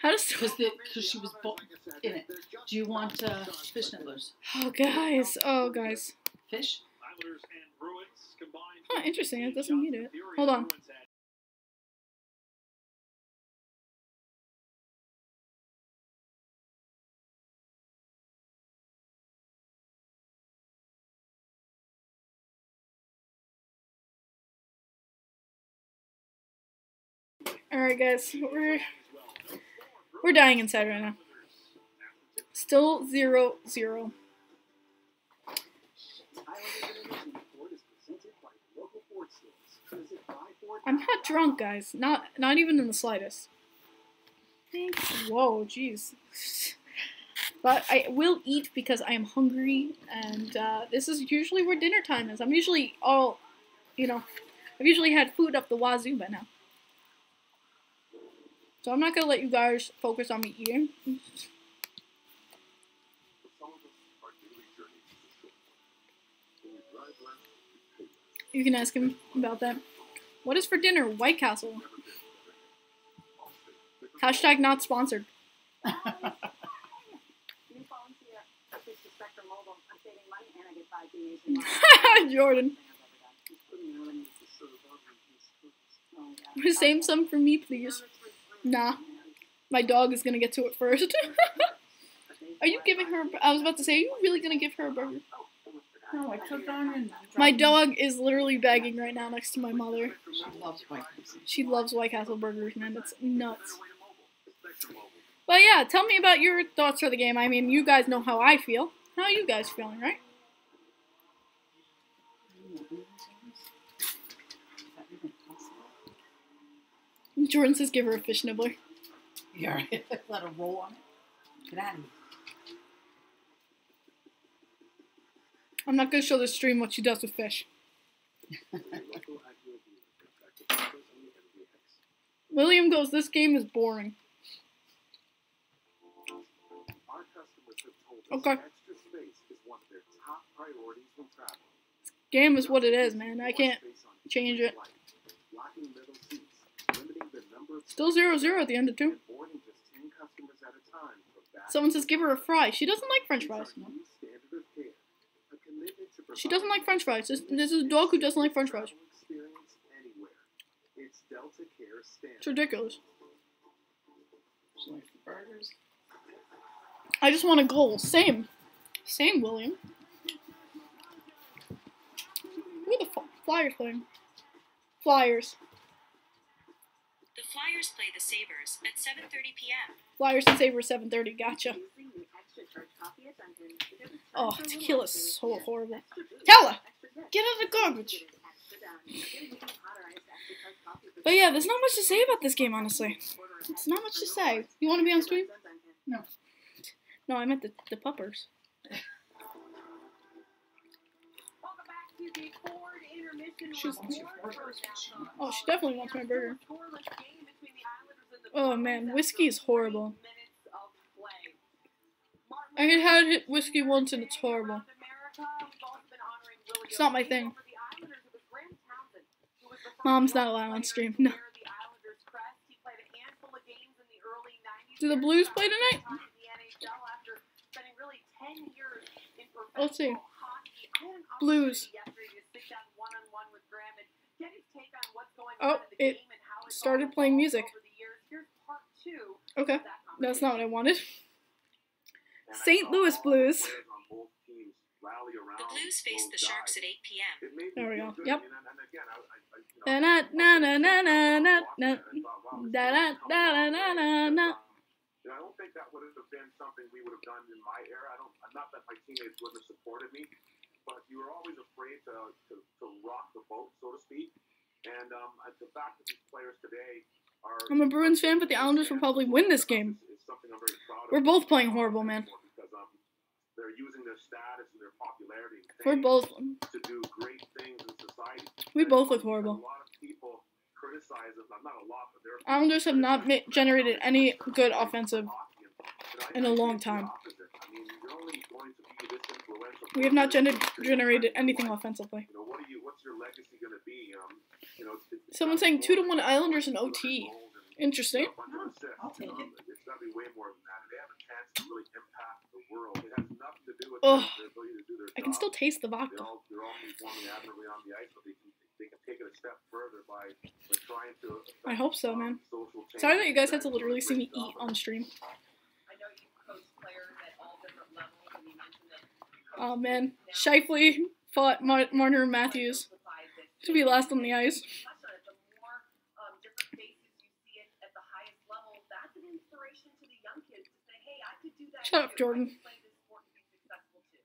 How does? Because because she was bo- in it. Do you want uh, fish nibblers? Oh guys, oh guys. Fish? Islanders and Bruins combined. Huh, interesting. It doesn't need it. Hold on. Bruins had All right, guys, we're we're dying inside right now. Still zero zero. I'm not drunk, guys. Not not even in the slightest. Whoa, jeez. But I will eat because I am hungry, and uh, this is usually where dinner time is. I'm usually all, you know, I've usually had food up the wazoo by now. So I'm not gonna let you guys focus on me eating. You can ask him about that. What is for dinner? White Castle. Hashtag not sponsored. New phones here. I switched to Spectrum Mobile. I'm saving money and I get 5G nationwide. Jordan. Save some for me, please. Nah. My dog is gonna get to it first. are you giving her? I was about to say, are you really gonna give her a burger? No, I took on and My dog is literally begging right now next to my mother. She loves white Castle. She loves White Castle burgers, man. That's nuts. But yeah, tell me about your thoughts for the game. I mean, you guys know how I feel. How are you guys feeling, right? Jordan says give her a fish nibbler. Yeah, right. Let her roll on it. Get out of here. I'm not gonna show the stream what she does with fish. William goes, this game is boring. Our customers have told us Okay. extra space is one of their top priorities when traveling. Game is what it is, man. I can't Space on each change it. flight, blocking middle seats, limiting the number of Still zero zero at the end of two. and boarding just 10 customers at a time for back- Someone says give her a fry. She doesn't like French fries. to She doesn't like French fries. This, this is a dog who doesn't like French fries. It's ridiculous. I just want a goal. Same. Same, William. Who the Flyers playing? Flyers. The Flyers play the Sabres at 7:30 p.m. Flyers and Sabres 7:30. Gotcha. Using the extra charge coffee at Dunkin', you get a Oh, charge for tequila's so horrible. extra boost, Tala. Get out of the garbage. Get it extra done. Get a medium hot or iced extra charge coffee for But yeah, there's not much to say about this game, honestly. It's not much to say. You want to be on stream? No. No, I meant the, the puppers. Welcome back to the Ford Intermission She's- Report. First half, Oh, she definitely wants my burger. scoreless game between the Islanders and the Oh man, whiskey is horrible. 40 minutes of play. Martin I had whiskey once and it's horrible. It's not my thing. Mom's not allowed on stream, no. wear the Islanders crest. He played a handful of games in the early 90s. Do the Blues play tonight? time in the NHL after spending really 10 years in Let's see. Blues. Oh, it started playing music. over the years. Here's part two Okay, of that that's not what I wanted. St. Louis Blues. players on both teams rally The Blues face the Sharks at 8 p.m. It made me There we go. Yep. Da na na na na na na na. watching it and thought, wow, this Da team da has come da a da long da way. da. Because, um, you know, I don't think that would have been something we would have done in my era. I don't. Not that my teammates wouldn't have supported me, but you were always afraid to, to, to rock the boat, so to speak. And um, the fact that these players today are I'm a Bruins fan, but the Islanders will probably win this game. We're both playing horrible, man. We're both. We both look horrible. Islanders have not generated any good offensive. in a long time. We have not gener- generated anything offensively. What's your legacy going to be? Um, you know, it's, it's Someone's saying two to one Islanders in OT. Interesting. you know, a bunch of assists. I'll take Um, it. It's got to be way more than that. They have a chance to really impact the world. It has nothing to do with Ugh. their ability to do their I can still taste the They're vodka. all, they're all performing admirably on the ice, but they can, they can take it a step further by, by trying to. I hope so, man. Sorry that you guys had to literally see me great eat on stream. I know you coach players at all different levels, and you mentioned that. Oh man, now. Shifley fought Mar- Marner Matthews to be last on the ice. touched on it, the more um, different faces you see at, at the highest level, that's an inspiration to the young kids to say, hey, I could do that. Shut up. Jordan. I can play this sport and be successful too.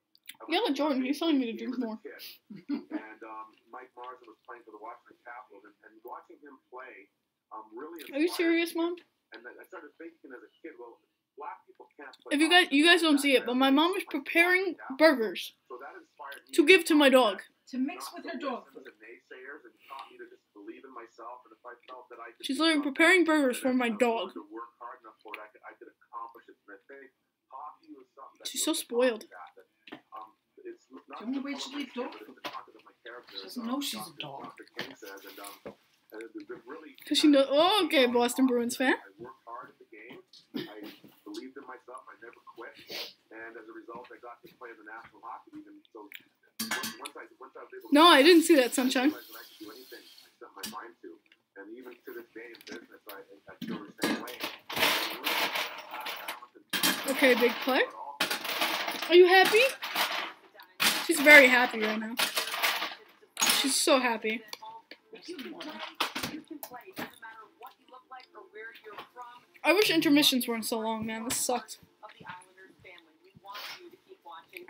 Yell at Jordan. He's telling me to drink He was a more. kid. and um, Mike Marson was playing for the Washington Capitals, and, and watching him play um, really. Are you serious, mom? And I started thinking as a kid, well, black people can't play. If you guys, you guys don't see it, but my mom was preparing burgers So that me to give to my dog. To mix with her dog food. food. naysayers and taught me to just believe in myself, and if I felt that I could She's do literally preparing burgers for my dog. willing To work hard enough for it, I could, I could accomplish it. And I think hockey was something that She's so really taught me spoiled. that, that, um, it's The only way part she of my eats dog skill, but it's the content of my character, She doesn't um, know she's a dog. Dr. King says, and, um, and it, it really Cause she knows. Oh, okay, Boston Bruins fan. I worked hard at the game. I believed in myself. I never quit. And as a result, I got to play in the National Hockey League. And so No, I didn't see that sunshine. Okay, big play. Are you happy? She's very happy right now. She's so happy. I wish intermissions weren't so long, man. This sucked.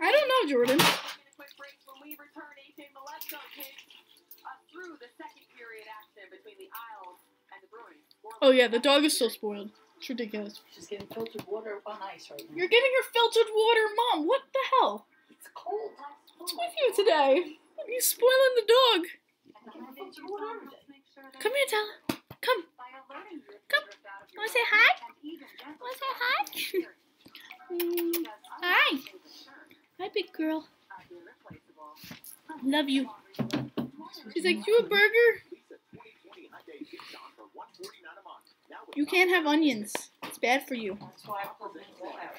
I don't know, Jordan. Taking a quick break when we return. AJ Mleczko takes us uh, through the second period action between the Isles and the Bruins. Oh yeah, the dog is still spoiled. It's ridiculous. She's getting filtered water on ice right now. You're getting her filtered water, mom. What the hell? It's cold. What's with you today? You spoiling the dog. Filtered water every day. Come here, Tala. Come. Come. Wanna say hi? Wanna say hi? Hi. Hi, big girl. Love you. She's like, you a burger? You can't have onions. It's bad for you.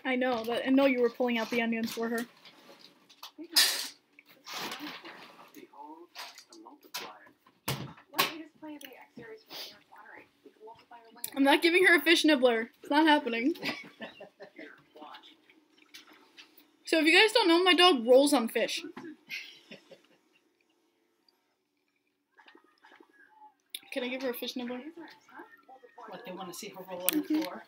I know that. I know you were pulling out the onions for her. I'm not giving her a fish nibbler. It's not happening. So if you guys don't know, my dog rolls on fish. Can I give her a fish nibbler? What, they want to see her roll on the floor?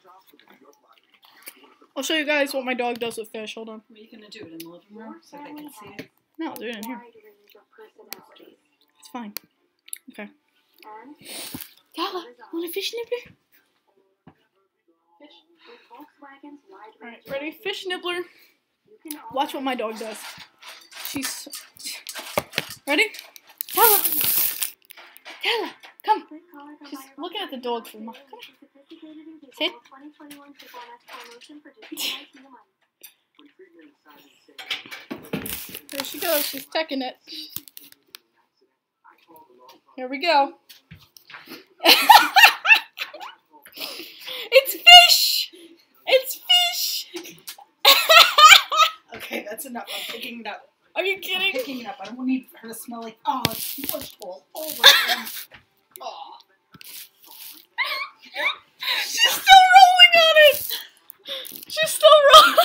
I'll show you guys what my dog does with fish. Hold on. What are you going to do it in the living room so they can see it? No, I'll do it in here. Wide range of personalities. It's fine. Okay. And Tala, want a fish nibbler? fish with Volkswagen's wide Alright, ready? Fish nibbler. Watch what my dog does. She's. Ready? Tala! Tala! Come! She's looking at the dog for a moment. Sit. There she goes. She's checking it. Here we go. it's fish! It's fish! Okay, that's enough. I'm picking it up. Are you kidding? I'm picking it up. I don't need her to smell like, oh, it's pushed all over again. Oh. She's still rolling on it! She's still rolling.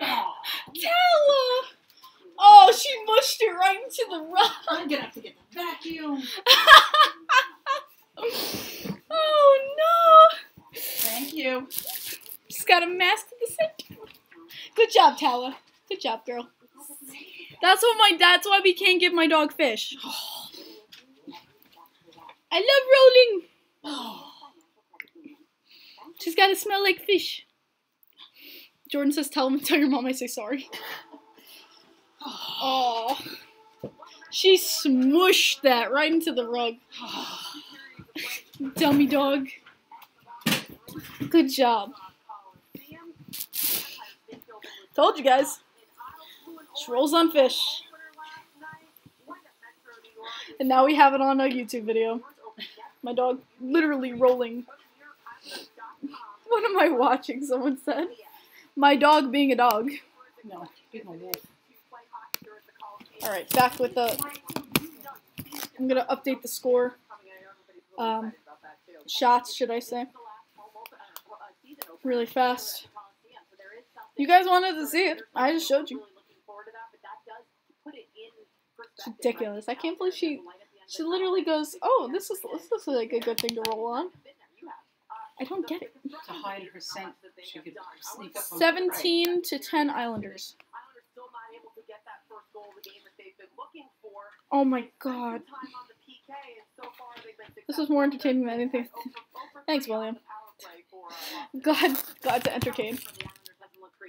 oh. Tala! Oh, she mushed it right into the rug. I'm to have to get the vacuum. oh no! Thank you. Got a mask to the sink. Good job, Tala. Good job, girl. That's what my that's why we can't give my dog fish. I love rolling. Oh. She's got to smell like fish. Jordan says, "Tell him, tell your mom I say sorry." Oh, she smushed that right into the rug. Dummy dog. Good job. Told you guys. She rolls on fish. And now we have it on a YouTube video. My dog literally rolling. What am I watching? Someone said. My dog being a dog. No, being a wolf. Alright, back with the. I'm gonna update the score. Um, shots, should I say? Really fast. You guys wanted to see it. I just showed you. It's ridiculous. I can't believe she she literally goes, "Oh, this is this is like a good thing to roll on." I don't get it. To hide her scent, she could sneak up 17 to 10 Islanders. Oh my god. This was more entertaining than anything. Thanks, William. God, God to entertain.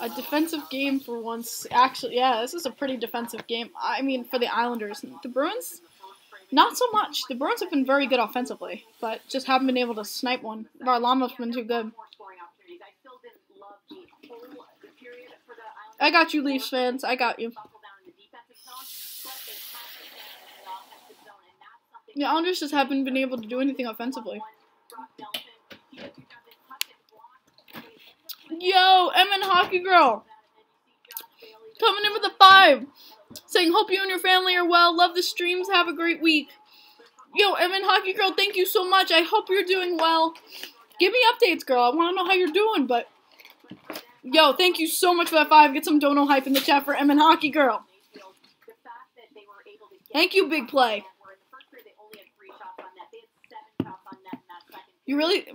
A defensive game for once. Actually, yeah, this is a pretty defensive game. I mean, for the Islanders. The Bruins, not so much. The Bruins have been very good offensively, but just haven't been able to snipe one. Varlamov's been too good. I got you, Leafs fans. I got you. The Islanders just haven't been able to do anything offensively. Yo, Emin Hockey Girl. Coming in with a five. Saying, hope you and your family are well. Love the streams. Have a great week. Yo, Emin Hockey Girl, thank you so much. I hope you're doing well. Give me updates, girl. I want to know how you're doing, but... Yo, thank you so much for that five. Get some dono hype in the chat for Emin Hockey Girl. Thank you, Big Play. You really,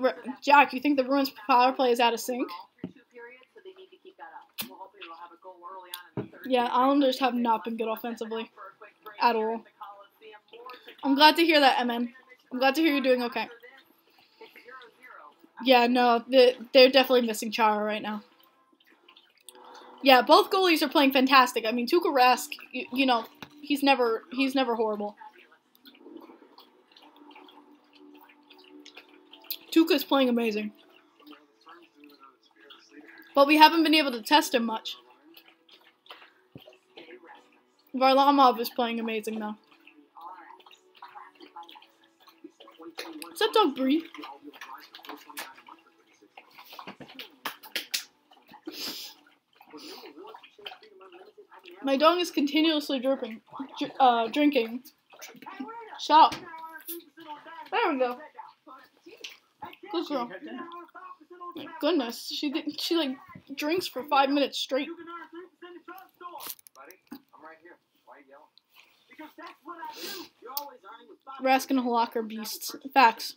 Jack? You think the Bruins power play is out of sync? Yeah, Islanders have not been good offensively at all. I'm glad to hear that, MN. I'm glad to hear you're doing okay. Yeah, no, they're definitely missing Chara right now. Yeah, both goalies are playing fantastic. I mean, Tuukka Rask, you, you know, he's never he's never horrible. Tuukka's playing amazing. But we haven't been able to test him much. Varlamov is playing amazing though. What's up, dog Bree? My dog is continuously dripping, uh, drinking. Stop. There we go. Good girl. My goodness, she she like drinks for five minutes straight. Rask and Halak are beasts. Facts.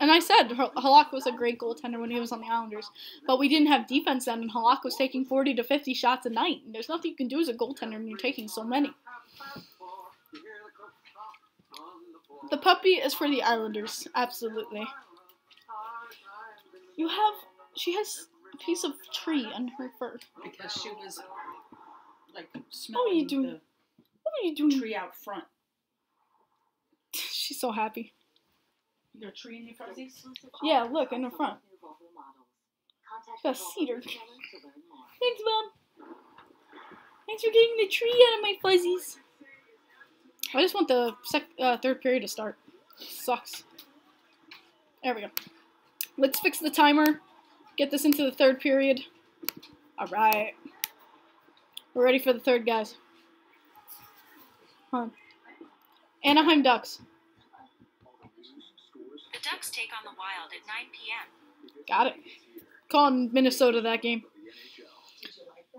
And I said Halak was a great goaltender when he was on the Islanders, but we didn't have defense then, and Halak was taking 40 to 50 shots a night. And there's nothing you can do as a goaltender when you're taking so many. The puppy is for the Islanders, absolutely. You have, she has a piece of tree on her fur. Because she was, like, What are you doing? the What are you doing? tree out front. She's so happy. You got a tree in your fuzzies? Yeah, look in the front. Got a cedar. Thanks, Mom. Thanks for getting the tree out of my fuzzies. I just want the sec- uh, third period to start. Sucks. There we go. Let's fix the timer. Get this into the third period. Alright. We're ready for the third, guys. Huh. Anaheim Ducks. The Ducks take on the Wild at 9 p.m. Got it. Calling Minnesota that game.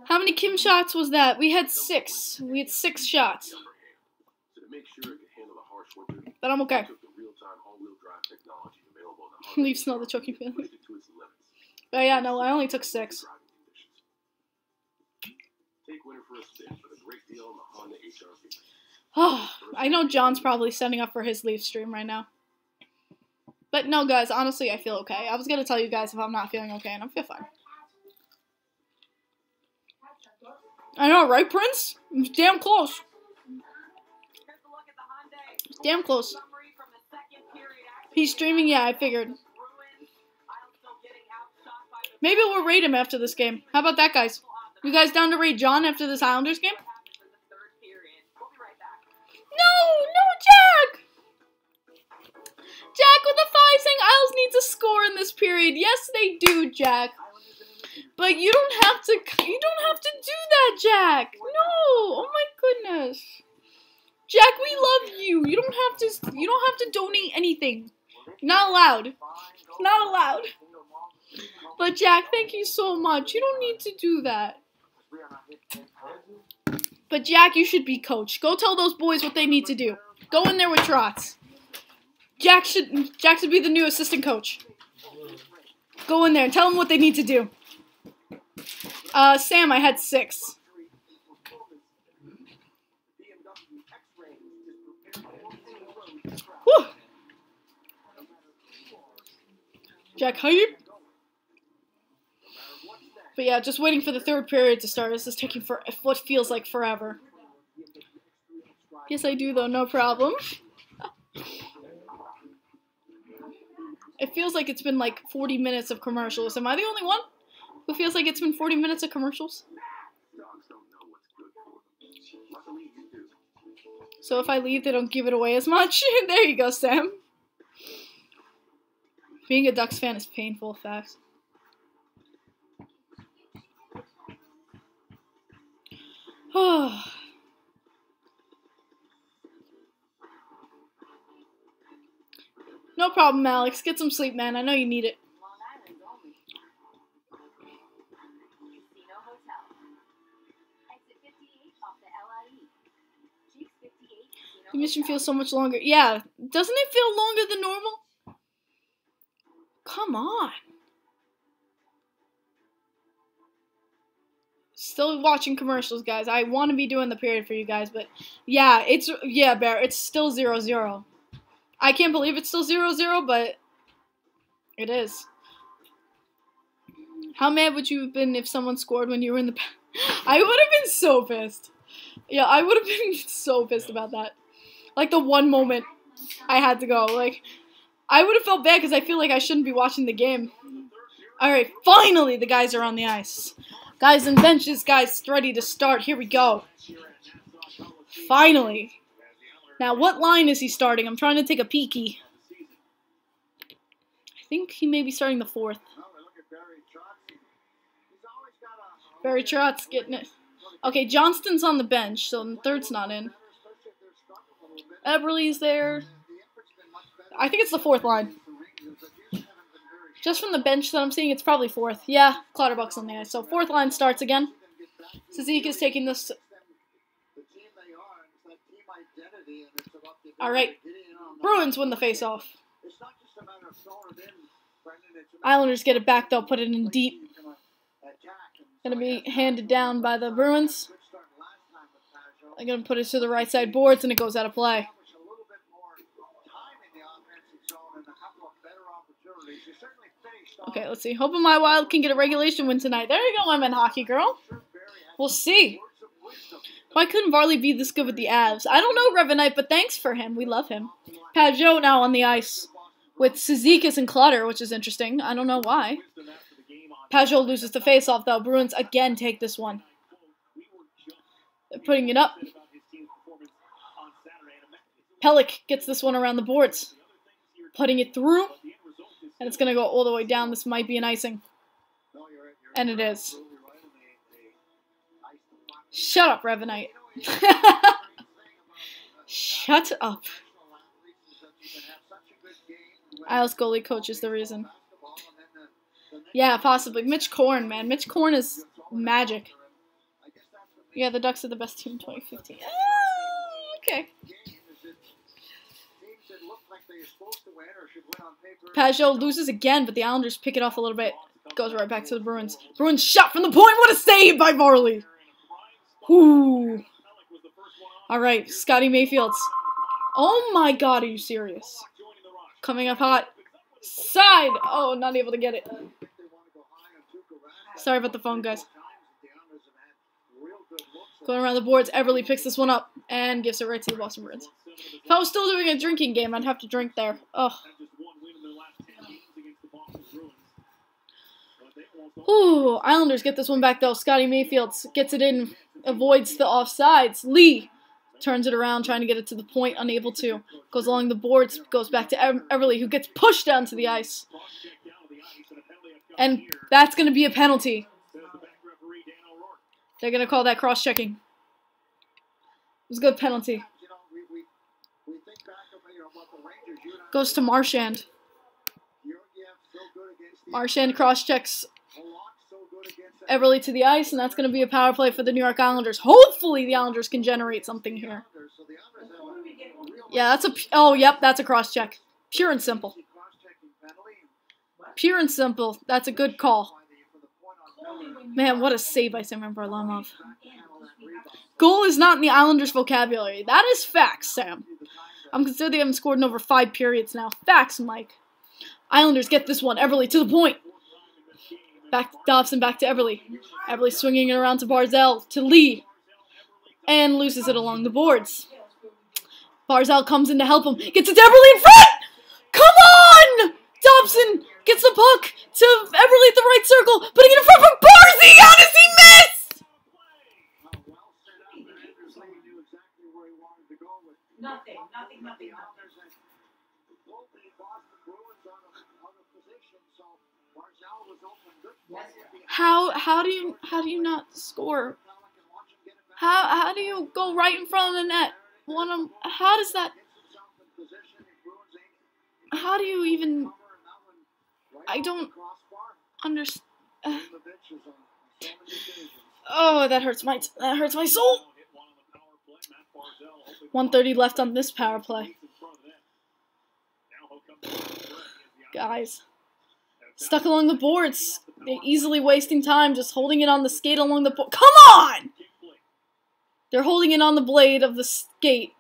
How many Kim shots was that? We had six. We had six shots. So to make sure it could handle the harsh winter, But I'm okay. they took the real-time all-wheel drive technology available in the Leave smell the choking feeling. pushed it to its limits. But yeah, no, I only took six. Take for the great deal on the Honda. Oh, I know John's probably setting up for his leaf stream right now. But no, guys, honestly, I feel okay. I was gonna tell you guys if I'm not feeling okay, and I feel fine. I know, right, Prince? It's damn close. Hyundai Damn close. He's streaming, yeah, I figured. Maybe we'll raid him after this game. How about that, guys? You guys down to raid John after this Islanders game? No, no, Jack! Jack with the five saying Isles needs a score in this period. Yes, they do, Jack. But you don't have to. You don't have to do that, Jack. No. Oh my goodness. Jack, we love you. You don't have to. You don't have to donate anything. Not allowed. Not allowed. But Jack, thank you so much. You don't need to do that. But Jack, you should be coach. Go tell those boys what they need to do. Go in there with Trotz. Jack should Jack should be the new assistant coach. Go in there and tell them what they need to do. Uh, Sam, I had six. Whew. Jack hype. But yeah, just waiting for the third period to start. This is taking for what feels like forever. Yes, I do though. No problem. It feels like it's been like 40 minutes of commercials. Am I the only one who feels like it's been 40 minutes of commercials? So if I leave, they don't give it away as much. there you go, Sam. Being a Ducks fan is painful, facts. No problem, Alex. Get some sleep, man. I know you need it. Long Island only. Casino Hotel. Exit 58 off the LIE. Jake's 58 Casino The mission feels so much longer. Yeah, doesn't it feel longer than normal? Come on. Still watching commercials, guys. I want to be doing the period for you guys, but yeah, it's yeah, Bear. It's still zero zero. I can't believe it's still zero zero, but it is. How mad would you have been if someone scored when you were in the? I would have been so pissed. Yeah, I would have been so pissed about that. Like the one moment I had to go. Like I would have felt bad because I feel like I shouldn't be watching the game. All right, finally the guys are on the ice. Guys and benches, guys ready to start. Here we go. Finally. Now, what line is he starting? I'm trying to take a peeky. I think he may be starting the fourth. Barry Trotz. Getting it. Okay, Johnston's on the bench, so the third's not in. Eberle's there. I think it's the fourth line. The Rangers that just haven't been very Just from the bench that I'm seeing, it's probably fourth. Yeah, Clutterbuck's on the ice. So fourth line starts again. Suzuki is taking this. All right. to Bruins win the face-off. Islanders get it back though, put it in deep. and- Gonna be handed down by the Bruins. They're gonna put it to the right side boards and it goes out of play. Establish a little bit more time in the offensive zone and a couple of better opportunities. You certainly finished off Okay, let's see. Hoping my Wild can get a regulation win tonight. There you go, women hockey girl. We'll see. Why couldn't Varley be this good with the Avs? I don't know, Revenite, but thanks for him. We love him. Pageau now on the ice with Cizikas and Clutter, which is interesting. I don't know why. Pageau loses the faceoff though. Bruins again take this one. They're putting it up. Pelech gets this one around the boards, putting it through, the end result is and it's gonna go all the way down. This might be an icing, No, you're right. You're and it is. absolutely right. And they, they iced the puck. Shut up, Revenite. Shut up. Isles goalie coach is the reason. Yeah, possibly. Mitch Korn, man. Mitch Korn is magic. Yeah, the Ducks are the best team in 2015. Ah, okay. Pageau loses again, but the Islanders pick it off a little bit. Goes right back to the Bruins. Bruins shot from the point. What a save by Varley. Whoo. All right, Scotty Mayfield's. Oh my God, are you serious? Coming up hot. Side. Oh, not able to get it. Sorry about the phone, guys. Going around the boards, Eberle picks this one up and gives it right to the Boston Bruins. If I was still doing a drinking game, I'd have to drink there. Ugh. Ooh, Islanders get this one back though. Scotty Mayfield gets it in, avoids the offsides. Lee turns it around, trying to get it to the point, unable to. Goes along the boards, goes back to Ev- Eberle, who gets pushed down to the ice. And that's going to be a penalty. They're going to call that cross checking. It was a good penalty. Goes to Marchand. Marchand cross checks Eberle to the ice, and that's going to be a power play for the New York Islanders. Hopefully, the Islanders can generate something here. Yeah, that's a. Oh, yep, that's a cross check. Pure and simple. Pure and simple. That's a good call. Man, what a save by Semyon Varlamov. Goal is not in the Islanders' vocabulary. That is facts, Sam. I'm considered they haven't scored in over five periods now. Facts, Mike. Islanders get this one. Eberle to the point. Back to Dobson, back to Eberle. Eberle swinging it around to Barzal, to Lee. And loses it along the boards. Barzal comes in to help him. Gets it to Eberle in front! Come on! Dobson gets the puck to Eberle at the right circle, putting it in front for Barzy! How does he miss? Nothing, nothing, nothing, nothing. How how do you how do you not score? How how do you go right in front of the net? One of, how does that? How do you even? I don't understand. oh, that hurts my that hurts my soul. 130 left on this power play. Guys. Stuck along the boards. They're easily wasting time just holding it on the skate along the board. Come on! They're holding it on the blade of the skate.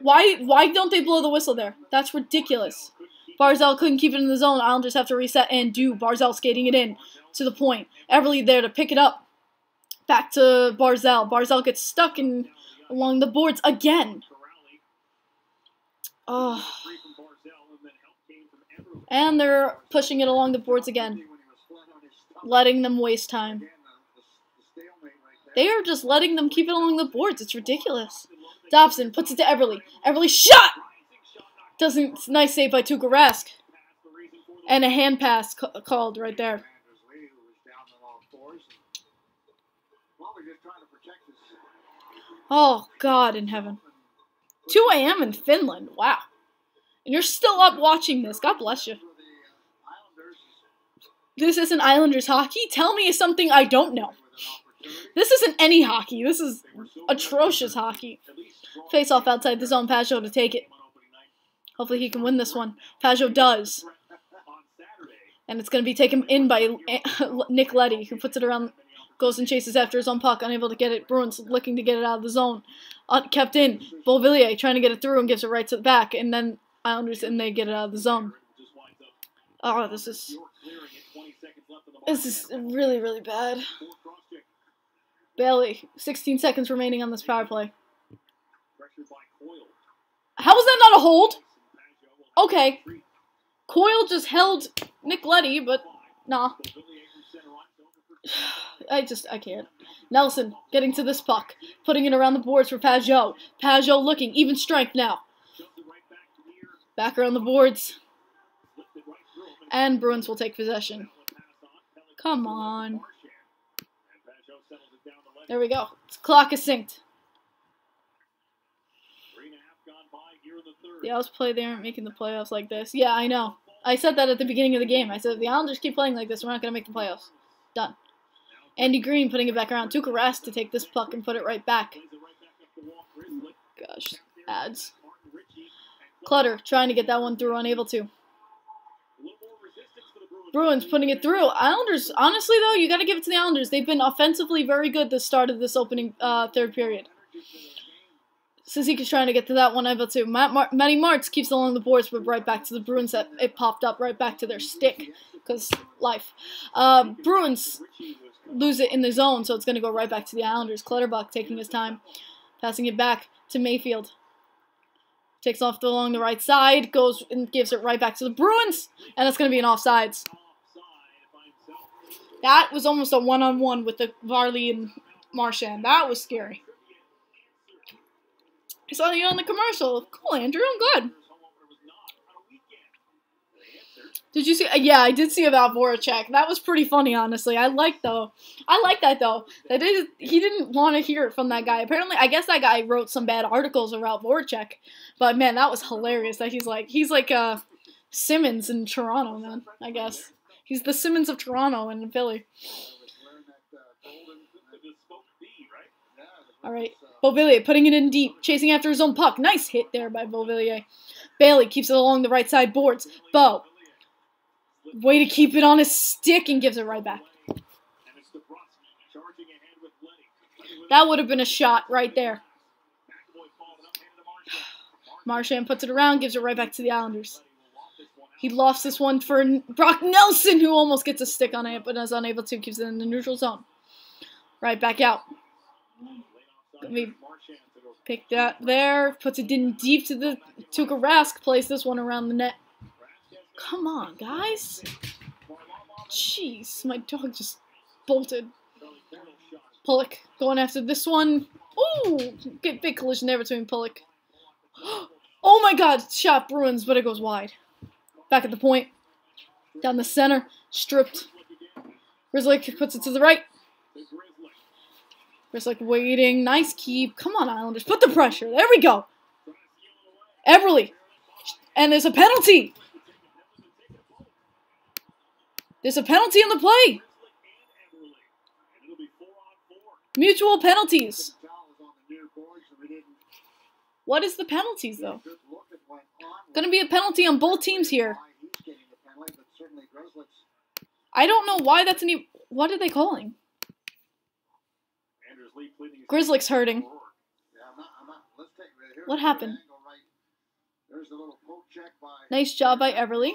Why why don't they blow the whistle there? That's ridiculous. Barzal couldn't keep it in the zone. Islanders have to reset and do. Barzal skating it in to the point. Eberle there to pick it up. Back to Barzal. Barzal gets stuck in along the boards again. Oh. And they're pushing it along the boards again. Letting them waste time. They are just letting them keep it along the boards. It's ridiculous. Dobson puts it to Eberle. Eberle shot! Doesn't nice save by Tuukka Rask. And a hand pass ca called right there. Oh, God in heaven. 2 a.m. in Finland. Wow. And you're still up watching this. God bless you. This isn't Islanders hockey? Tell me something I don't know. This isn't any hockey. This is atrocious hockey. Face off outside the zone. Pageau to take it. Hopefully he can win this one. Pageau does. And it's going to be taken in by Nick Leddy, who puts it around, goes and chases after his own puck, unable to get it. Bruins looking to get it out of the zone. Uh, kept in. Beauvillier trying to get it through and gives it right to the back. And then Islanders, and they get it out of the zone. Oh, this is... This is really, really bad. Bailey, 16 seconds remaining on this power play. How is that not a hold? Okay. Coyle just held Nick Leddy, but nah. I just, I can't. Nelson getting to this puck, putting it around the boards for Pageau. Pageau looking, even strength now. Back around the boards. And Bruins will take possession. Come on. There we go. Clock is synced. The Isles play, they aren't making the playoffs like this. Yeah, I know. I said that at the beginning of the game. I said, if the Islanders keep playing like this, we're not going to make the playoffs. Done. Andy Greene putting it back around. Tuukka Rask to take this puck and put it right back. Gosh, ads. Clutter trying to get that one through, unable to. Bruins putting it through. Islanders, honestly though, you got to give it to the Islanders. They've been offensively very good the start of this opening uh, third period. Suzuki's trying to get to that one, able to. Matt Mar- Matty Martz keeps along the boards, but right back to the Bruins. That it popped up right back to their stick because life. Uh, Bruins lose it in the zone, so it's going to go right back to the Islanders. Clutterbuck taking his time, passing it back to Mayfield. Takes off along the right side, goes and gives it right back to the Bruins, and that's going to be an offsides. That was almost a one-on-one with the Varley and Marchand. That was scary. I saw you on the commercial. Cool, Andrew. I'm good. Did you see? uh, Yeah, I did see about Voracek. That was pretty funny, honestly. I like though. I like that though. That is, he didn't want to hear it from that guy. Apparently, I guess that guy wrote some bad articles about Voracek. But man, that was hilarious. That he's like he's like uh Simmons in Toronto, man. I guess he's the Simmons of Toronto and Philly. All right, Beauvillier putting it in deep, chasing after his own puck. Nice hit there by Beauvillier. Bailey keeps it along the right side boards. Bo, way to keep it on his stick and gives it right back. That would have been a shot right there. Marchand puts it around, gives it right back to the Islanders. He lost this one for Brock Nelson, who almost gets a stick on it, but is unable to. Keeps it in the neutral zone. Right back out. Let me pick that there. Puts it in deep to the Tuukka Rask. Plays this one around the net. Come on, guys. Jeez, my dog just bolted. Pulock going after this one. Ooh, big, big collision there between Pulock. Oh my god, shot Bruins, but it goes wide. Back at the point. Down the center. Stripped. Grizzly puts it to the right. Grizzly waiting. Nice keep. Come on, Islanders. Put the pressure. There we go. Eberle. And there's a penalty. There's a penalty on the play. Mutual penalties. What is the penalties, though? Gonna be a penalty on both teams here. I don't know why that's any. What are they calling? Grzelcyk's hurting. What happened? Nice job by Eberle.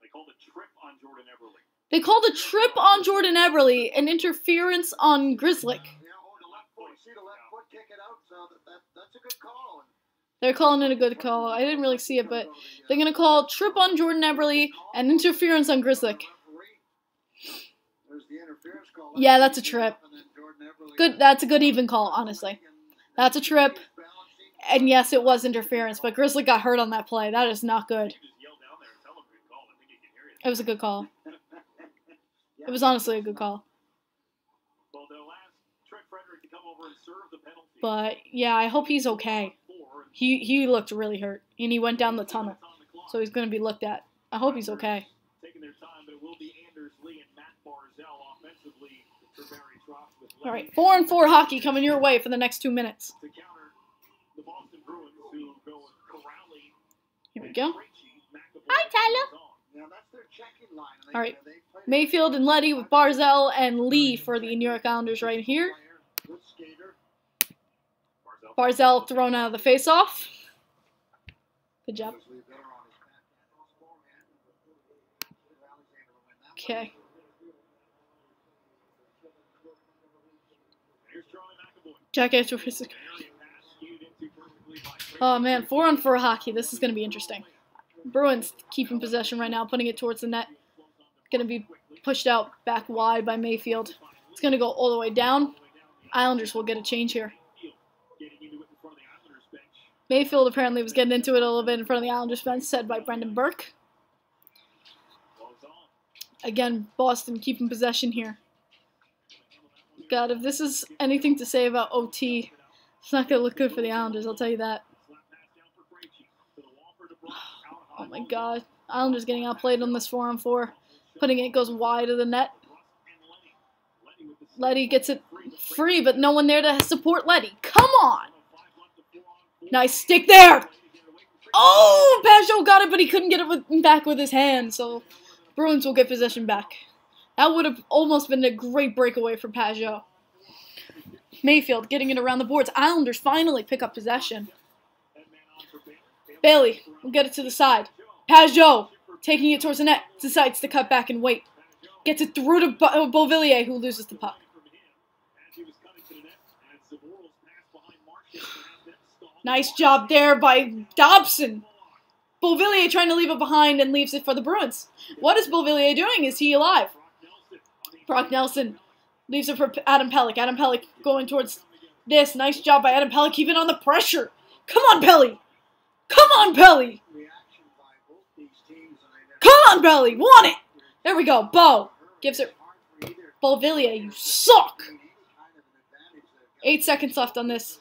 They called a trip on Jordan Eberle. They called a trip on Jordan Eberle, an interference on Grzelcyk. They're calling it a good call. I didn't really see it, but they're gonna call trip on Jordan Eberle and interference on Grzelcyk. Yeah, that's a trip. Good. That's a good even call, honestly. That's a trip. And yes, it was interference, but Grizzly got hurt on that play. That is not good. It was a good call. It was honestly a good call. Well, they'll ask Frederic to come over and serve the penalty. But yeah, I hope he's okay. He he looked really hurt, and he went down the tunnel, so he's gonna be looked at. I hope he's okay. Taking their time, but it will be Anders Lee and Matt Barzal offensively for Barry Trotz with All right, four and four hockey coming your way for the next two minutes. to counter the Boston Bruins who go with Kuraly, Here we go. Hi, Tyler. All right. Mayfield and Leddy with Barzal and Lee for the New York Islanders right here. Barzal thrown out of the face-off. Good job. Okay. Jack Edgeworth. Area pass skewed into perfectly by Krejci. Oh man, four on four hockey. This is gonna be interesting. Bruins keeping possession right now, putting it towards the net. Gonna be pushed out back wide by Mayfield. It's gonna go all the way down. Islanders will get a change here. Mayfield apparently was getting into it a little bit in front of the Islanders bench, said by Brendan Burke. Again, Boston keeping possession here. God, if this is anything to say about OT, it's not gonna look good for the Islanders. I'll tell you that. To. Oh my God, Islanders getting outplayed on this 4 on 4. Putting it goes wide of the net. Leddy gets it free, but no one there to support Leddy. Come on! Nice stick there! Oh! Pageau got it, but he couldn't get it with, back with his hand, so Bruins will get possession back. That would have almost been a great breakaway for Pageau. Mayfield getting it around the boards. Islanders finally pick up possession. Bailey will get it to the side. Pageau taking it towards the net. Decides to cut back and wait. Gets it through to Bo- uh, Beauvillier, who loses the puck. Nice job there by Dobson. Beauvillier trying to leave it behind and leaves it for the Bruins. What is Beauvillier doing? Is he alive? Brock Nelson leaves it for Adam Pelech. Adam Pelech going towards this. Nice job by Adam Pelech keeping on the pressure. Come on, Pelly. Come on, Pelly. Come on, Pelly. Want it. There we go. Bo gives it. Beauvillier, you suck. Eight seconds left on this.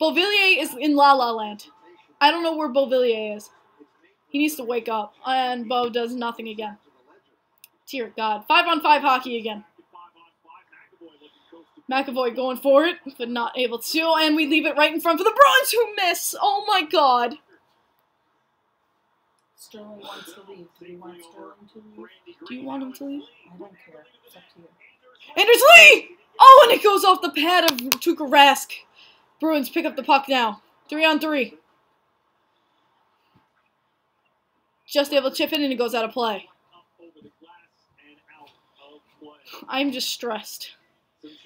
Beauvillier is in La La Land. I don't know where Beauvillier is. He needs to wake up. And Bo does nothing again. Dear God. Five on five hockey again. McAvoy going for it, but not able to. And we leave it right in front for the Bruins who miss. Oh my God. Sterling wants to leave. Do you want Sterling to leave? Do you want him to leave? I don't care. It's up to you. Anders Lee! Oh, and it goes off the pad of Tuukka Rask. Bruins pick up the puck now. Three on three. Just able to chip in and it goes out of play. I'm just stressed.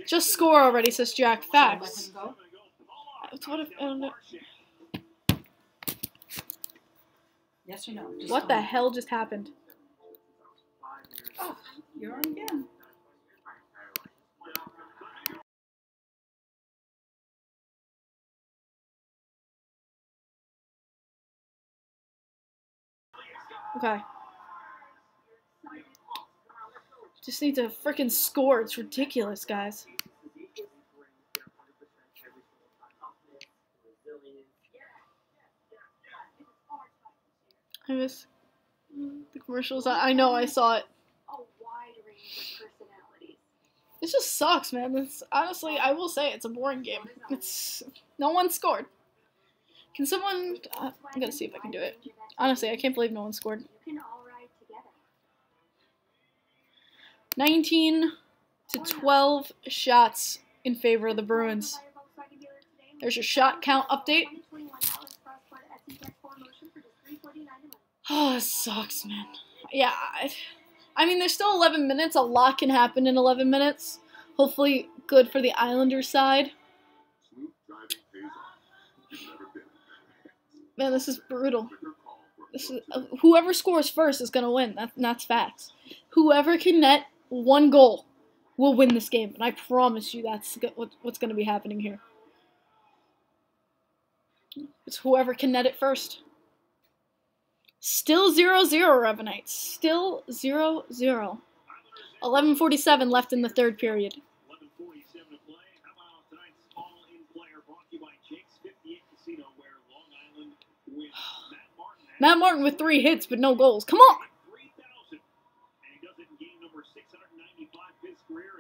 Just score already, says Jack. Facts. Let him go? What if, I don't know. Yes or no? Just What the me. hell just happened? Oh, you're on again. Okay. Just need to freaking score. It's ridiculous, guys. I miss the commercials. I, I know I saw it. It just sucks, man. It's honestly, I will say, it's a boring game. It's no one scored. Can someone? Uh, I'm gonna see if I can do it. Honestly, I can't believe no one scored. 19 to 12 shots in favor of the Bruins. There's your shot count update. Oh, it sucks, man. Yeah, I, mean, there's still 11 minutes. A lot can happen in 11 minutes. Hopefully, good for the Islanders side. Man, this is brutal. This is, uh, whoever scores first is gonna win. That, that's facts. Whoever can net one goal will win this game, and I promise you that's what's gonna be happening here. It's whoever can net it first. Still 0 0 Revenites. Still 0 0. 11.47 left in the third period. 11:47 to play. How about tonight's all-in player brought to you by Jake's 58 Casino, where Long Island wins. Matt Martin has Matt Martin with three hits, but no goals. Come on! 3,000, and he does it in game number 695 of his career.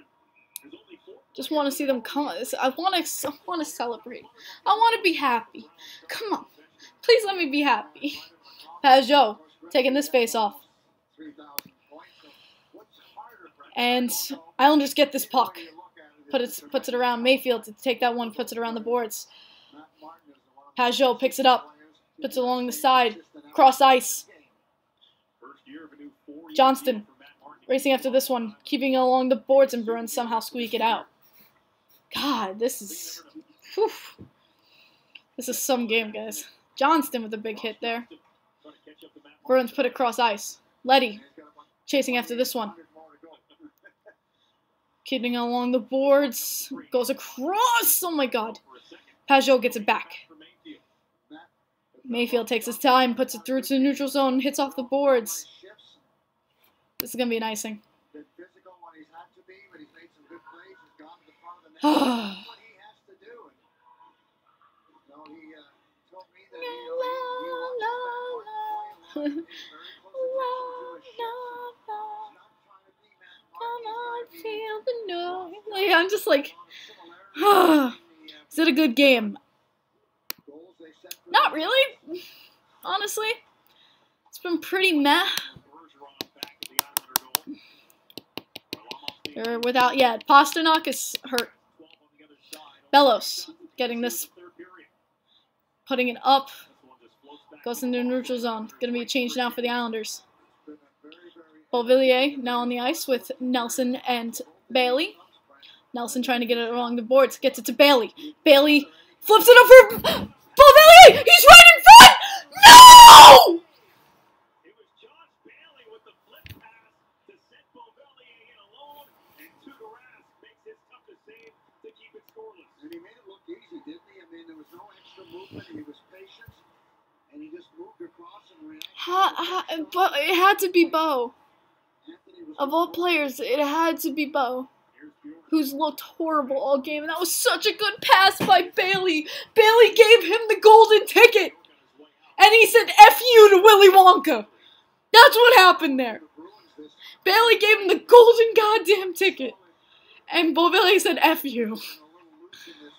And there's only four. Just want to see them come. I want to. I want to celebrate. I want to be happy. Come on, please let me be happy. Pageau taking this face off, 3,000 points. So what's harder, Brett? and Islanders get this puck. Put it, puts it around Mayfield to take that one. Puts it around the boards. Pageau picks it up, puts it along the side, cross ice. Johnston racing after this one, keeping it along the boards, and Bruins somehow squeak it out. God, this is. Whew. This is some game, guys. Johnston with a big hit there. Bruins put it cross ice. Leddy chasing after this one. It along the boards. Goes across. Oh my god. Pageau gets it back. Mayfield. Mayfield takes his time, puts it through to the neutral zone, hits off the boards. This is going to be an icing. I'm just like, is it a good game? Not really, honestly. It's been pretty meh. Or without, yeah, Pastrnak is hurt. Bellows getting this, putting it up. Goes into neutral zone. Gonna be a change now for the Islanders. Beauvillier now on the ice with Nelson and Bailey. Nelson trying to get it along the boards. Gets it to Bailey. Bailey flips it over. Beauvillier! He's right in front! No! It was Josh Bailey with the flip pass to set Beauvillier in alone, and Tuukka Rask makes his toughest save to keep it scoreless. And he made it look easy, didn't he? I mean, there was no extra movement. He was patient, and he just moved across and but it had to be Bo. Of all players, it had to be Bo. Who's looked horrible all game, and that was such a good pass by Bailey. Bailey gave him the golden ticket, and he said "F you" to Willy Wonka. That's what happened there. Bailey gave him the golden goddamn ticket, and Bo Bailey said "F you." a little loose in this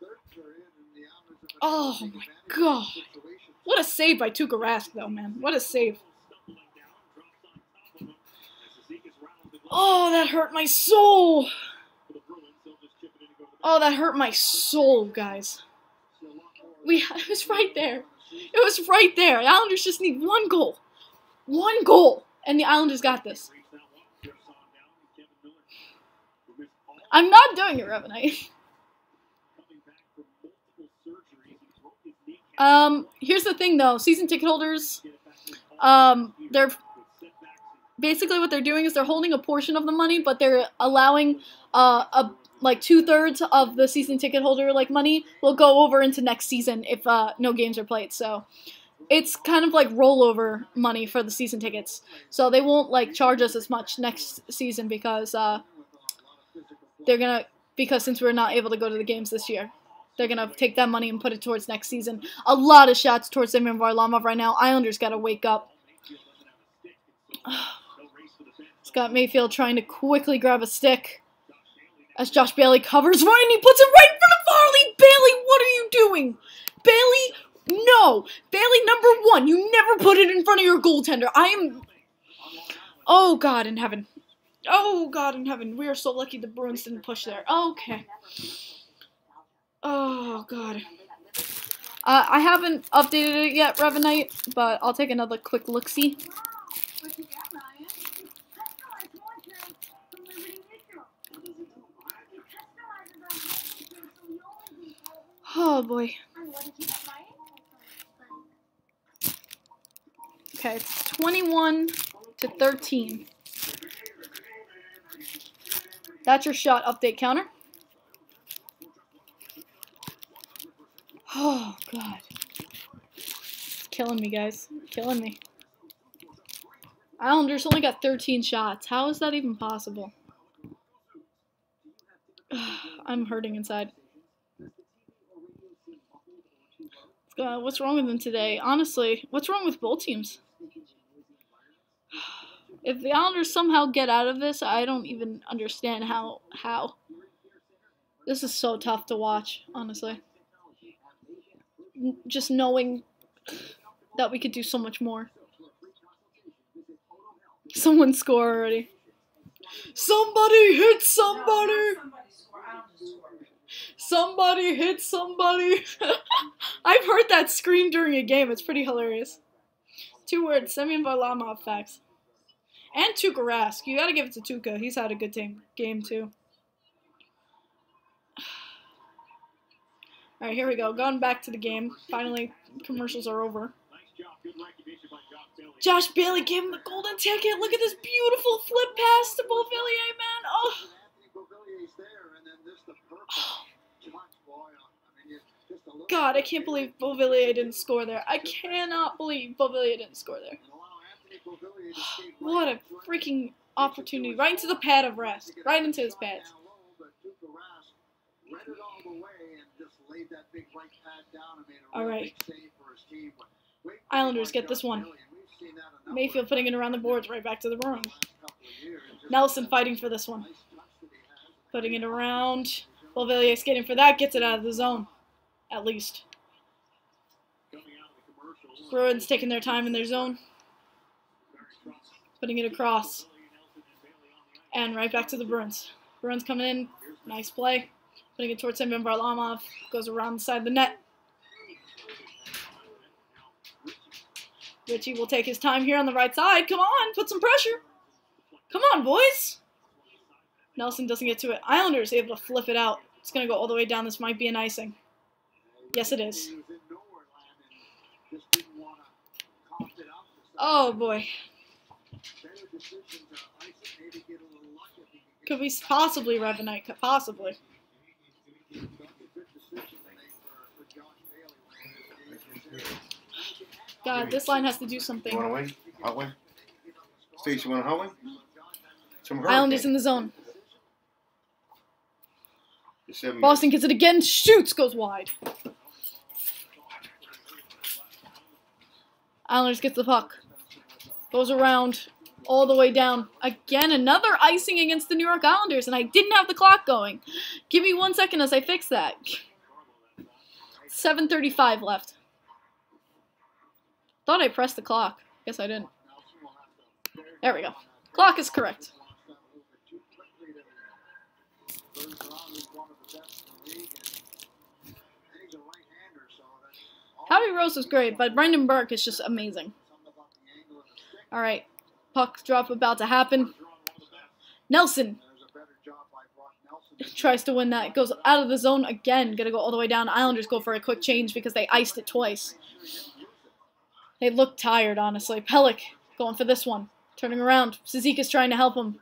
third period, and the Islanders have been Oh my god. What a save by Tuukka Rask, though, man. What a save. Oh, that hurt my soul. Oh, that hurt my soul, guys. We it was right there. It was right there. The Islanders just need one goal. One goal. And the Islanders got this. I'm not doing it, Revenite. coming back from multiple surgeries. He broke his kneecap. Um, here's the thing though, season ticket holders, um, they're basically what they're doing is they're holding a portion of the money, but they're allowing uh a like two thirds of the season ticket holder like money will go over into next season if uh no games are played. So it's kind of like rollover money for the season tickets. So they won't like charge us as much next season because uh they're gonna because since we're not able to go to the games this year. They're gonna take that money and put it towards next season. A lot of shots towards Semyon Varlamov right now. Islanders gotta wake up. Scott Mayfield trying to quickly grab a stick as Josh Bailey covers right and he puts it right in front of Varley. Bailey, what are you doing? Bailey, no. Bailey, number one, you never put it in front of your goaltender. I am. Oh, God in heaven. Oh, God in heaven. We are so lucky the Bruins didn't push there. Okay. Oh, God. Uh, I haven't updated it yet, Revenite, but I'll take another quick look see. What you got, Ryan? Customized moisture from Liberty Mutual. It customizes our moisture so we only use what we Oh, boy. Okay, it's 21 to 13. That's your shot update counter. Oh, God. It's killing me, guys. Killing me. Islanders only got 13 shots. How is that even possible? I'm hurting inside. Uh, what's wrong with them today? Honestly, what's wrong with both teams? If the Islanders somehow get out of this, I don't even understand how. How. This is so tough to watch, honestly. Just knowing that we could do so much more. Someone score already. Somebody hit somebody! Somebody hit somebody! I've heard that scream during a game. It's pretty hilarious. Two words, Semyon Varlamov facts. And Tuukka Rask. You gotta give it to Tuukka. He's had a good game too. Alright, here we go. Going back to the game. Finally, commercials are over. Josh Bailey. Gave him the golden ticket. Look at this beautiful flip pass to Beauvillier, man. Oh, God, I can't believe Beauvillier didn't score there. I cannot believe Beauvillier didn't score there. right What a freaking opportunity. Right into the pad of Rask. Right into his pads. All the way and just laid that big right pad down and made a All big save for his team. Islanders get this one. Bailey, and we've seen that a number Mayfield putting it around the boards right back to the room. the last couple of years. Just Nelson fighting for this one. nice touch that he has, and Putting it around. Beauvillier skating for that. Gets it out of the zone. At least. Bruins taking their time in their zone. Putting it across. And right back to the Bruins. Bruins coming in. Nice play. Putting it towards Semyon Varlamov. Goes around the side of the net. Ritchie will take his time here on the right side. Come on, put some pressure. Come on, boys. Nelson doesn't get to it. Islanders able to flip it out. It's going to go all the way down. This might be an icing. Yes, it is. Oh, boy. Could we possibly rev a night? Possibly. God, this line has to do You something. want to win? Hot win? Stace, you want a hot win? Some Islanders in the zone. Boston gets it again. Shoots. Goes wide. Islanders gets the puck. Goes around all the way down. Again, another icing against the New York Islanders, and I didn't have the clock going. Give me one second as I fix that. 7.35 left. Thought I pressed the clock. Guess I didn't. There we go. Clock is correct. Howie Rose is great, but Brendan Burke is just amazing. All right, puck drop about to happen. Nelson tries to win that. Goes out of the zone again. Gonna go all the way down. Islanders go for a quick change because they iced it twice. They look tired, honestly. Pelech going for this one. Turning around. Cizikas trying to help him.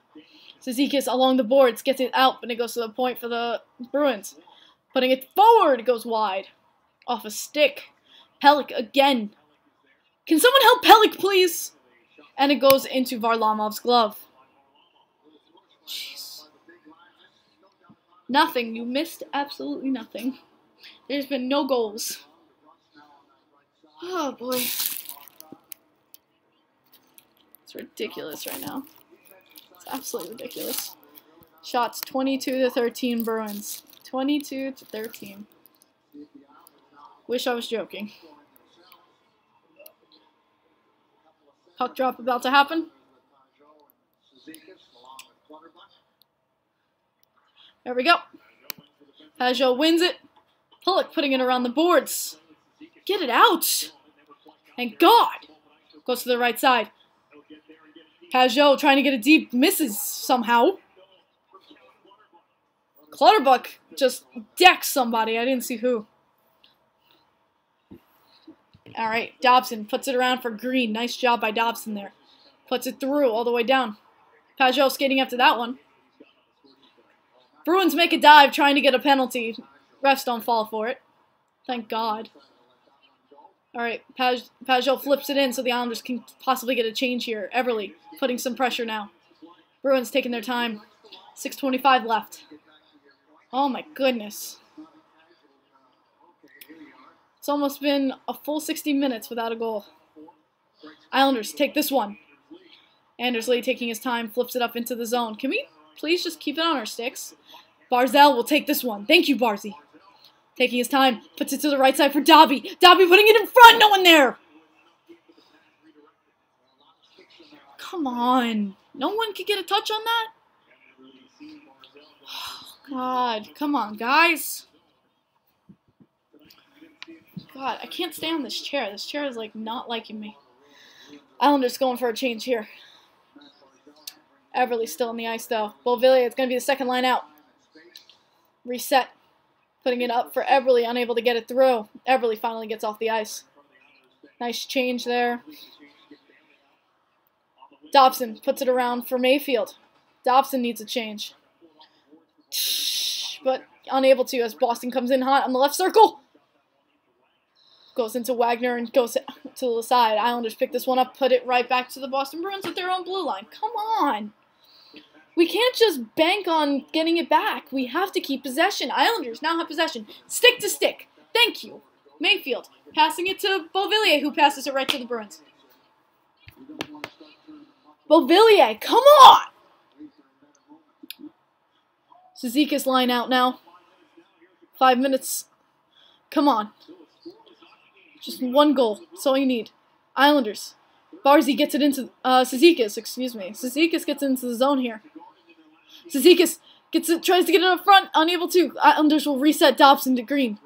Cizikas along the boards gets it out, but it goes to the point for the Bruins. Putting it forward, goes wide. Off a stick. Pelech again. Can someone help Pelech, please? And it goes into Varlamov's glove. Jeez. Nothing. You missed absolutely nothing. There's been no goals. Oh boy. Ridiculous right now. It's absolutely ridiculous. Shots 22 to 13 Bruins. 22 to 13. Wish I was joking. Puck drop about to happen. There we go. Pageau wins it. Pulock putting it around the boards. Get it out. Thank God. Goes to the right side. Pageau trying to get a deep. Misses somehow. Clutterbuck just decks somebody. I didn't see who. All right, Dobson puts it around for Greene. Nice job by Dobson there. Puts it through all the way down. Pageau skating after that one. Bruins make a dive trying to get a penalty. Refs don't fall for it. Thank God. All right, Paj Pageau flips it in so the Islanders can possibly get a change here. Eberle putting some pressure now. Bruins taking their time. 6.25 left. Oh my goodness. It's almost been a full 60 minutes without a goal. Islanders take this one. Anders Lee taking his time, flips it up into the zone. Can we please just keep it on our sticks? Barzal will take this one. Thank you, Barzy. Taking his time, puts it to the right side for Dobby. Dobby putting it in front, no one there. Come on. No one could get a touch on that? God, come on, guys. God, I can't stay on this chair. This chair is like not liking me. Islanders going for a change here. Eberle still on the ice though. Beauvillier, it's going to be the second line out. Reset. Putting it up for Eberle, unable to get it through. Eberle finally gets off the ice. Nice change there. Dobson puts it around for Mayfield. Dobson needs a change. But unable to as Boston comes in hot on the left circle. Goes into Wagner and goes to the side. Islanders pick this one up, put it right back to the Boston Bruins with their own blue line. Come on. We can't just bank on getting it back. We have to keep possession. Islanders now have possession. Stick to stick. Thank you. Mayfield passing it to Beauvillier, who passes it right to the Bruins. Beauvillier, come on! Suzuki's line out now. Five minutes. Come on. Just one goal. That's all you need. Islanders. Barzy gets it into uh excuse me. Cizikas gets into the zone here. Cizikas gets it tries to get it up front, unable to. Uh, Islanders will reset Dobson to Greene.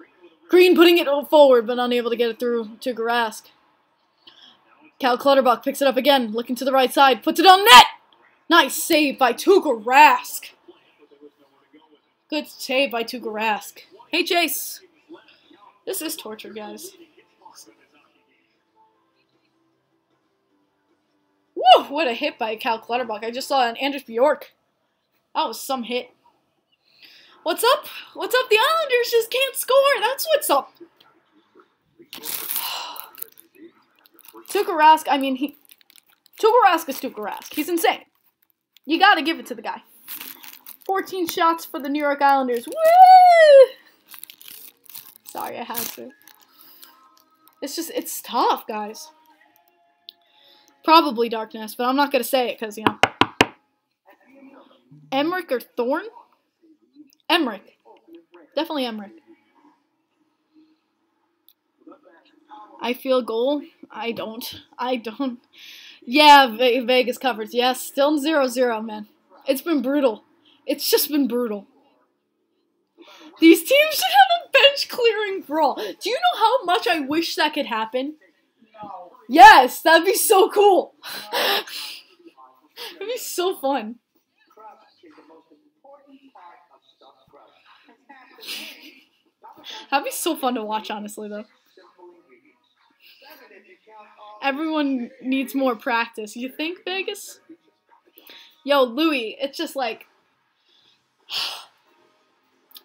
Greene putting it forward, but unable to get it through to Garask. Cal Clutterbuck picks it up again, looking to the right side, puts it on net! Nice save by Tuukka Rask. Good save by Tuukka Rask. Hey, Chase. This is torture, guys. Woo! What a hit by Cal Clutterbuck. I just saw an Anders Bjork. That was some hit. What's up? What's up? The Islanders just can't score. That's what's up. Tuukka Rask, I mean, he... Tuukka Rask is Tuukka Rask. He's insane. You gotta give it to the guy. 14 shots for the New York Islanders. Woo! Sorry, I had to. It's just, it's tough, guys. Probably Darkness, but I'm not gonna say it because, you know. Emmerich or Thorn? Emmerich. Definitely Emmerich. I feel goal. I don't. I don't. Yeah, Vegas covers. Yes, still 0-0, man. It's been brutal. It's just been brutal. These teams should have a bench clearing brawl. Do you know how much I wish that could happen? Yes, that'd be so cool. It'd be so fun. That'd be so fun to watch, honestly, though. Everyone needs more practice. You think, Vegas? Yo, Louis, it's just like...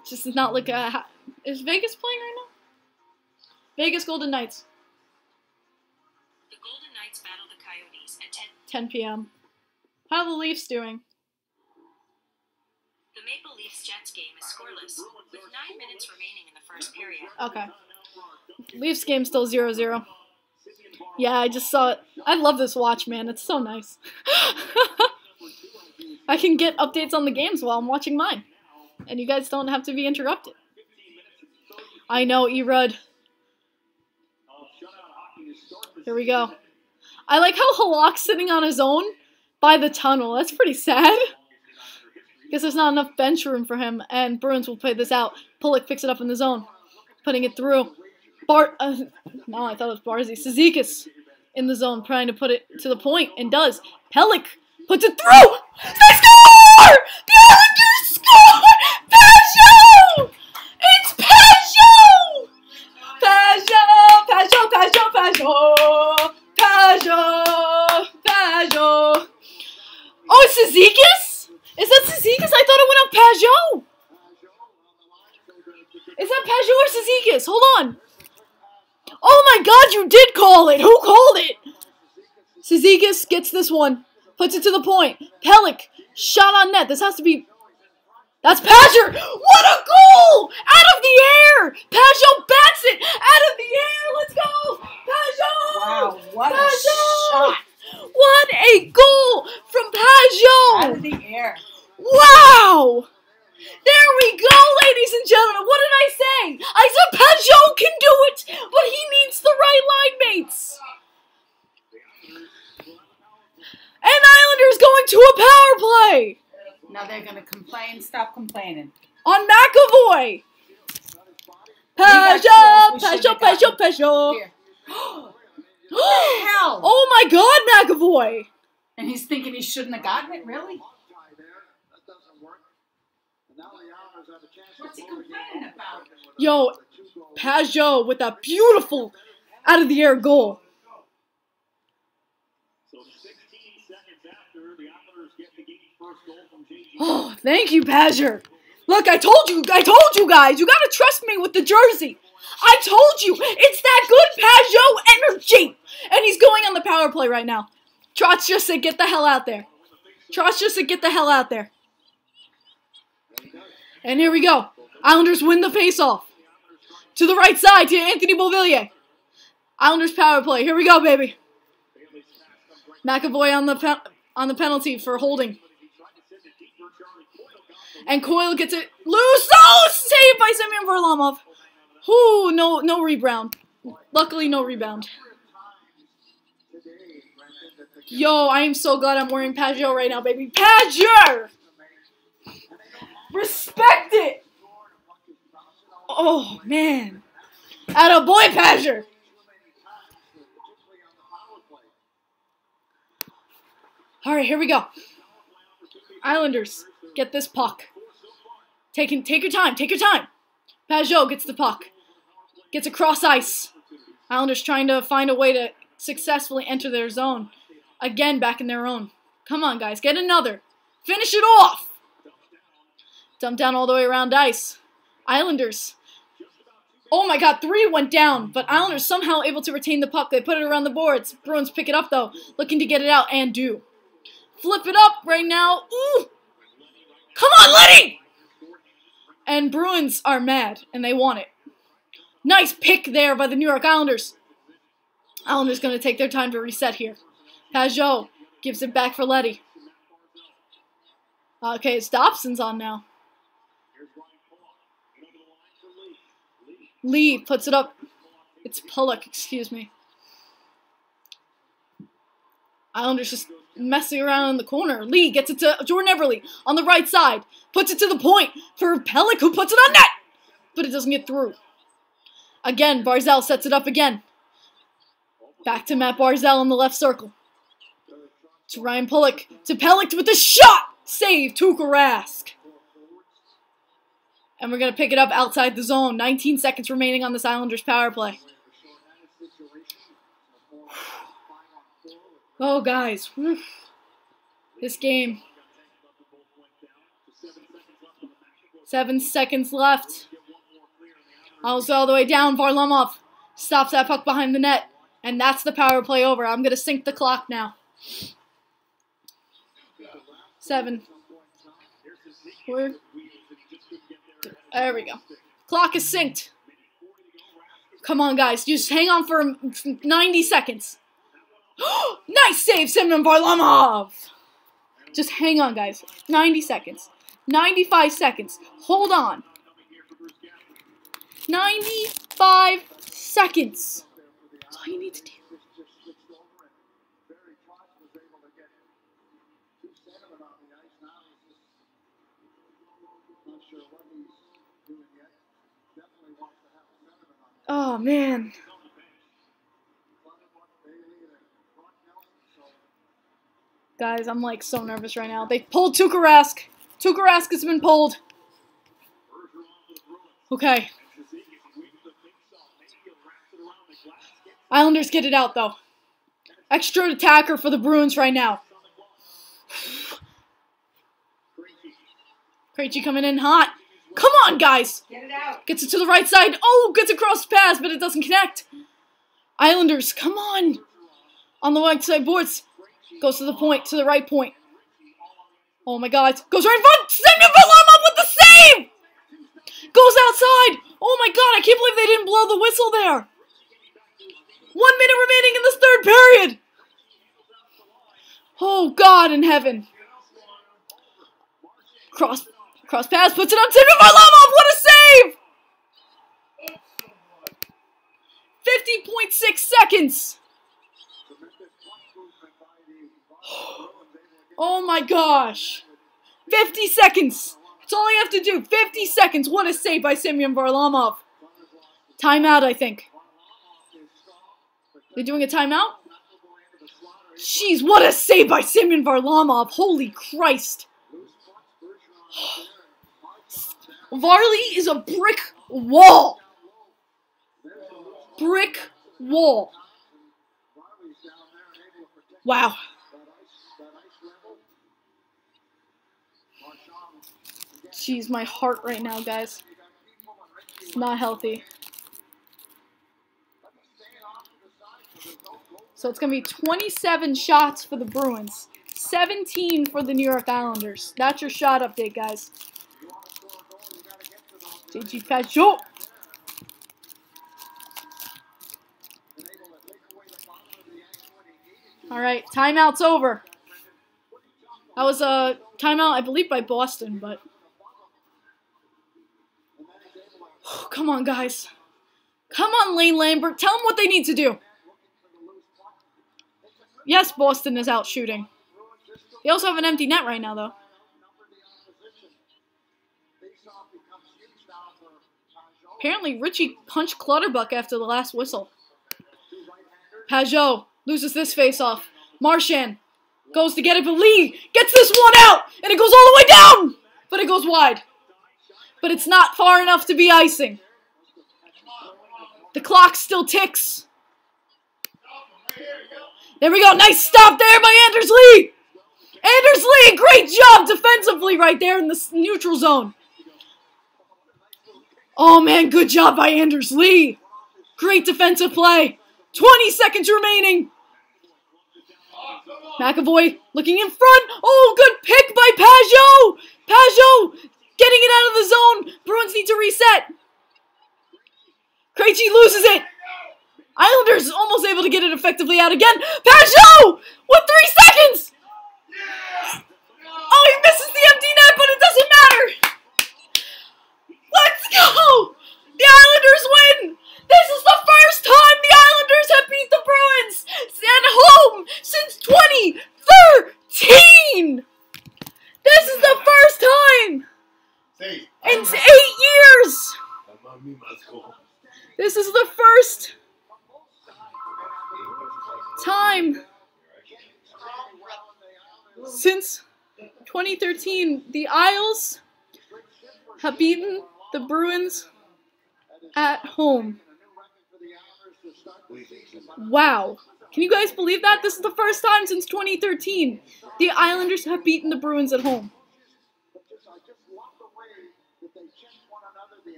It's just not like a... Is Vegas playing right now? Vegas Golden Knights. The Golden Knights battle the Coyotes at 10. 10 p.m. How are the Leafs doing? Jets game is scoreless, with nine minutes remaining in the first period. Okay. Leafs game still 0 0. Yeah, I just saw it. I love this watch, man. It's so nice. I can get updates on the games while I'm watching mine. And you guys don't have to be interrupted. I know, Erud. Here we go. I like how Halak's sitting on his own by the tunnel. That's pretty sad. Guess there's not enough bench room for him, and Bruins will play this out. Pulock picks it up in the zone, putting it through. Bart, uh, no, I thought it was Barzy. Cizikas in the zone, trying to put it to the point, and does. Pelech puts it through. They score! The Islanders score! Pageau! It's Pageau! Pageau, Pageau, Pageau, Pageau, Pageau. Oh, it's? Is that Cizikas? I thought it went up Pageau. Is that Pageau or Cizikas? Hold on. Oh my god, you did call it! Who called it? Cizikas gets this one. Puts it to the point. Pelech, shot on net. This has to be... That's Pageau! What a goal! Out of the air! Pageau bats it! Out of the air! Let's go! Pageau! Wow, what a Pageau! shot. What a goal from Pageau! Out of the air. Wow! There we go, ladies and gentlemen. What did I say? I said Pageau can do it, but he needs the right line mates. And Islanders going to a power play Now they're gonna complain. Stop complaining. on McAvoy. Pageau, Pageau, Pageau. Pageau. Here. What the hell? Oh my God, McAvoy. And he's thinking he shouldn't have gotten it. Really? What's he complaining about? Yo, Pageau with a beautiful out of the air goal. So 16 seconds after the Islanders get the game's first goal from JG. Oh, thank you, Badger. Look, I told you, I told you guys, you gotta trust me with the jersey. I told you, it's that good Pageau energy. And he's going on the power play right now. Trotz just said, get the hell out there. Trotz just said, get the hell out there. And here we go. Islanders win the faceoff. To the right side, to Anthony Beauvillier. Islanders power play. Here we go, baby. McAvoy on the on the penalty for holding. And Coyle gets it loose. Oh, saved by Semyon Varlamov. Whoo, no, no rebound. Luckily, no rebound. Yo, I am so glad I'm wearing Pageau right now, baby. Pageau! Respect it! Oh, man. At a boy, Pageau! Alright, here we go. Islanders, get this puck. Take, take your time, take your time. Pageau gets the puck. Gets across ice. Islanders trying to find a way to successfully enter their zone. Again, back in their own. Come on, guys, get another. Finish it off! Dump down all the way around ice. Islanders. Oh my god, three went down, but Islanders somehow able to retain the puck. They put it around the boards. Bruins pick it up, though, looking to get it out, and do. Flip it up right now. Ooh! Come on, Leddy! And Bruins are mad, and they want it. Nice pick there by the New York Islanders. Islanders going to take their time to reset here. Pageau gives it back for Leddy. Okay, it's Dobson's on now. Lee puts it up. It's Pulock, excuse me. Islanders just messing around in the corner. Lee gets it to Jordan Eberle on the right side. Puts it to the point for Pelech, who puts it on net! But it doesn't get through. Again, Barzal sets it up again. Back to Matt Barzal in the left circle. To Ryan Pulock. To Pelech with the shot! Save, Tuukka Rask. And we're going to pick it up outside the zone. 19 seconds remaining on this Islanders power play. Oh, guys. This game. Seven seconds left. Also all the way down. Varlamov stops that puck behind the net. And that's the power play over. I'm going to sync the clock now. Seven. Four. There we go. Clock is synced. Come on, guys. Just hang on for 90 seconds. nice save, Semyon Varlamov! Just hang on, guys. 90 seconds. 95 seconds. Hold on. 95 seconds. That's all you need to do. Oh, man. Guys, I'm like so nervous right now. They pulled Tuukka Rask. Tuukka Rask has been pulled. Okay. Islanders get it out though. Extra attacker for the Bruins right now. Krejci coming in hot. Come on, guys! Get it out. Gets it to the right side. Oh, gets across the pass, but it doesn't connect. Islanders, come on! On the right side boards. Goes to the point, to the right point. Oh my god. Goes right in front! Semyon Varlamov with the save! Goes outside! Oh my god, I can't believe they didn't blow the whistle there! One minute remaining in this third period! Oh god in heaven. Cross cross pass puts it on Semyon Varlamov! What a save! 50.6 seconds! Oh my gosh. 50 seconds. That's all I have to do. 50 seconds. What a save by Semyon Varlamov. Timeout, I think. They're doing a timeout? Jeez, what a save by Semyon Varlamov. Holy Christ. Varley is a brick wall. Brick wall. Wow. Jeez, my heart right now, guys. It's not healthy. So it's going to be 27 shots for the Bruins, 17 for the New York Islanders. That's your shot update, guys. Did you catch up? All right, timeout's over. That was a timeout, I believe, by Boston, but. Oh, come on, guys. Come on, Lane Lambert. Tell them what they need to do. Yes, Boston is out shooting. They also have an empty net right now, though. Apparently, Ritchie punched Clutterbuck after the last whistle. Pageau loses this face-off. Marchand goes to get it, but Lee gets this one out, and it goes all the way down! But it goes wide. But it's not far enough to be icing. The clock still ticks. There we go. Nice stop there by Anders Lee. Anders Lee, great job defensively right there in the neutral zone. Oh, man, good job by Anders Lee. Great defensive play. 20 seconds remaining. McAvoy looking in front. Oh, good pick by Pageau. Pageau getting it out of the zone. Bruins need to reset. Krejci loses it. Islanders almost able to get it effectively out again. Pageau with three seconds. Oh, he misses the empty net, but it doesn't matter. Let's go. The Islanders win. This is the first time the Islanders have beat the Bruins at home since 2013. This is the first time in eight years. This is the first time since 2013 the Isles have beaten the Bruins at home. Wow. Can you guys believe that? This is the first time since 2013 the Islanders have beaten the Bruins at home.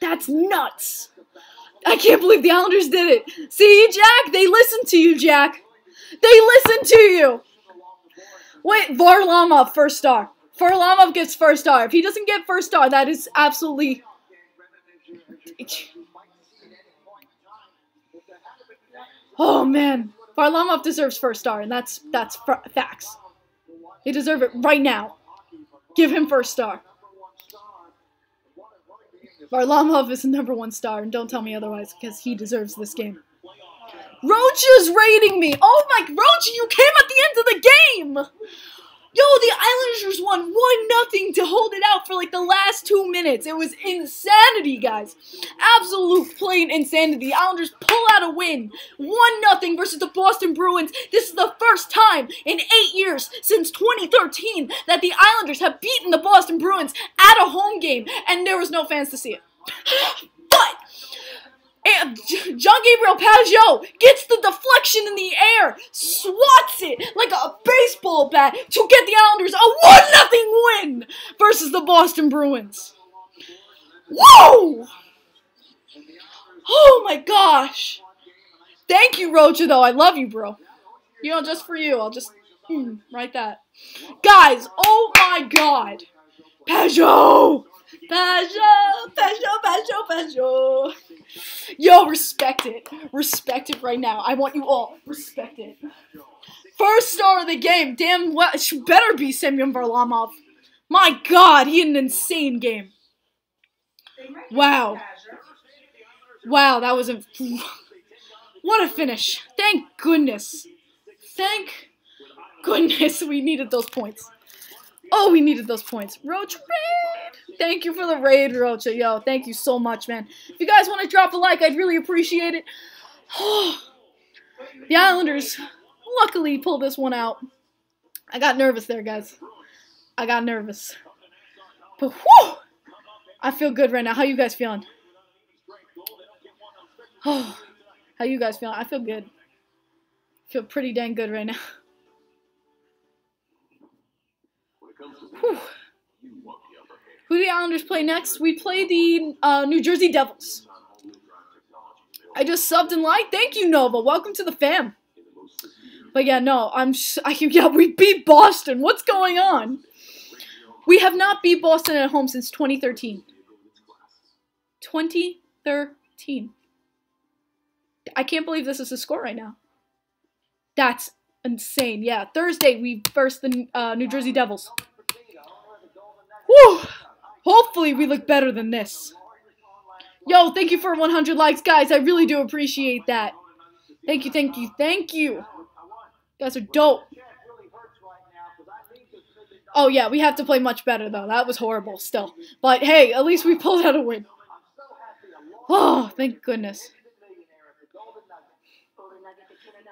That's nuts. I can't believe the Islanders did it. See, Jack? They listened to you, Jack. They listened to you. Wait, Varlamov, first star. Varlamov gets first star. If he doesn't get first star, that is absolutely... Oh, man. Varlamov deserves first star, and that's that's facts. He deserves it right now. Give him first star. Varlamov is the number one star, and don't tell me otherwise, because he deserves this game. Roach is rating me! Oh my, Roach, you came at the end of the game! Yo, the Islanders won 1 nothing to hold it out for like the last two minutes. It was insanity, guys. Absolute plain insanity. The Islanders pull out a win. 1 nothing versus the Boston Bruins. This is the first time in eight years since 2013 that the Islanders have beaten the Boston Bruins at a home game, and there was no fans to see it. But and John Gabriel Pageau gets the deflection in the air, swats it like a baseball bat to get the Islanders a 1 0 win versus the Boston Bruins. Whoa! Oh my gosh. Thank you, Rocha, though. I love you, bro. You know, just for you, I'll just mm, write that. Guys, oh my god. Pageau! Pageau! Pageau, Pageau, Pageau! Yo, respect it. Respect it right now. I want you all. Respect it. First star of the game. Damn? Well, better be Semyon Varlamov. My god, he had an insane game. Wow. Wow, that was a... What a finish. Thank goodness. Thank goodness we needed those points. Oh, we needed those points. Roach raid. Thank you for the raid, Roach. Yo, thank you so much, man. If you guys want to drop a like, I'd really appreciate it. the Islanders luckily pulled this one out. I got nervous there, guys. I got nervous. But whew, I feel good right now. How you guys feeling? Oh, how you guys feeling? I feel good. I feel pretty dang good right now. Who do the Islanders play next? We play the uh, New Jersey Devils. I just subbed and liked. Thank you, Nova. Welcome to the fam. But yeah, no, I'm. I, yeah, we beat Boston. What's going on? We have not beat Boston at home since 2013. 2013. I can't believe this is the score right now. That's insane. Yeah, Thursday we first the uh, New Jersey Devils. Whew. Hopefully we look better than this. Yo, thank you for 100 likes, guys. I really do appreciate that. Thank you, thank you, thank you. You guys are dope. Oh, yeah, we have to play much better, though. That was horrible still. But, hey, at least we pulled out a win. Oh, thank goodness.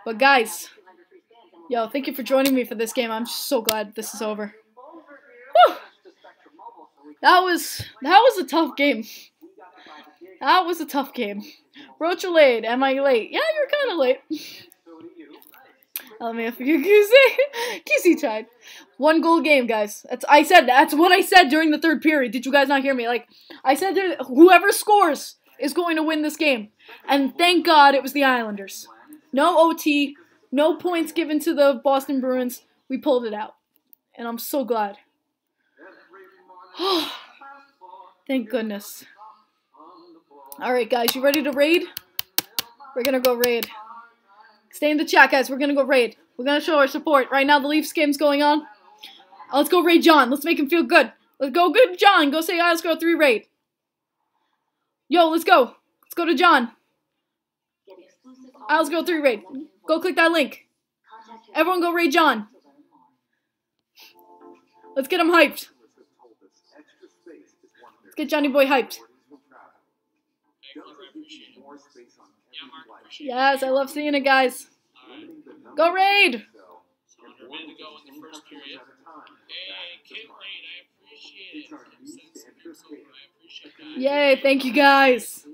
But, guys, yo, thank you for joining me for this game. I'm so glad this is over. That was, that was a tough game. That was a tough game. Roach late. Am I late? Yeah, you're kind of late. Let me have you, Kissy. Kissy tied. One goal game, guys. That's I said. That's what I said during the third period. Did you guys not hear me? Like I said, there, whoever scores is going to win this game. And thank God it was the Islanders. No OT. No points given to the Boston Bruins. We pulled it out, and I'm so glad. thank goodness. Alright, guys, you ready to raid? We're gonna go raid. Stay in the chat, guys. We're gonna go raid. We're gonna show our support. Right now, the Leafs game's going on. Let's go raid John. Let's make him feel good. Let's go good, John. Go say Isles Girl 3 raid. Yo, let's go. Let's go to John. Isles Girl 3 raid. Go click that link. Everyone go raid John. Let's get him hyped. Get Johnny Boy hyped. Yes, I love seeing it, guys. Go raid! Yay, thank you guys.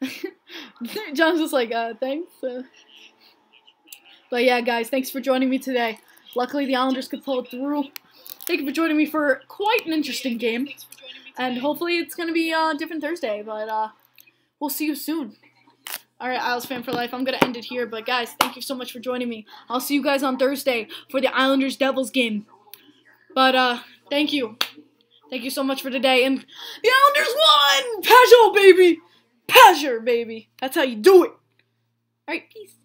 John's just like, uh, thanks. Uh, but yeah, guys, thanks for joining me today. Luckily, the Islanders could pull it through. Thank you for joining me for quite an interesting game. And hopefully it's going to be a uh, different Thursday, but uh, we'll see you soon. Alright, Isles fan for life. I'm going to end it here, but guys, thank you so much for joining me. I'll see you guys on Thursday for the Islanders-Devils game. But, uh, thank you. Thank you so much for today, and the Islanders won! Pageau, baby! Pageau, baby! That's how you do it! Alright, peace.